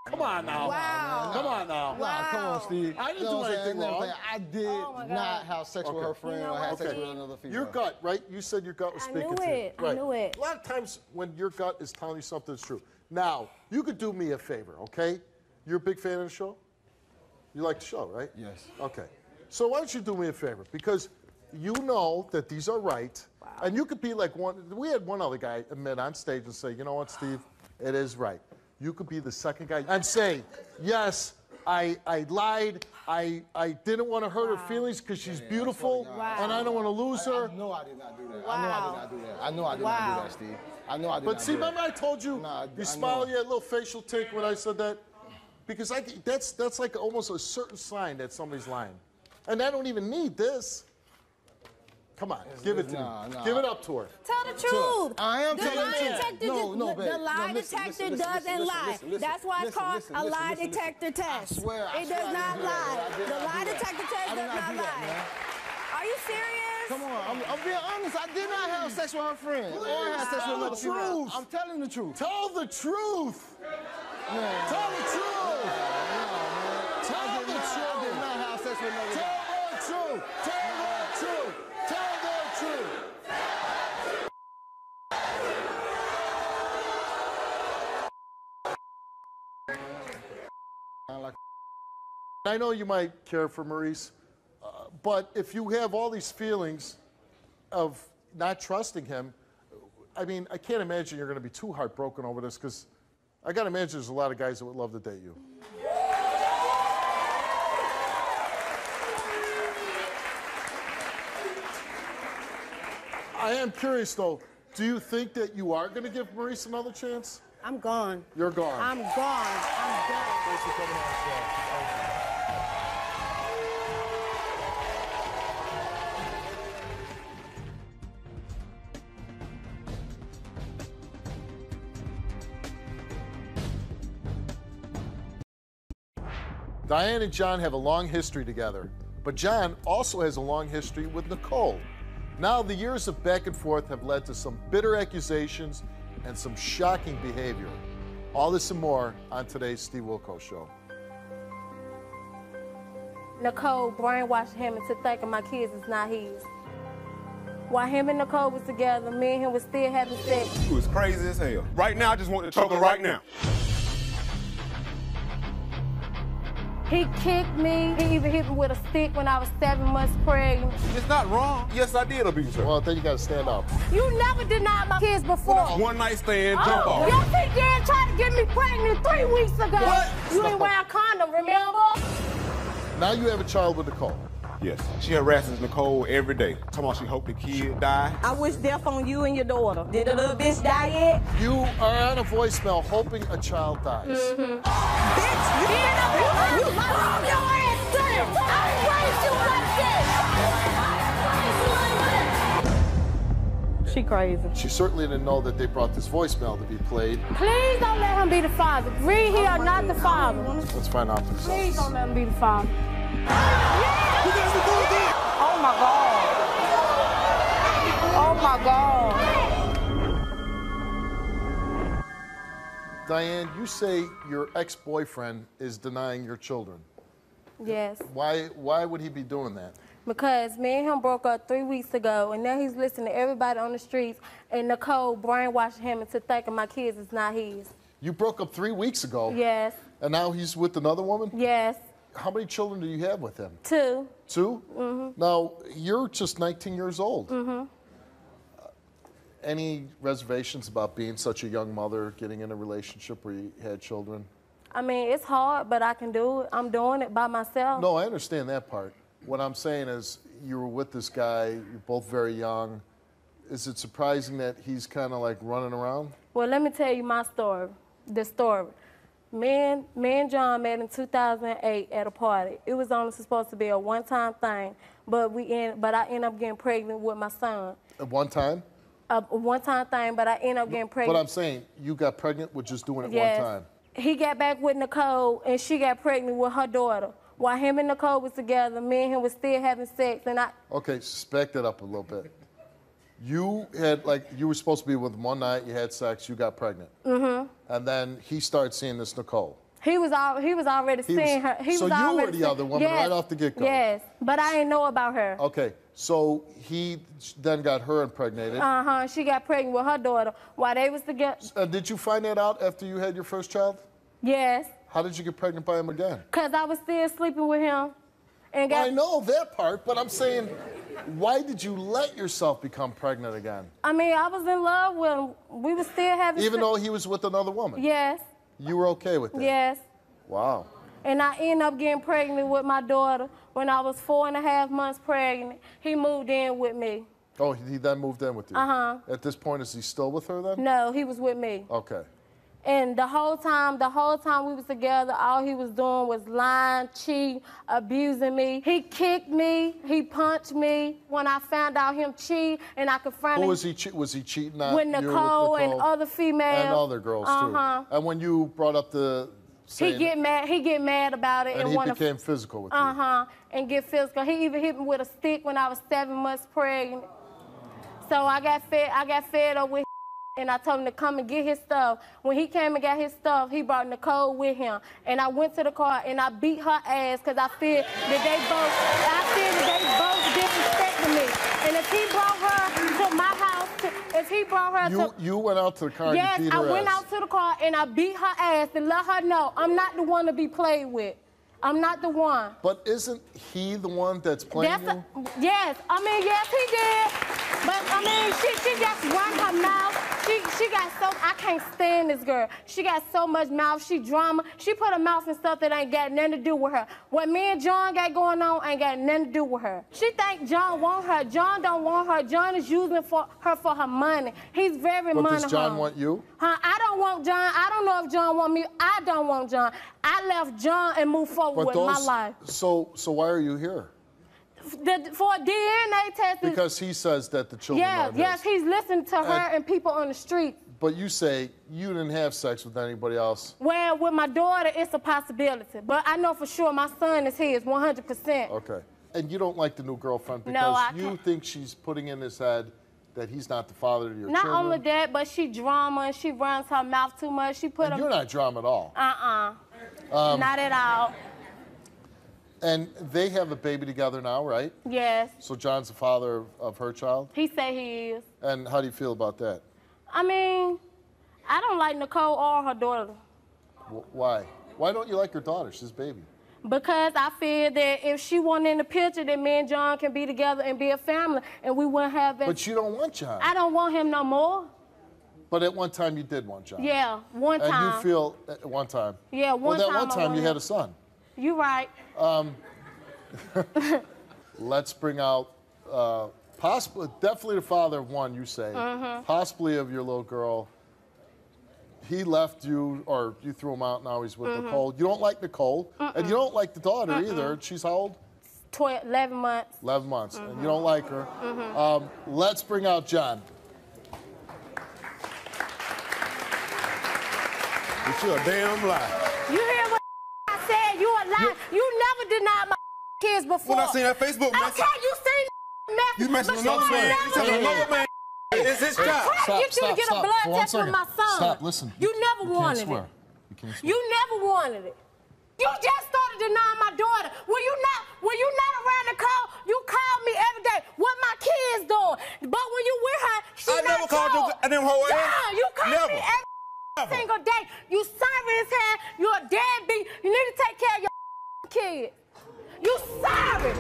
Come on now. Wow. Come on now. Nah, come on, Steve. I didn't You know do what I'm saying? anything You know what I'm wrong. saying? I did Oh, not have sex with her friend You know or have what, sex with another female. Your gut, right? You said your gut was I speaking to you. it. I Right. knew it. A lot of times when your gut is telling you something that's true. Now, you could do me a favor, okay? You're a big fan of the show? You like the show, right? Yes. Okay. So why don't you do me a favor? Because you know that these are right. And you could be like one, we had one other guy admit on stage and say, you know what, Steve, it is right. You could be the second guy and say, yes, I, I lied. I, I didn't want to hurt her feelings because she's beautiful and I don't want to lose her. I know I did not do that. I know I did not do that. I know I did not do that, Steve. I know I did But not see, do that. remember I told you, Nah, I- I you know. smiled, you had a little facial tick when I said that? Because I, that's, that's like almost a certain sign that somebody's lying. And I don't even need this. Come on, give it to nah, me. nah. Give it up to her. Tell the truth. I am the telling lie the truth. detector, No, no, the, babe. the lie No, listen, detector listen, listen, doesn't listen, lie. listen, listen, That's why it's called a lie listen, detector listen. test. I swear, I it does I not didn't do lie. The lie that. detector test I does not not do lie. man. Are you serious? Come on, I'm, I'm being honest. I did not have sex with her friend. or have sex tell with another the truth. I'm telling the truth. Tell the truth. Man. Tell the truth. Tell I the did, not, I did truth. not have sex with another Tell guy. the truth. Tell the truth. Tell the truth. I'm like, I know you might care for Maurice, uh, but if you have all these feelings of not trusting him, I mean, I can't imagine you're going to be too heartbroken over this because I got to imagine there's a lot of guys that would love to date you. I am curious though, do you think that you are going to give Maurice another chance? I'm gone. You're gone. I'm gone. I'm done. Thanks for coming on the show. Diane and John have a long history together, but John also has a long history with Nicole. Now, the years of back and forth have led to some bitter accusations and some shocking behavior. All this and more on today's Steve Wilkos Show. Nicole brainwashed him into thinking my kids is not his. While him and Nicole was together, me and him was still having sex. You was crazy as hell. Right now, I just want to choke her right now. He kicked me. He even hit me with a stick when I was seven months pregnant. It's not wrong. Yes, I did abuse her. Well, then you got to stand up. You never denied my kids before. One night stand, oh, jump Oh, off. yes, he did try to get me pregnant three weeks ago. What? You ain't wearing a condom, remember? Now you have a child with Nicole. Yes. She harasses Nicole every day. Come on, she hope the kid die. I wish death on you and your daughter. Did the little bitch die yet? You are on a voicemail hoping a child dies. Mm-hmm. Bitch, you didn't know you you prove your ass to him. I raised you like this. She crazy. She certainly didn't know that they brought this voicemail to be played. Please don't let him be the father. Read here, not the father. Let's find out for Please don't let him be the father. Oh my God. Oh my God. Diane, you say your ex-boyfriend is denying your children. Yes. Why? Why would he be doing that? Because me and him broke up three weeks ago, and now he's listening to everybody on the streets, and Nicole brainwashed him into thinking my kids is not his. You broke up three weeks ago, Yes, and now he's with another woman. yes. how many children do you have with him? Two. 2 Mhm. Now you're just 19 years old. Mhm. Any reservations about being such a young mother, getting in a relationship where you had children? I mean, it's hard, but I can do it. I'm doing it by myself. No, I understand that part. What I'm saying is, you were with this guy. You're both very young. Is it surprising that he's kind of like running around? Well, let me tell you my story. The story. Me and, me and John met in 2008 at a party. It was only supposed to be a one-time thing, but we end, but I ended up getting pregnant with my son. At one time? A one-time thing, but I end up getting pregnant. But. I'm saying you got pregnant with just doing it Yes. one time. He got back with Nicole, and she got pregnant with her daughter. While him and Nicole was together, me and him was still having sex, and I Okay, back that up a little bit. You had like you were supposed to be with him one night. You had sex. You got pregnant, Mm-hmm. and then he started seeing this Nicole. He was all he was already He was- seeing her. He so was you were the other woman yes, right off the get-go? Yes, but I didn't know about her. Okay, so he then got her impregnated. Uh huh. She got pregnant with her daughter while they was together. Uh, did you find that out after you had your first child? Yes, How did you get pregnant by him again? cause I was still sleeping with him, and got. I know that part, but I'm saying, why did you let yourself become pregnant again? I mean, I was in love with him. We were still having. Even though he was with another woman? Yes. You were okay with that? Yes. Wow. And I ended up getting pregnant with my daughter when I was four and a half months pregnant. He moved in with me. Oh, he he then moved in with you? Uh-huh. At this point, is he still with her then? No, he was with me. Okay. And the whole time, the whole time we was together, all he was doing was lying, cheating, abusing me. He kicked me, he punched me. When I found out him cheat and I confronted Who was he? che- Was he cheating on with you Nicole, and other females. and other girls too? Uh-huh. And when you brought up the He get mad. He get mad about it and and, he wanna became physical with you. Uh huh. And get physical. He even hit me with a stick when I was seven months pregnant. So I got fed. I got fed up with. And I told him to come and get his stuff. When he came and got his stuff, he brought Nicole with him. And I went to the car and I beat her ass because I feel that they both, I feel that they both disrespected me. And if he brought her to my house, to, if he brought her you. to, You went out to the car yes, and you beat I went ass. out to the car and I beat her ass to let her know I'm not the one to be played with. I'm not the one. But isn't he the one that's playing That's you? a, yes. I mean, yes, he did. But I mean, she she just run her mouth. She she got so I can't stand this girl. She got so much mouth. She drama. She put her mouth in stuff that ain't got nothing to do with her. What me and John got going on ain't got nothing to do with her. She think John want her. John don't want her. John is using for her for her money. He's very But money does John hungry. want you? Huh? I don't want John. I don't know if John want me. I don't want John. I left John and moved forward with my life. So so why are you here? The, for DNA test. Because he says that the children yeah, yes, he's listening to her and people on the street. But you say you didn't have sex with anybody else. Well, with my daughter, it's a possibility. But I know for sure my son is his, 100%. Okay. And you don't like the new girlfriend because I you can't- think she's putting in his head that he's not the father to your Not children. Not only that, but she drama and she runs her mouth too much. She put and a, you're not drama at all. Uh-uh. Um, not at all. And they have a baby together now, right? Yes. So John's the father of, of her child. He say he is. And how do you feel about that? I mean, I don't like Nicole or her daughter. Wh- Why? Why don't you like her daughter? She's a baby. Because I feel that if she wasn't in the picture, that me and John can be together and be a family, and we wouldn't have. Been, But you don't want John. I don't want him no more. But at one time you did want John. Yeah, one time. and you feel at one time. Yeah, well, one that time one time you had a son. You right. Um, [laughs] let's bring out uh, possibly, definitely the father of one. You say, mm-hmm. possibly of your little girl. He left you, or you threw him out. Now he's with Mhm. Nicole. You don't like Nicole, and Mm-mm. you don't like the daughter Mm-mm. either. She's how old? 12, 11 months. 11 months, and Mhm. you don't like her. Mhm. Um, let's bring out John. But you're a damn lie. You hear what I said? You a lie. You, never denied my kids before. When I seen that Facebook message- Okay, you seen message. You mentioned but another you man. never You said denied- another man. It's his I child. tried to Stop, get you stop, to get stop. a blood For one test with second. my son. Stop, listen. You never You can't wanted swear. it. You can't swear. You never wanted it. You just started denying my daughter. When you not when you not around the call, you call me every day. What my kids doing? But when you with her, she I not never called you yours. a damn hoe, Yeah, you call Never. me every single day. You sorry as hell. You're a deadbeat. You need to take care of your [laughs] kid. You sorry.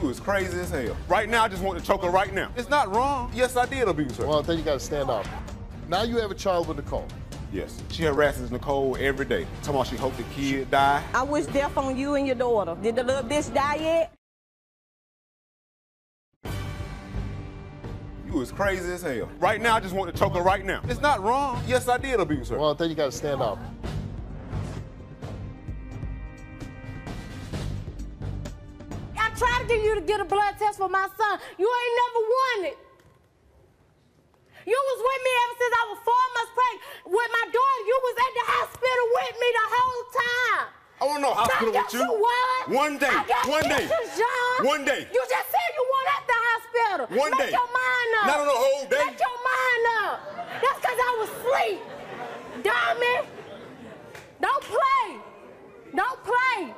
You was crazy as hell. Right now, I just want to choke her right now. It's not wrong. Yes, I did abuse her. Well, I think you gotta stand up. Now you have a child with Nicole. Yes. She harasses Nicole every day. Talking about she hoped the kid die. I wish death on you and your daughter. Did the little bitch die yet? You was crazy as hell. Right now, I just want to choke her right now. It's not wrong. Yes, I did abuse her. Well, then you got to stand up. I tried to get you to get a blood test for my son. You ain't never won it. You was with me ever since I was four months pregnant with my daughter. You was at the hospital with me the whole time. I want no hospital with you. was. One day. I got One day. John. One day. You just said you weren't at the hospital. One Make day. your mind up. Not on the whole day. Make your mind up. That's because I was asleep. Dummy. Don't play. Don't play.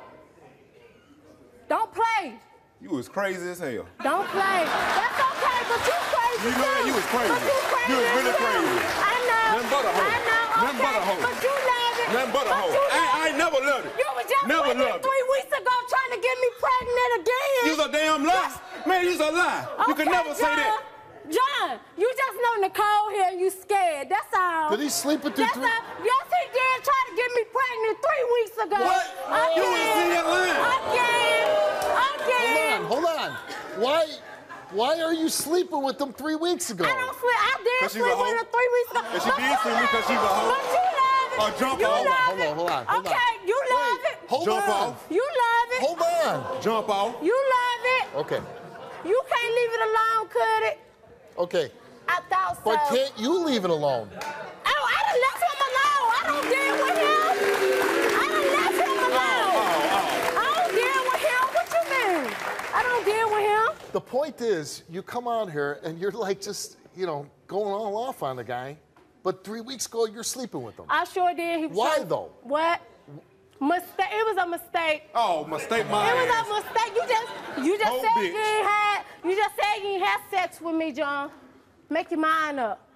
Don't play. You was crazy as hell. Don't play. That's okay, but you crazy You know you was crazy. But you crazy You was really crazy. I know. Nothing but a hoe. I know. Nothing okay. but a hoe. But you love it. Nothing but a hoe. I, I ain't never loved it. You was just never loved it. three weeks ago trying to get me pregnant again. You's a damn lie. Man, you's a lie. You can Okay, never say that. John. John, you just know Nicole here and you scared. That's all. Did he sleep with you That's three- all. Yes, he did. Try to get me pregnant three weeks ago. What? Again. You was in your line. Again. Again. Hold on, hold on. Why, why are you sleeping with them three weeks ago? I don't sleep. I did 'Cause she's sleep with her three weeks ago. And she But did sleep because she's a it. hoe? But you love it. Oh, jump you off. Love hold on, it. hold on, hold on. okay, you love it. Hold Jump on. off. You love it. Hold on. Jump off. You love it. Okay, You can't leave it alone, could it? Okay. I thought so. But can't you leave it alone? Oh, I done left him alone. I don't deal with him. I done left him oh, alone. Oh, oh. I don't deal with him. What you mean? I don't deal with him. The point is, you come out here and you're like just, you know, going all off on the guy, but three weeks ago you're sleeping with him. I sure did. Why, trying- though? What? Mistake. It was a mistake. Oh, mistake my It was ass. a mistake. You just, you just Hoe said bitch. you ain't had, you just said you ain't had sex with me, John. Make your mind up.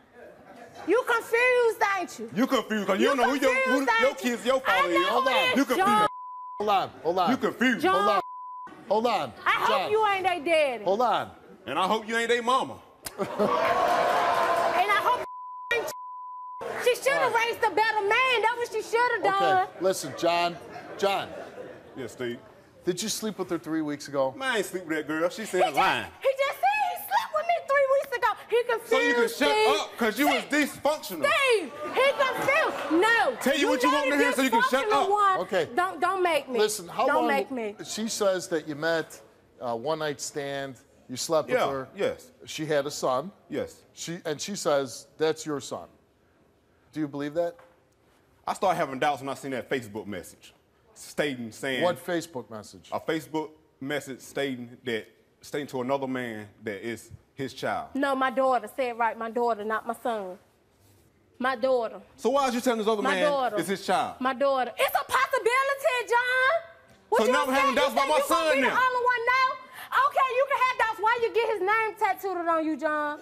You confused, ain't you? You confused because you, don't know who your, who your kids, your I father is. Hold on. You confused. John. Hold on, hold on. You confused. John. Hold on. Hold on. I hope you ain't they daddy. Hold on. And I hope you ain't their mama. [laughs] And I hope ain't she should have raised a better man. That's what she should have done. Okay, done. listen, John. John, Yes, Steve. did you sleep with her three weeks ago? Man, I ain't sleep with that girl. She He said just, lying. he just said he slept with me three weeks ago. He confused. So you can shut Steve. up because you was dysfunctional. Steve, he confused. No. Tell you what you want the to hear so you can shut dysfunctional up. One. Okay. Don't don't make me. Listen, how don't long? make me. She says that you met, uh, one night stand. You slept Yeah, with her. yes. She had a son. Yes. She and she says that's your son. Do you believe that? I started having doubts when I seen that Facebook message stating, saying What Facebook message? a Facebook message stating that stating to another man that is his child. No, my daughter said right. My daughter, not my son. My daughter. So why is you telling this other My man daughter. it's his child? My daughter. It's a possibility, John. What So you now I'm having doubts about my son be the only one now? Okay, you can have doubts. Why you get his name tattooed on you, John?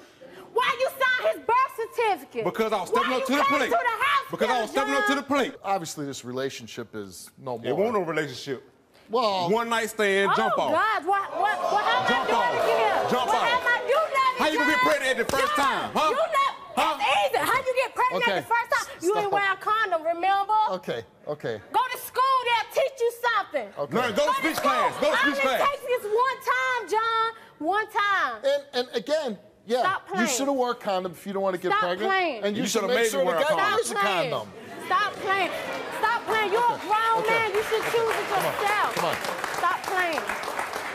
Why you sign his birth certificate? Because I was stepping Why up to the plate. To the house Because I was stepping up to the plate. Obviously, this relationship is no more. It won't no relationship. Well, One night stand, oh, jump off. Oh God, what, what, what am Jump I doing off. here? Jump what off. Am I, you love How you gonna get pregnant at the first John, time, huh? You love, Huh? That's easy. How you get pregnant Okay. at the first time? You ain't Stop. wearing a condom, remember? Okay, okay. Go to school, they'll teach you something. Okay. Learn, go to speech class. Go to speech All it class. takes is one time, John. One time. And and again, yeah, Stop you should have wore a condom if you don't want to get Stop pregnant. playing. And you, You should shoulda made sure me the wear a guy condom. wears a playing. condom. Stop playing. Stop playing. You're a grown Okay. man. You should choose it yourself. Come on. Stop playing.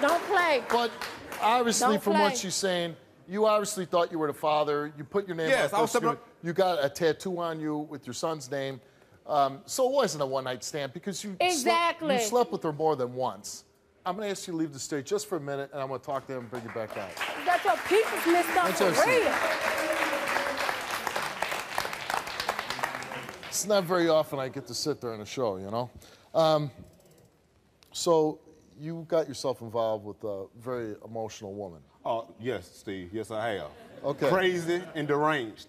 Don't play. But obviously, Don't from play. what she's saying, you obviously thought you were the father. You put your name Yes, on I was first. stepping You, up- you got a tattoo on you with your son's name. Um, so it wasn't a one night stand because you Exactly. Slept, you slept with her more than once. I'm going to ask you to leave the stage just for a minute, and I'm going to talk to him and bring you back out. You got your pieces mixed up That's for what I see. real. It's not very often I get to sit during a show, you know. Um, so you got yourself involved with a very emotional woman. Oh, yes, Steve. Yes, I have. Okay. Crazy and deranged.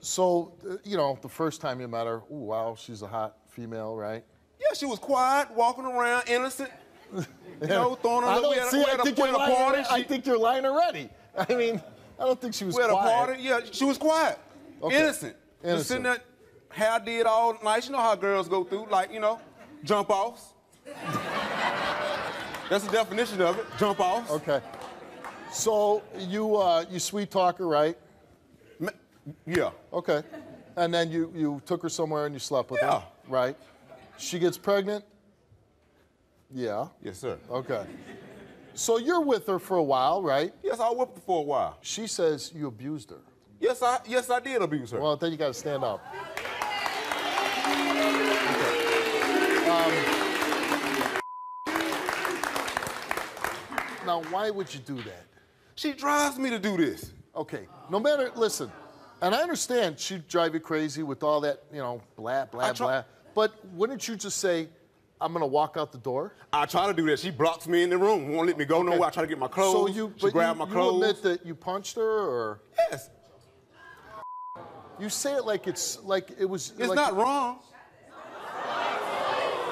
So, uh, you know, the first time you met her, ooh, wow, she's a hot female, right? Yeah, she was quiet, walking around, innocent. You know, throwing her. I we don't had, see. we I had think you're had a party. lying. I think you're lying already. I mean, I don't think she was we had quiet. a party. Yeah, she was quiet, Okay. innocent. Just sitting there, hair did all nice. You know how girls go through, like you know, jump offs. [laughs] That's the definition of it. Jump offs. Okay. So you uh, you sweet talk her, right? Yeah. Okay. And then you you took her somewhere and you slept with Yeah. her, right? She gets pregnant. Yeah. Yes, sir. Okay. So you're with her for a while, right? Yes, I whipped her for a while. She says you abused her. Yes, I yes I did abuse her. Well, then you got to stand up. Um, now, why would you do that? She drives me to do this. Okay. No matter, listen, and I understand she'd drive you crazy with all that, you know, blah, blah, blah. But wouldn't you just say, I'm going to walk out the door? I try to do that. She blocks me in the room. Won't let me go nowhere. I try to get my clothes. So you, she but grabbed you, my clothes. you admit that you punched her, or yes? You say it like it's like it was. It's like not wrong.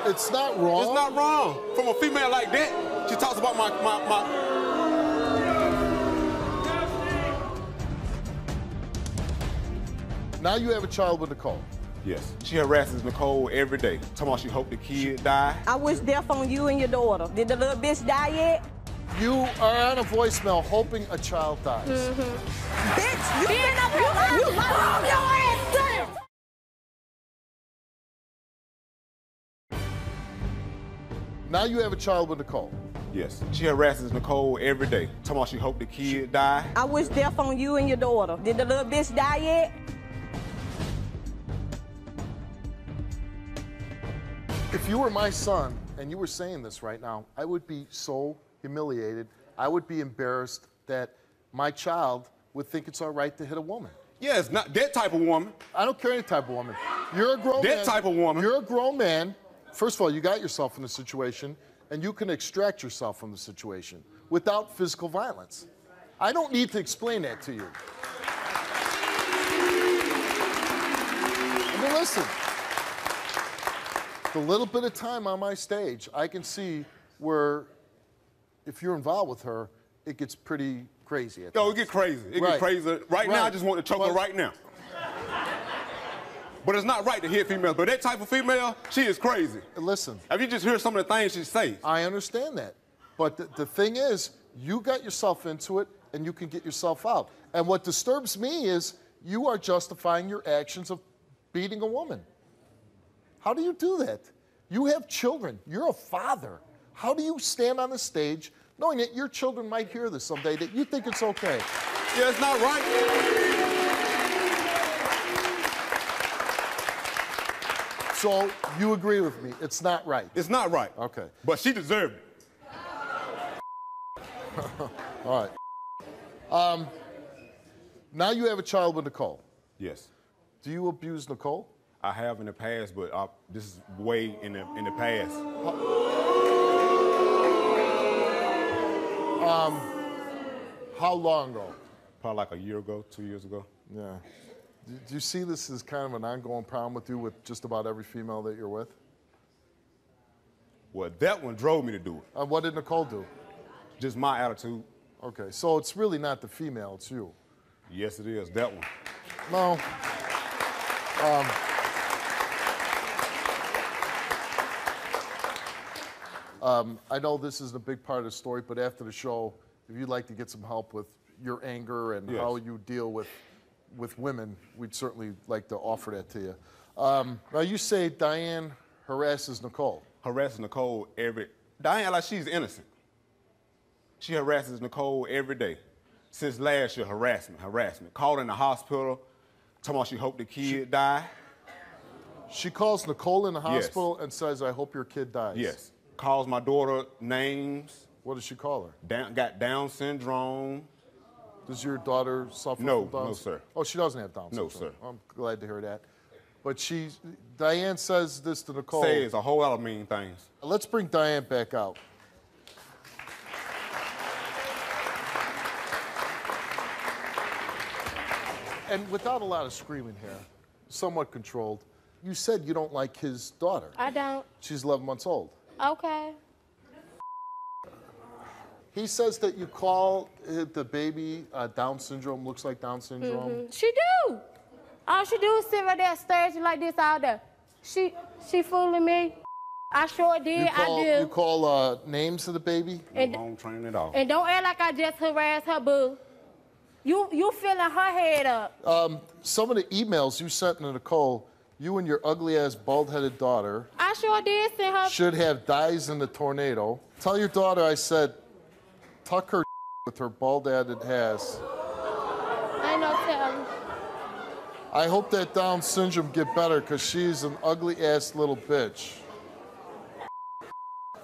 It's not wrong. It's not wrong. From a female like that, she talks about my my, my Now you have a child with Nicole. Yes. She harasses Nicole every day. Talking about she hope the kid die. I wish death on you and your daughter. Did the little bitch die yet? You are on a voicemail hoping a child dies. Mm-hmm. Bitch, you been up here. You prove your ass to Now you have a child with Nicole. Yes. She harasses Nicole every day. Talking about she hope the kid die. I wish death on you and your daughter. Did the little bitch die yet? You were my son and you were saying this right now, I would be so humiliated. I would be embarrassed that my child would think it's all right to hit a woman. Yeah, it's not that type of woman. I don't care any type of woman. You're a grown That man. That type of woman. You're a grown man. First of all, you got yourself in a situation, and you can extract yourself from the situation without physical violence. I don't need to explain that to you. I mean, listen. The little bit of time on my stage, I can see where, if you're involved with her, it gets pretty crazy. At Yo, it get crazy. It Right. get crazy. Right, now, I just want to choke her right now. But it's not right to hit females. But that type of female, she is crazy. Listen. If you just hear some of the things she says. I understand that. But the, the thing is, you got yourself into it and you can get yourself out. And what disturbs me is you are justifying your actions of beating a woman. How do you do that? You have children. You're a father. How do you stand on the stage knowing that your children might hear this someday that you think it's okay? Yeah, it's not right. So you agree with me? It's not right. It's not right. Okay. But she deserved it. [laughs] All right. Um, now you have a child with Nicole. Yes. Do you abuse Nicole? I have in the past, but uh, this is way in the in the past. Um, how long ago? Probably like a year ago, two years ago. Yeah. Do, do you see this as kind of an ongoing problem with you with just about every female that you're with? Well, that one drove me to do it. Uh, what did Nicole do? Just my attitude. Okay, so it's really not the female, it's you. Yes, it is. That one. No. Um, um, I know this isn't a big part of the story, but after the show, if you'd like to get some help with your anger and Yes. how you deal with with women, we'd certainly like to offer that to you. Um, now you say Diane harasses Nicole. Harasses Nicole every. Diane, like she's innocent. She harasses Nicole every day. Since last year, harassment, harassment. Called in the hospital, talking about she hoped the kid die. She calls Nicole in the Yes. hospital and says, "I hope your kid dies." Yes. Calls my daughter names. What does she call her? Down, got Down syndrome. Does your daughter suffer No, from Down no, sy- sir. Oh, she doesn't have Down No, syndrome. No, sir. I'm glad to hear that. But she, Diane says this to Nicole. Says a whole lot of mean things. Let's bring Diane back out. And without a lot of screaming here, somewhat controlled, you said you don't like his daughter. I don't. She's 11 months old. Okay. He says that you call uh, the baby uh, Down syndrome, looks like Down syndrome. Mhm. She do. All she do is sit right there, staring you like this all day. She she fooling me. I sure did. You call, I do. you call uh, names to the baby? And- don't train it off. And don't act like I just harassed her boo. You you filling her head up. Um, some of the emails you sent to Nicole, you and your ugly ass bald headed daughter I sure did send her. should have dies in the tornado. Tell your daughter I said, tuck her [laughs] with her bald headed ass. I know, telling. I hope that Down syndrome get better because she's an ugly ass little bitch. [laughs]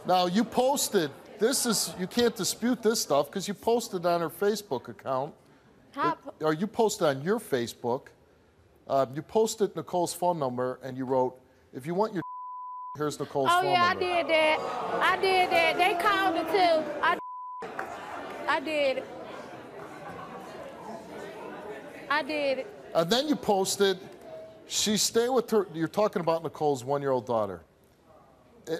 Now you posted this is you can't dispute this stuff because you posted on her Facebook account. How- or you posted on your Facebook. Um, you posted Nicole's phone number and you wrote, "If you want your, [laughs] here's Nicole's Oh phone yeah, I did that. I did that. They called it too. I, I did it. I did it. And then you posted, she stay with her. You're talking about Nicole's one-year-old daughter.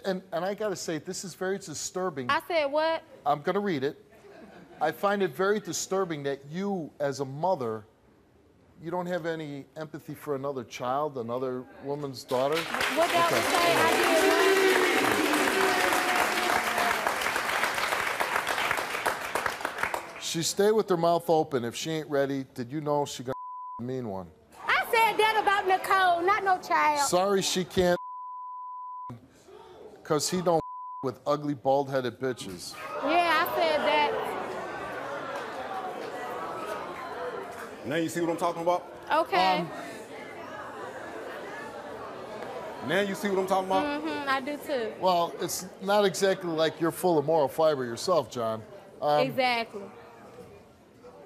And and I got to say, this is very disturbing. I said what? I'm going to read it. I find it very disturbing that you, as a mother, you don't have any empathy for another child, another woman's daughter. What Okay. say? I She stay with her mouth open. If she ain't ready, did you know she gonna [laughs] mean one? I said that about Nicole, not no child. Sorry she can't, [laughs] cause he don't [laughs] with ugly bald-headed bitches. Yeah, I said that. Now you see what I'm talking about? Okay. Um, Now you see what I'm talking about? Mm-hmm, I do too. Well, it's not exactly like you're full of moral fiber yourself, John. Um, exactly.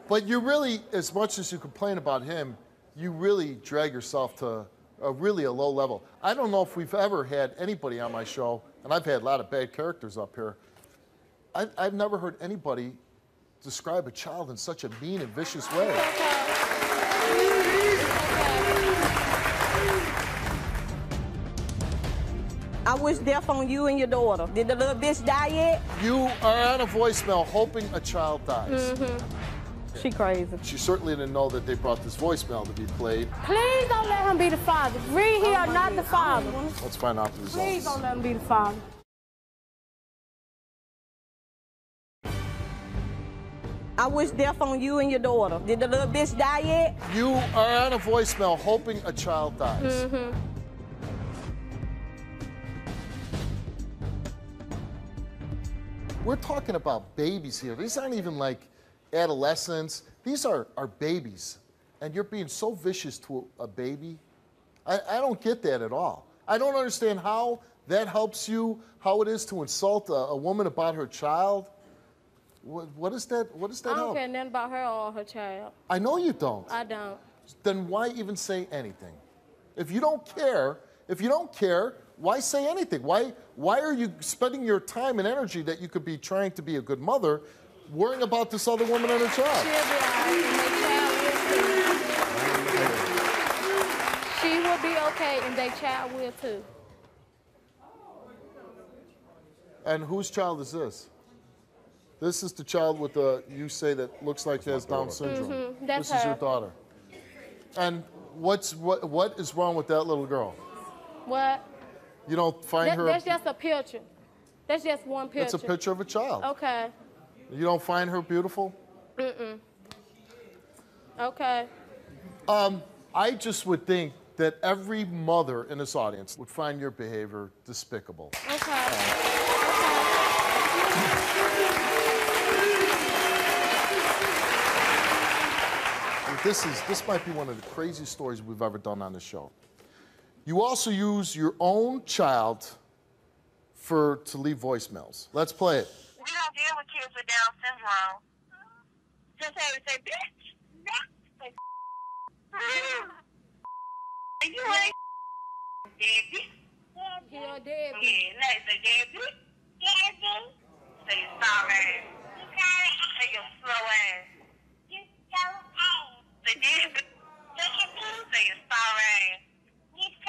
But you really, as much as you complain about him, you really drag yourself to a really a low level. I don't know if we've ever had anybody on my show, and I've had a lot of bad characters up here. I, I've never heard anybody describe a child in such a mean and vicious way. [laughs] I wish death on you and your daughter. Did the little bitch die yet? You are on a voicemail hoping a child dies. She crazy. She certainly didn't know that they brought this voicemail to be played. Please don't let him be the father. Read here, not the father. Let's find out the results. Please don't let him be the father. I wish death on you and your daughter. Did the little bitch die yet? You are on a voicemail hoping a child dies. Mm-hmm. We're talking about babies here. These aren't even like adolescents. These are, are babies. And you're being so vicious to a, a baby. I, I don't get that at all. I don't understand how that helps you, how it is to insult a, a woman about her child. What, what is that? What is does I that don't help? care nothing about her or her child. I know you don't. I don't. Then why even say anything? If you don't care, if you don't care, why say anything? Why why are you spending your time and energy that you could be trying to be a good mother worrying about this other woman and her She'll child? all right, and their child will too. She will be okay, and their child will too. And whose child is this? This is the child with the you say that looks like he has Down syndrome. Mhm, that's this is your daughter. And what's what what is wrong with that little girl? What? You don't find That- her that's just a picture. That's just one picture. It's a picture of a child. Okay. You don't find her beautiful? Mm-mm. Okay. Um, I just would think that every mother in this audience would find your behavior despicable. Okay. This is this might be one of the craziest stories we've ever done on the show. You also use your own child for to leave voicemails. Let's play it. We don't deal with kids with Down syndrome. Just have to say, bitch. bitch. You ain't deadbeat. You're a deadbeat. Yeah, that's a deadbeat. Deadbeat. Say you sorry. Say you slow ass. You slow ass. Say deadbeat. Say you sorry.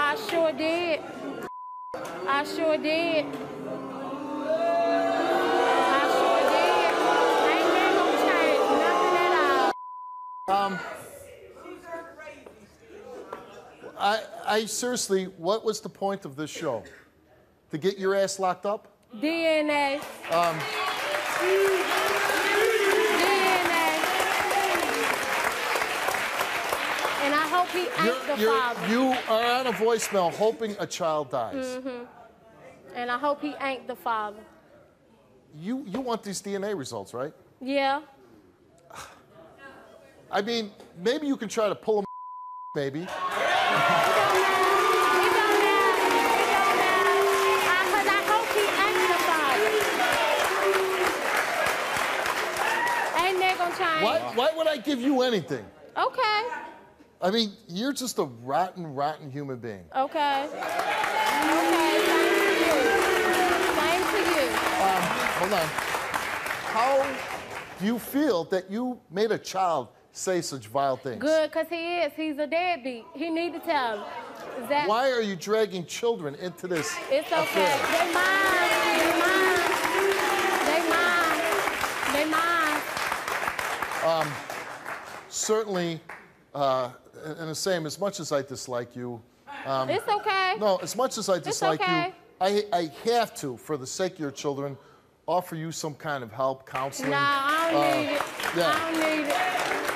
I sure did. I sure did. I sure did. Ain't that gonna change nothing at all. Um, I, I seriously, what was the point of this show? To get your ass locked up? DNA. Um, And I hope the you're- father. you are on a voicemail hoping a child dies. hmm And I hope he ain't the father. You, you want these DNA results, right? Yeah. I mean, maybe you can try to pull them, maybe. Because I hope he ain't the father. Ain't that gonna change? Why, why would I give you anything? Okay. I mean, you're just a rotten, rotten human being. Okay. Okay. To you. To you. Um, hold on. How do you feel that you made a child say such vile things? Good, cause he is. He's a deadbeat. He need to tell him. Why are you dragging children into this It's okay. affair? They mine. They mine. They mine. They mine. Um, certainly, uh, and the same, as much as I dislike you. Um, It's okay. No, as much as I dislike okay. you, I, I have to, for the sake of your children, offer you some kind of help, counseling. Nah, I don't Uh, need it. yeah. I don't need it.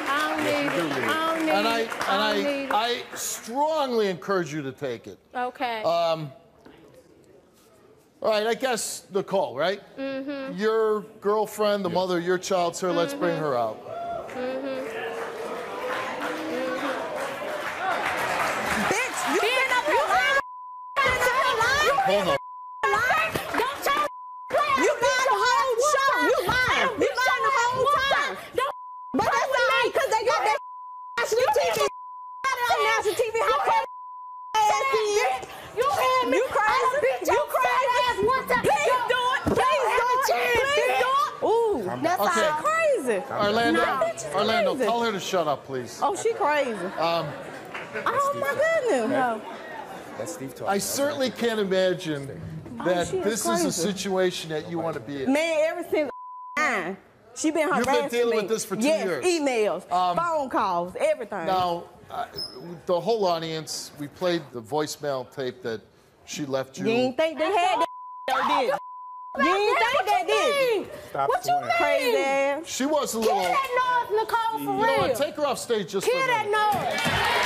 I don't Yes, need it. I don't need and I, it. and I I, don't need it. I strongly encourage you to take it. Okay. Um, all right, I guess Nicole, right? Mm-hmm. Your girlfriend, the mother of your child's here. Let's bring her out. Mm-hmm. Hold on. Don't tell You lied the whole show. You lying. You lying the whole time. But that's all right, because they got that national TV. On national TV. How come ass is? You hear me? You crazy? You crazy? One time. Please do it. Please do it. Please do it. Ooh, that's Okay. crazy. Orlando, Nah, Orlando, crazy. tell her to shut up, please. Oh, she crazy. Um, Oh my goodness. No. That's Steve I certainly can't imagine that she is this is a crazy. situation that you want to be in. Man, ever since time, she been You've harassing been dealing me. with this for two yes, years. emails, Um, phone calls, everything. Now, uh, the whole audience, we played the voicemail tape that she left you. you ain't think they had that though, did you? You ain't think that, did you? Stop what you swearing. mean? Crazy ass. She was a Hear little. that noise, Nicole, for You know real. what? Take her off stage just for Hear a that minute. noise.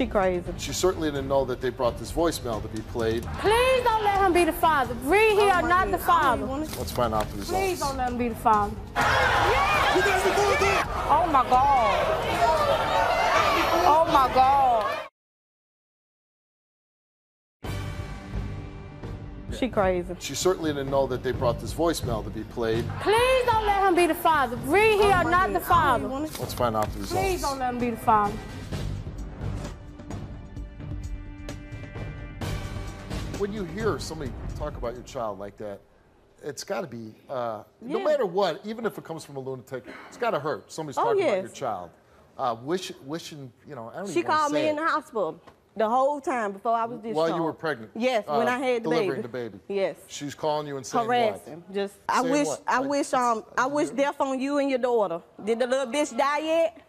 She crazy. She certainly didn't know that they brought this voicemail to be played. Please don't let him be the father. Read Oh here are not the father. Let's find out the results. Please don't let him be the father. Oh my God. Oh my God. She crazy. She certainly didn't know that they brought this voicemail to be played. Please don't let him be the father. Read here are not the father. Let's find out the results. Please don't let him be the father. When you hear somebody talk about your child like that, it's got to be, uh, no matter what, even if it comes from a lunatic, it's got to hurt. Somebody's Oh, talking about your child. Uh, wish, wishing, you know, I don't She called me in the hospital the whole time before I was discharged. While you were pregnant? Yes, when uh, I had the delivering baby. the baby. Yes. She's calling you and saying Harassing. Just I Saying wish what? I Like, wish um I wish death on you and your daughter. Did the little bitch die yet?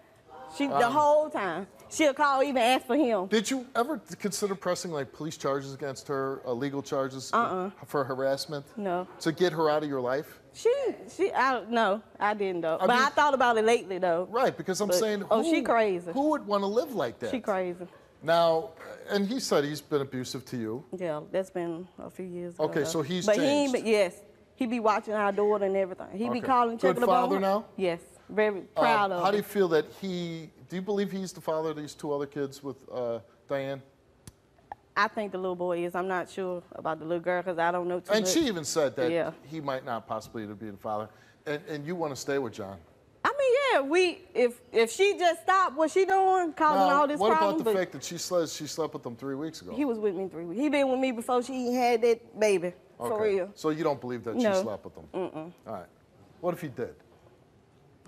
She the Um, whole time. She'll call even ask for him. Did you ever consider pressing like police charges against her, uh, legal charges Uh-uh. for harassment? No. To get her out of your life? She she I don't know. I didn't though. I but mean- I thought about it lately though. Right, because I'm But- saying, Oh, she who- crazy. Who would want to live like that? She crazy. Now, and he said he's been abusive to you. Yeah, that's been a few years ago. Okay, so he's But he changed. been, yes. He be watching our daughter and everything. He be Okay. calling, Good checking about father her. now? Yes, very Um, proud of How do you feel that he? Do you believe he's the father of these two other kids with uh, Diane? I think the little boy is. I'm not sure about the little girl because I don't know too And much. she even said that Yeah. he might not possibly be the father. And, and you want to stay with John. I mean, yeah, we if if she just stopped what she doing, causing Now, all this what problem. about the fact that she says she slept with them three weeks ago? he was with me three weeks. He been with me before she had that baby. For Okay. real. So you don't believe that No. she slept with them? Mm-mm. All right. What if he did?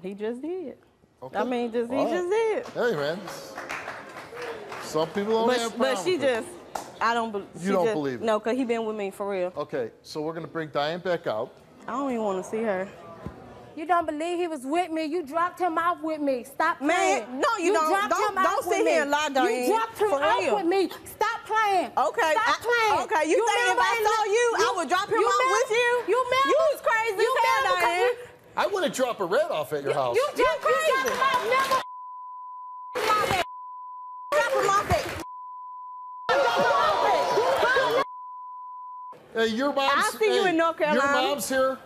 He just did. Okay. I mean, just he All right. just did. Hey, man. Some people don't But, have but she just, I don't believe. You don't believe it? No, cause he been with me for real. Okay, so we're gonna bring Diane back out. I don't even want to see her. You don't believe he was with me. You dropped him off with me. Stop Man, playing. no, you don't. dropped Don't- him don't with sit me. here and lie, Diane. You dropped him For off real. with me. Stop playing. Okay, Stop I- playing. okay, you think if I saw the- you, I would drop him off with you? You remember? You was crazy You as hell, remember 'cause Diane. You- I wouldn't drop a red off at your house. You just crazy. You dropped him off. Never. Drop him off at. Hey, your mom's. I'll see you hey, in North Your mom's here.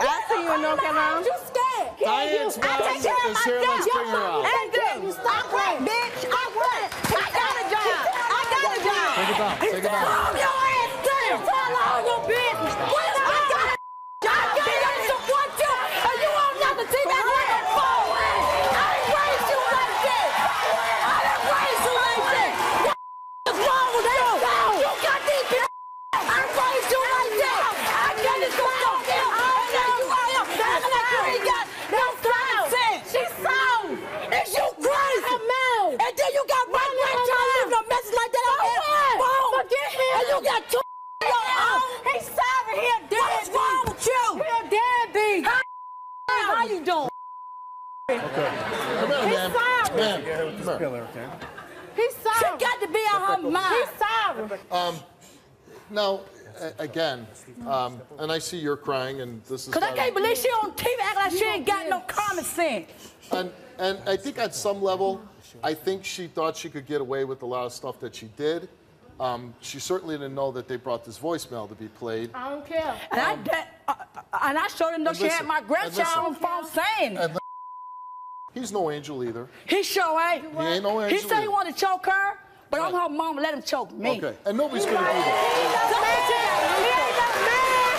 I'll see you in North Carolina. You scared. Diane's I mom take care of is here. Let's myself. bring her out. And you stop playing. Bitch, I work. I got a job. I got a job. Take it down. Take it down. Calm your ass down. Tell all your business. What is I got a job. I got to support you. And you won't nothing. See that like a fool. I didn't raise you like that. I didn't raise you like that. What's wrong with you? You got these people. I raised you like that. I got this going on here. And now you out here acting like you ain't got no common sense. She's sound. Is you crazy? I'm out. And then you got my grandchild leaving a message like that on his phone. Forget him. And you got two in your house. He's sorry. He a deadbeat. What's wrong with you? He a deadbeat. How you doing? Okay. Come here, He's sorry. Man, come here. He's sorry. She got to be on her mind. He's sorry. Um, now, again, um, and I see you're crying, and this is. Cause I can't believe she on TV acting like she ain't got no common sense. And, and I think at some level, I think she thought she could get away with a lot of stuff that she did. Um, she certainly didn't know that they brought this voicemail to be played. I don't care. And I that, uh, and I sure didn't know And she had my and grandchild on listen. phone saying. And he's no angel either. He sure ain't. He ain't no angel. He angel said he wanted to choke her, but I'm her mama. Let him choke me. Okay, and nobody's gonna do that. He ain't no man.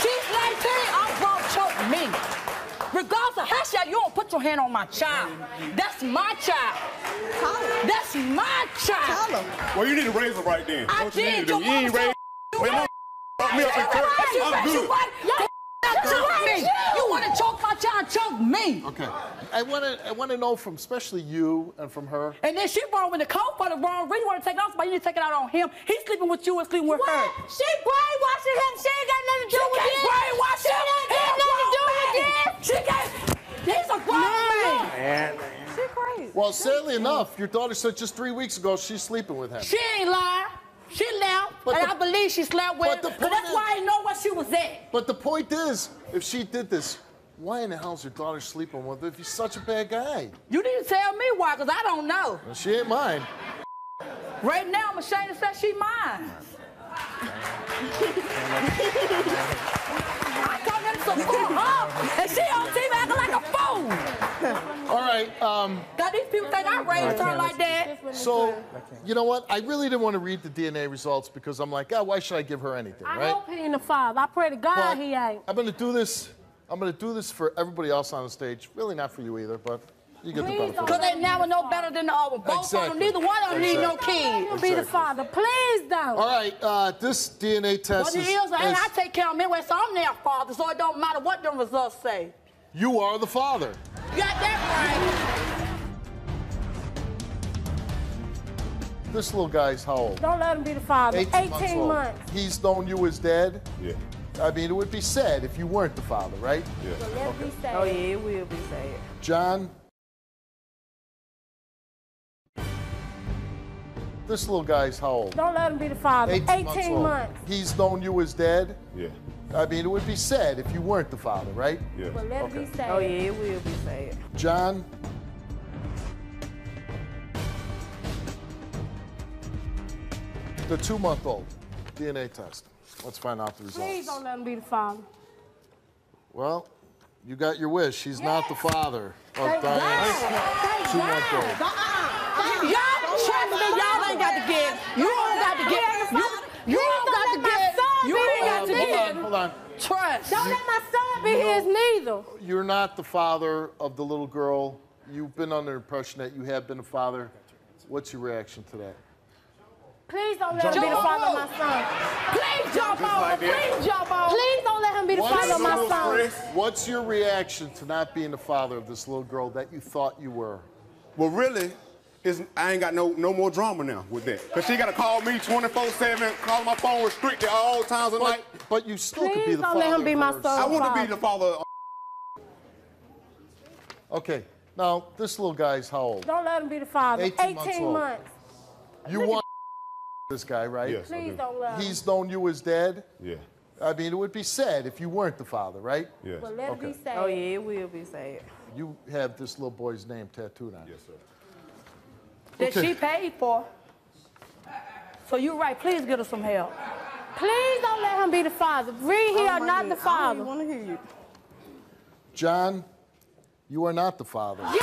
She's 19. I'm grown. Choke me. Regardless of how she act, you don't put your hand on my child. That's my child. That's my child. Well, you need to raise her right then. I What you need did. to do, Your you ain't mama raised. Well, mama brought me up in church. I'm good. [laughs] Choke me. You want to choke my child? Choke me. Okay, I want to I want to know from especially you and from her. And then she brought with the coat for the wrong reason. Want to take it off, but you need to take it out on him. He's sleeping with you and sleeping with her. She brainwashing him. She ain't got nothing to do with it. Brainwash him. She ain't got nothing to do with it. She got. He's a grown man. She crazy. Well, sadly enough, your daughter said just three weeks ago she's sleeping with him. She ain't lying. She left, But and the- I believe she slept with but him. the But that's is- why I didn't know where she was at. But the point is, if she did this, why in the hell is your daughter sleeping with him if he's such a bad guy? You need to tell me why, because I don't know. Well, she ain't mine. Right now, I'm ashamed to say she mine. [laughs] I told her to support her, and she on TV acting like a fool. [laughs] All right. Um, Now these people think I raised her like that. so, you know what? I really didn't want to read the DNA results because I'm like, ah, why should I give her anything, I right? hope he ain't the father. I pray to God But he ain't. I'm going to do this. I'm going to do this for everybody else on the stage. Really not for you either, but you get the benefit. of Because it. they never know better than the other. Both of Exactly. them, neither one of them need no Exactly. kids. He'll be the father. Please don't. All right. Uh, this DNA test Well, is, the is, and I take care of them anyway, so I'm their father, so it don't matter what the results say. You are the father. You got that right. This little guy's how old? Don't let him be the father. 18, months. old. months. He's known you as dad? Yeah. I mean, it would be sad if you weren't the father, right? Yeah. Okay. Oh yeah, it will be sad. John? This little guy's how old? Don't let him be the father. 18, 18, old. months. He's known you as dad? Yeah. I mean, it would be sad if you weren't the father, right? Yeah. But let Okay. him be sad. Oh yeah, it will be sad. John? The two month old DNA test. Let's find out the results. Please don't let him be the father. Well, you got your wish. He's not the father of Thank God. Diane's Thank two month God. old. Y'all trust me. Y'all ain't got to get. You don't got to get. You, you don't got to get. You ain't got to Hold on, hold on. Trust. Don't let my son be his neither. You're not the father of the little girl. You've been under the impression that you have been a father. What's your reaction to that? Please don't let him be the father of my son. Please jump Just over. like. Please jump over. Please don't let him be the father of my son. What's your reaction to not being the father of this little girl that you thought you were? Well, really, it's, I ain't got no no more drama now with that. Cause she gotta call me 24/7, call my phone restricted all times of night. But you still could be Please the don't let him be my hers. son's I want to be the father. Of, Okay, now this little guy's how old? Don't let him be the father. 18 months 18 old. months. You want this guy, right? Yes, I Please do. don't let him. He's known you as dad. Yeah. I mean, it would be sad if you weren't the father, right? Yes. But let Okay. it be sad. Oh, yeah, it will be sad. You have this little boy's name tattooed on. Yes, sir. That Okay. she paid for. So you're right. Please get us some help. Please don't let him be the father. Read here, Oh, not the goodness, I father. want to hear you. John, you are not the father. Yes.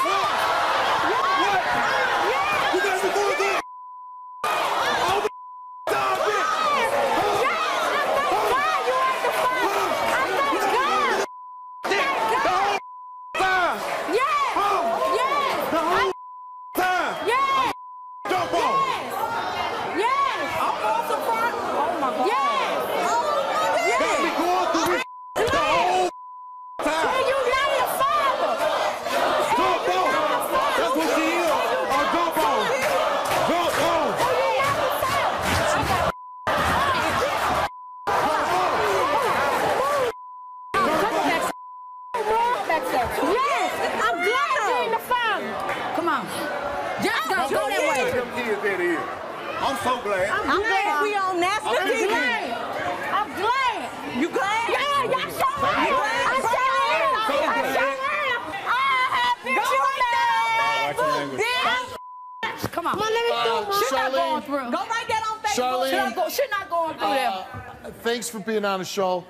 Yes, I'm glad you're the father. Come on. Just go, go that way. Them kids that is. I'm so glad. I'm glad we on national I'm TV. glad. I'm glad. You glad? Yeah, y'all sure am. You glad? I sure am. So I glad. sure am. I have been Go you right there on Facebook. Facebook. Come on. Come on, let me Uh, do my She's not Charlene. going through. Go right there on Facebook. Charlene. She's not, go, she not going through there. Uh, on the show.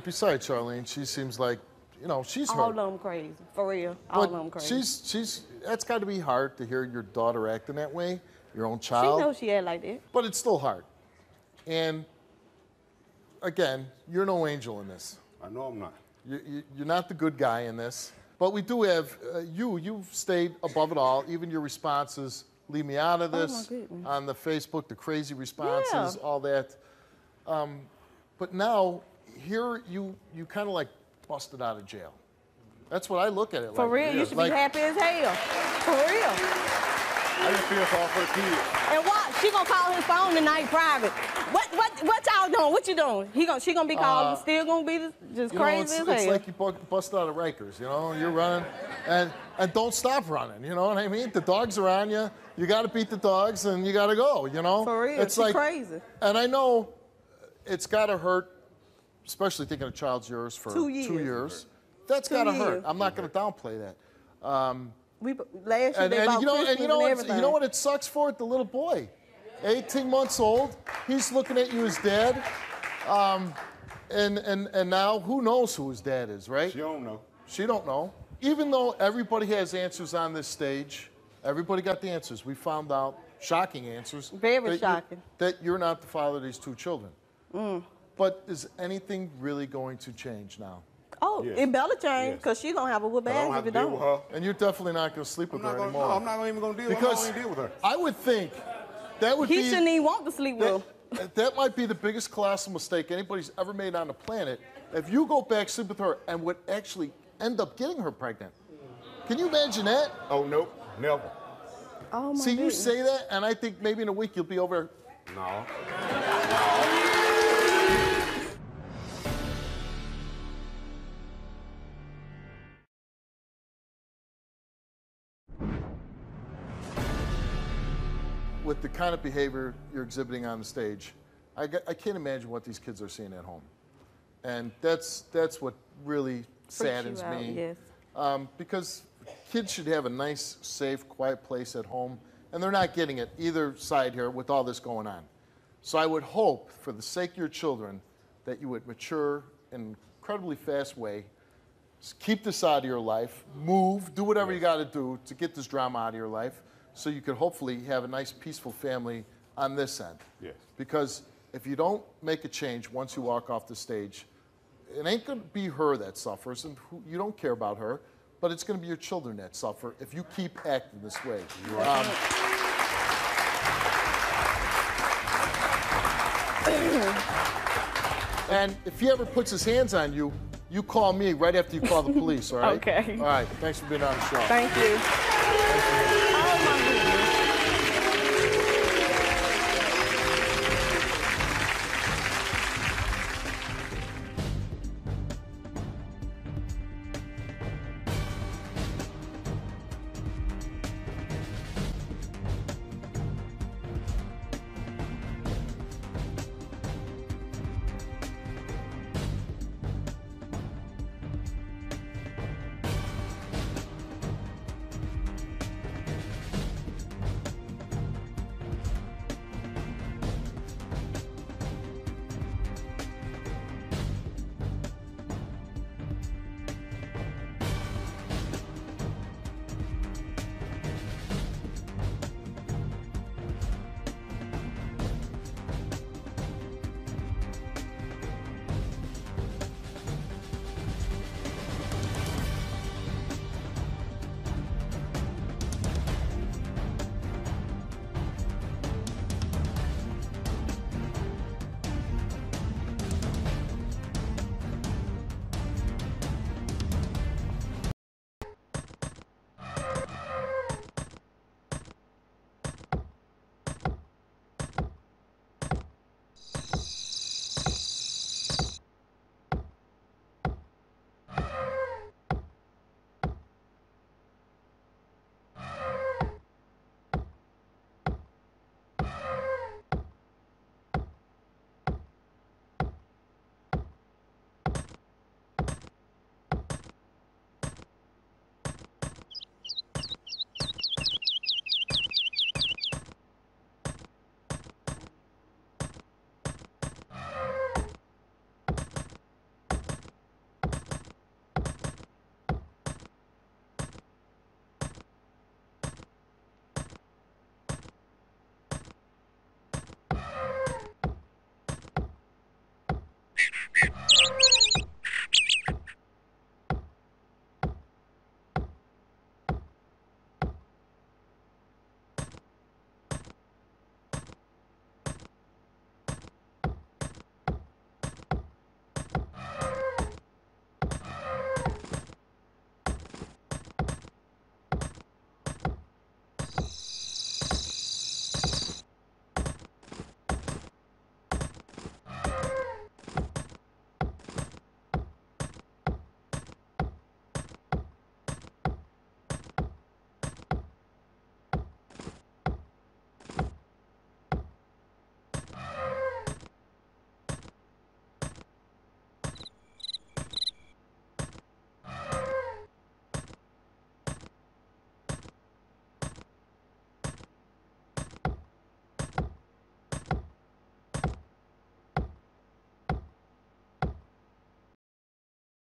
I mean, besides Charlene, she seems like, you know, she's All hurt. of them crazy. For real. All of them But crazy. she's, she's, that's got to be hard to hear your daughter acting that way, your own child. she child. knows she act like that. But it's still hard. And again, you're no angel in this. I know I'm not. You, you, you're not the good guy in this. But we do have uh, you. You've stayed above it all. Even your responses leave me out of Oh, my this goodness. on the Facebook, the crazy responses, Yeah. all that. Um, but now here you you kind of like busted out of jail. That's what I look at it For like. For real, you should Like, be happy as hell. For real. I just feel sorry for the kids. And what? She gonna call his phone tonight private. What what what y'all doing? What you doing? He gonna she gonna be calling, Uh, still gonna be this, just You know, it's, as it's hell. like you bu- bust out of Rikers, you know, you're running and, and don't stop running, you know what I mean? The dogs are on you, you got to beat the dogs and you got to go, you know? For real, It's she like, crazy. And I know it's got to hurt, especially thinking a child's yours for Two years. years. That's Two got to hurt. I'm not going to downplay that. Um, we last year and, they and you know, and you know, and what, you know what it sucks for? The little boy, 18 months old. He's looking at you as dad, um, and and and now who knows who his dad is, right? She don't know. She don't know. Even though everybody has answers on this stage, everybody got the answers. We found out shocking answers. Very that you- shocking. that you're not the father of these two children. Mm. But is anything really going to change now? Oh, Yes. it better change Yes. because she gonna have a whoop I don't ass have if to it deal don't. with her. And you're definitely not going to sleep with I'm her gonna- anymore. no, I'm not even gonna deal- I'm not because gonna deal with her. I would think that would He be. He shouldn't even want to sleep with that, that might be the biggest colossal mistake anybody's ever made on the planet. If you go back sleep with her and would actually end up getting her pregnant, can you imagine that? Oh nope, never. Oh my. See, you say that, and I think maybe in a week you'll be over. No. [laughs] with the kind of behavior you're exhibiting on the stage, I, I can't imagine what these kids are seeing at home. And that's, that's what really saddens out, me. yes. Um, because kids should have a nice, safe, quiet place at home, and they're not getting it either side here with all this going on. So I would hope, for the sake of your children, that you would mature in an incredibly fast way. Just keep this out of your life. Move. Do whatever you got to do to get this drama out of your life, so you could hopefully have a nice, peaceful family on this end. Yes. Because if you don't make a change once you walk off the stage, it ain't going to be her that suffers, and who, you don't care about her, but it's going to be your children that suffer if you keep acting this way. Um, [coughs] and if he ever puts his hands on you, you call me right after you call the police, all right? [laughs] Okay. All right. Thanks for being on the show. Thank you.